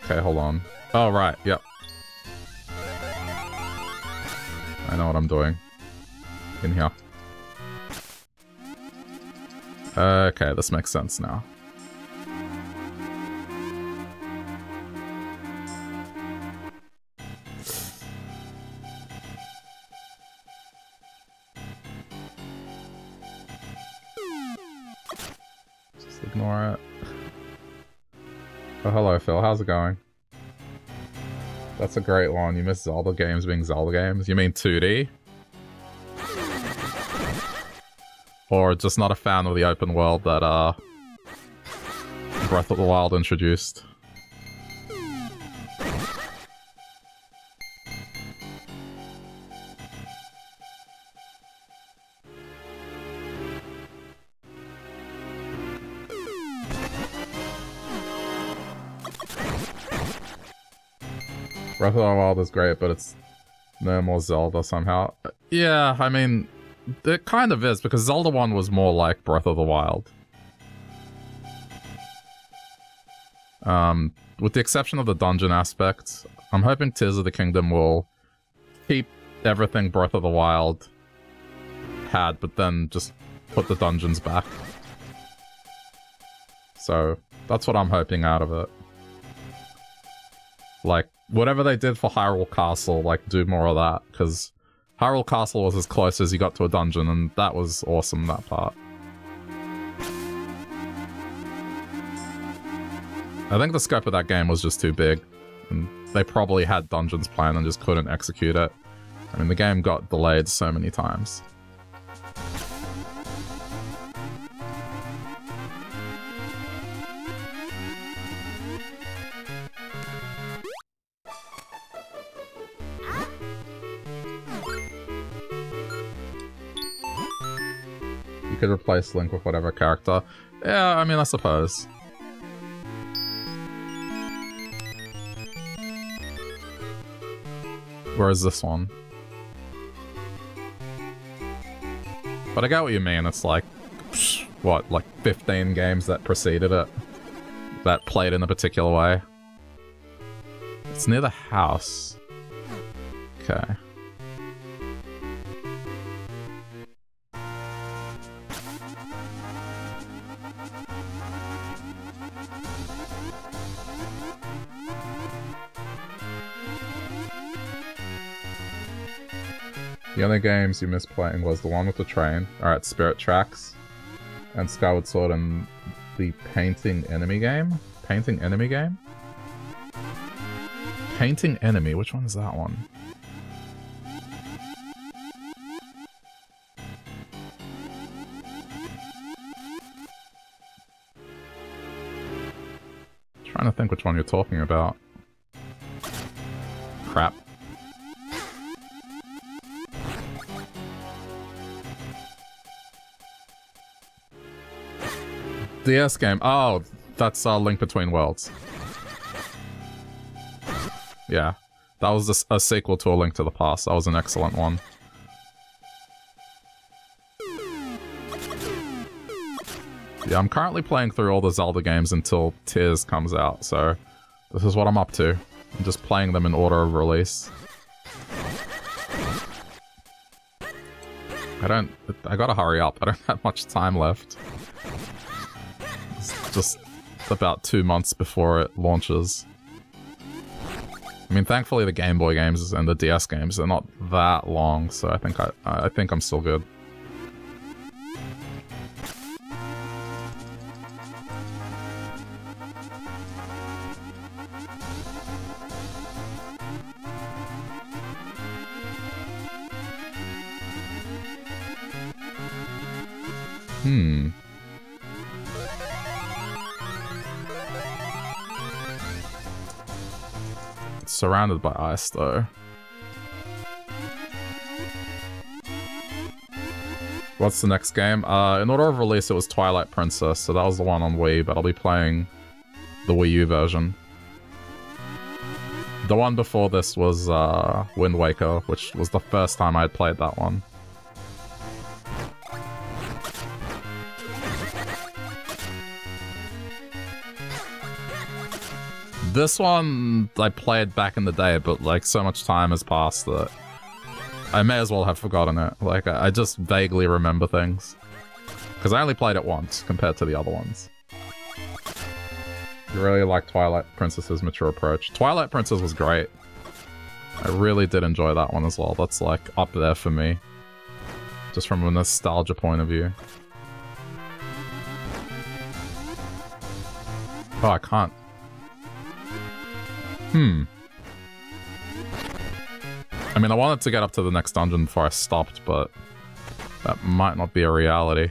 Okay, hold on. Oh, right, yep. I know what I'm doing. In here. Okay, this makes sense now. Just ignore it. Oh, hello, Phil. How's it going? That's a great one. You miss Zelda games being Zelda games? You mean 2D? Or just not a fan of the open world that uh, Breath of the Wild introduced? Breath of the Wild is great, but it's no more Zelda somehow. Yeah, I mean, it kind of is, because Zelda 1 was more like Breath of the Wild. Um, with the exception of the dungeon aspect, I'm hoping Tears of the Kingdom will keep everything Breath of the Wild had, but then just put the dungeons back. So, that's what I'm hoping out of it. Like, whatever they did for Hyrule Castle, like, do more of that, because Hyrule Castle was as close as you got to a dungeon, and that was awesome, that part. I think the scope of that game was just too big, and they probably had dungeons planned and just couldn't execute it. I mean, the game got delayed so many times. You could replace Link with whatever character. Yeah, I mean, I suppose. Where is this one? But I get what you mean, it's like, what, like 15 games that preceded it? That played in a particular way? It's near the house. Okay. The only games you missed playing was the one with the train, alright, Spirit Tracks, and Skyward Sword and the Painting Enemy game? Painting Enemy game? Painting Enemy, which one is that one? Trying to think which one you're talking about. DS game. Oh, that's uh, Link Between Worlds. Yeah, that was a, a sequel to A Link to the Past. That was an excellent one. Yeah, I'm currently playing through all the Zelda games until Tears comes out, so this is what I'm up to. I'm just playing them in order of release. I don't... I gotta hurry up. I don't have much time left just about two months before it launches. I mean, thankfully the Game Boy games and the DS games are not that long, so I think I I think I'm still good. Surrounded by ice, though. What's the next game? Uh, in order of release, it was Twilight Princess, so that was the one on Wii, but I'll be playing the Wii U version. The one before this was uh, Wind Waker, which was the first time I had played that one. This one I played back in the day, but like so much time has passed that I may as well have forgotten it. Like I, I just vaguely remember things. Because I only played it once compared to the other ones. You really like Twilight Princess's mature approach. Twilight Princess was great. I really did enjoy that one as well. That's like up there for me. Just from a nostalgia point of view. Oh, I can't. Hmm. I mean, I wanted to get up to the next dungeon before I stopped, but that might not be a reality.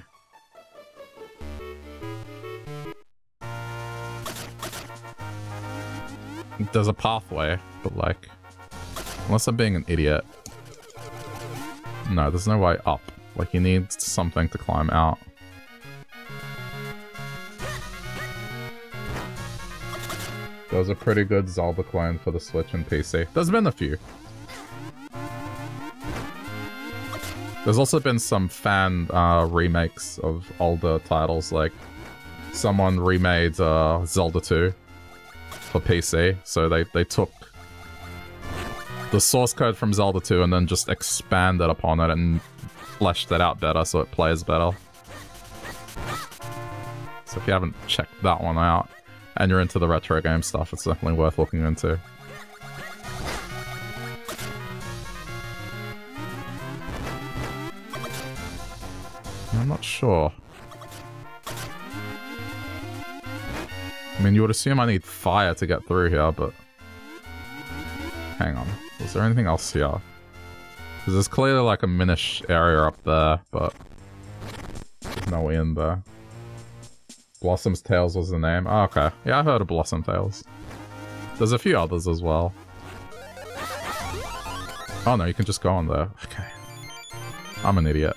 There's a pathway, but like... Unless I'm being an idiot. No, there's no way up. Like, you need something to climb out. Those a pretty good Zelda clone for the Switch and PC. There's been a few. There's also been some fan uh, remakes of older titles, like someone remade uh, Zelda 2 for PC, so they, they took the source code from Zelda 2 and then just expanded upon it and fleshed it out better so it plays better. So if you haven't checked that one out and you're into the retro game stuff, it's definitely worth looking into. I'm not sure. I mean, you would assume I need fire to get through here, but... Hang on. Is there anything else here? Because there's clearly like a Minish area up there, but... No way in there. Blossom's Tales was the name. Oh, okay. Yeah, I've heard of Blossom Tales. There's a few others as well. Oh no, you can just go on there. Okay. I'm an idiot.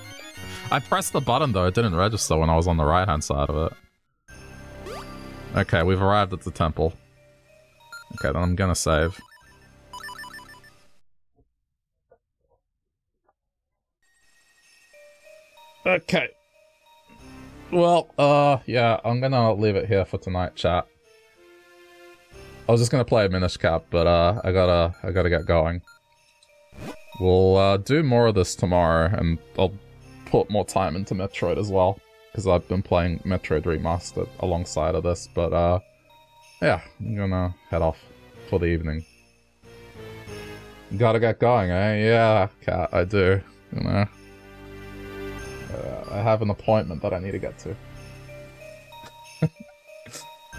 I pressed the button though, it didn't register when I was on the right hand side of it. Okay, we've arrived at the temple. Okay, then I'm gonna save. Okay. Well, uh, yeah, I'm gonna leave it here for tonight, chat. I was just gonna play a Minish Cap, but uh, I gotta, I gotta get going. We'll uh, do more of this tomorrow, and I'll put more time into Metroid as well, because I've been playing Metroid Remastered alongside of this, but uh, yeah, I'm gonna head off for the evening. Gotta get going, eh? Yeah, cat, I do, you know. Uh, I have an appointment that I need to get to.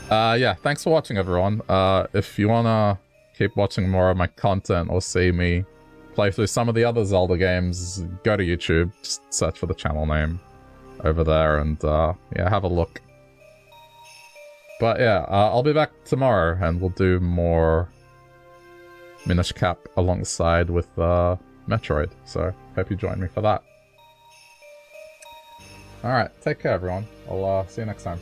uh, yeah, thanks for watching, everyone. Uh, if you wanna keep watching more of my content or see me play through some of the other Zelda games, go to YouTube, just search for the channel name over there, and uh, yeah, have a look. But yeah, uh, I'll be back tomorrow, and we'll do more Minish Cap alongside with uh, Metroid, so hope you join me for that. Alright, take care everyone. I'll uh, see you next time.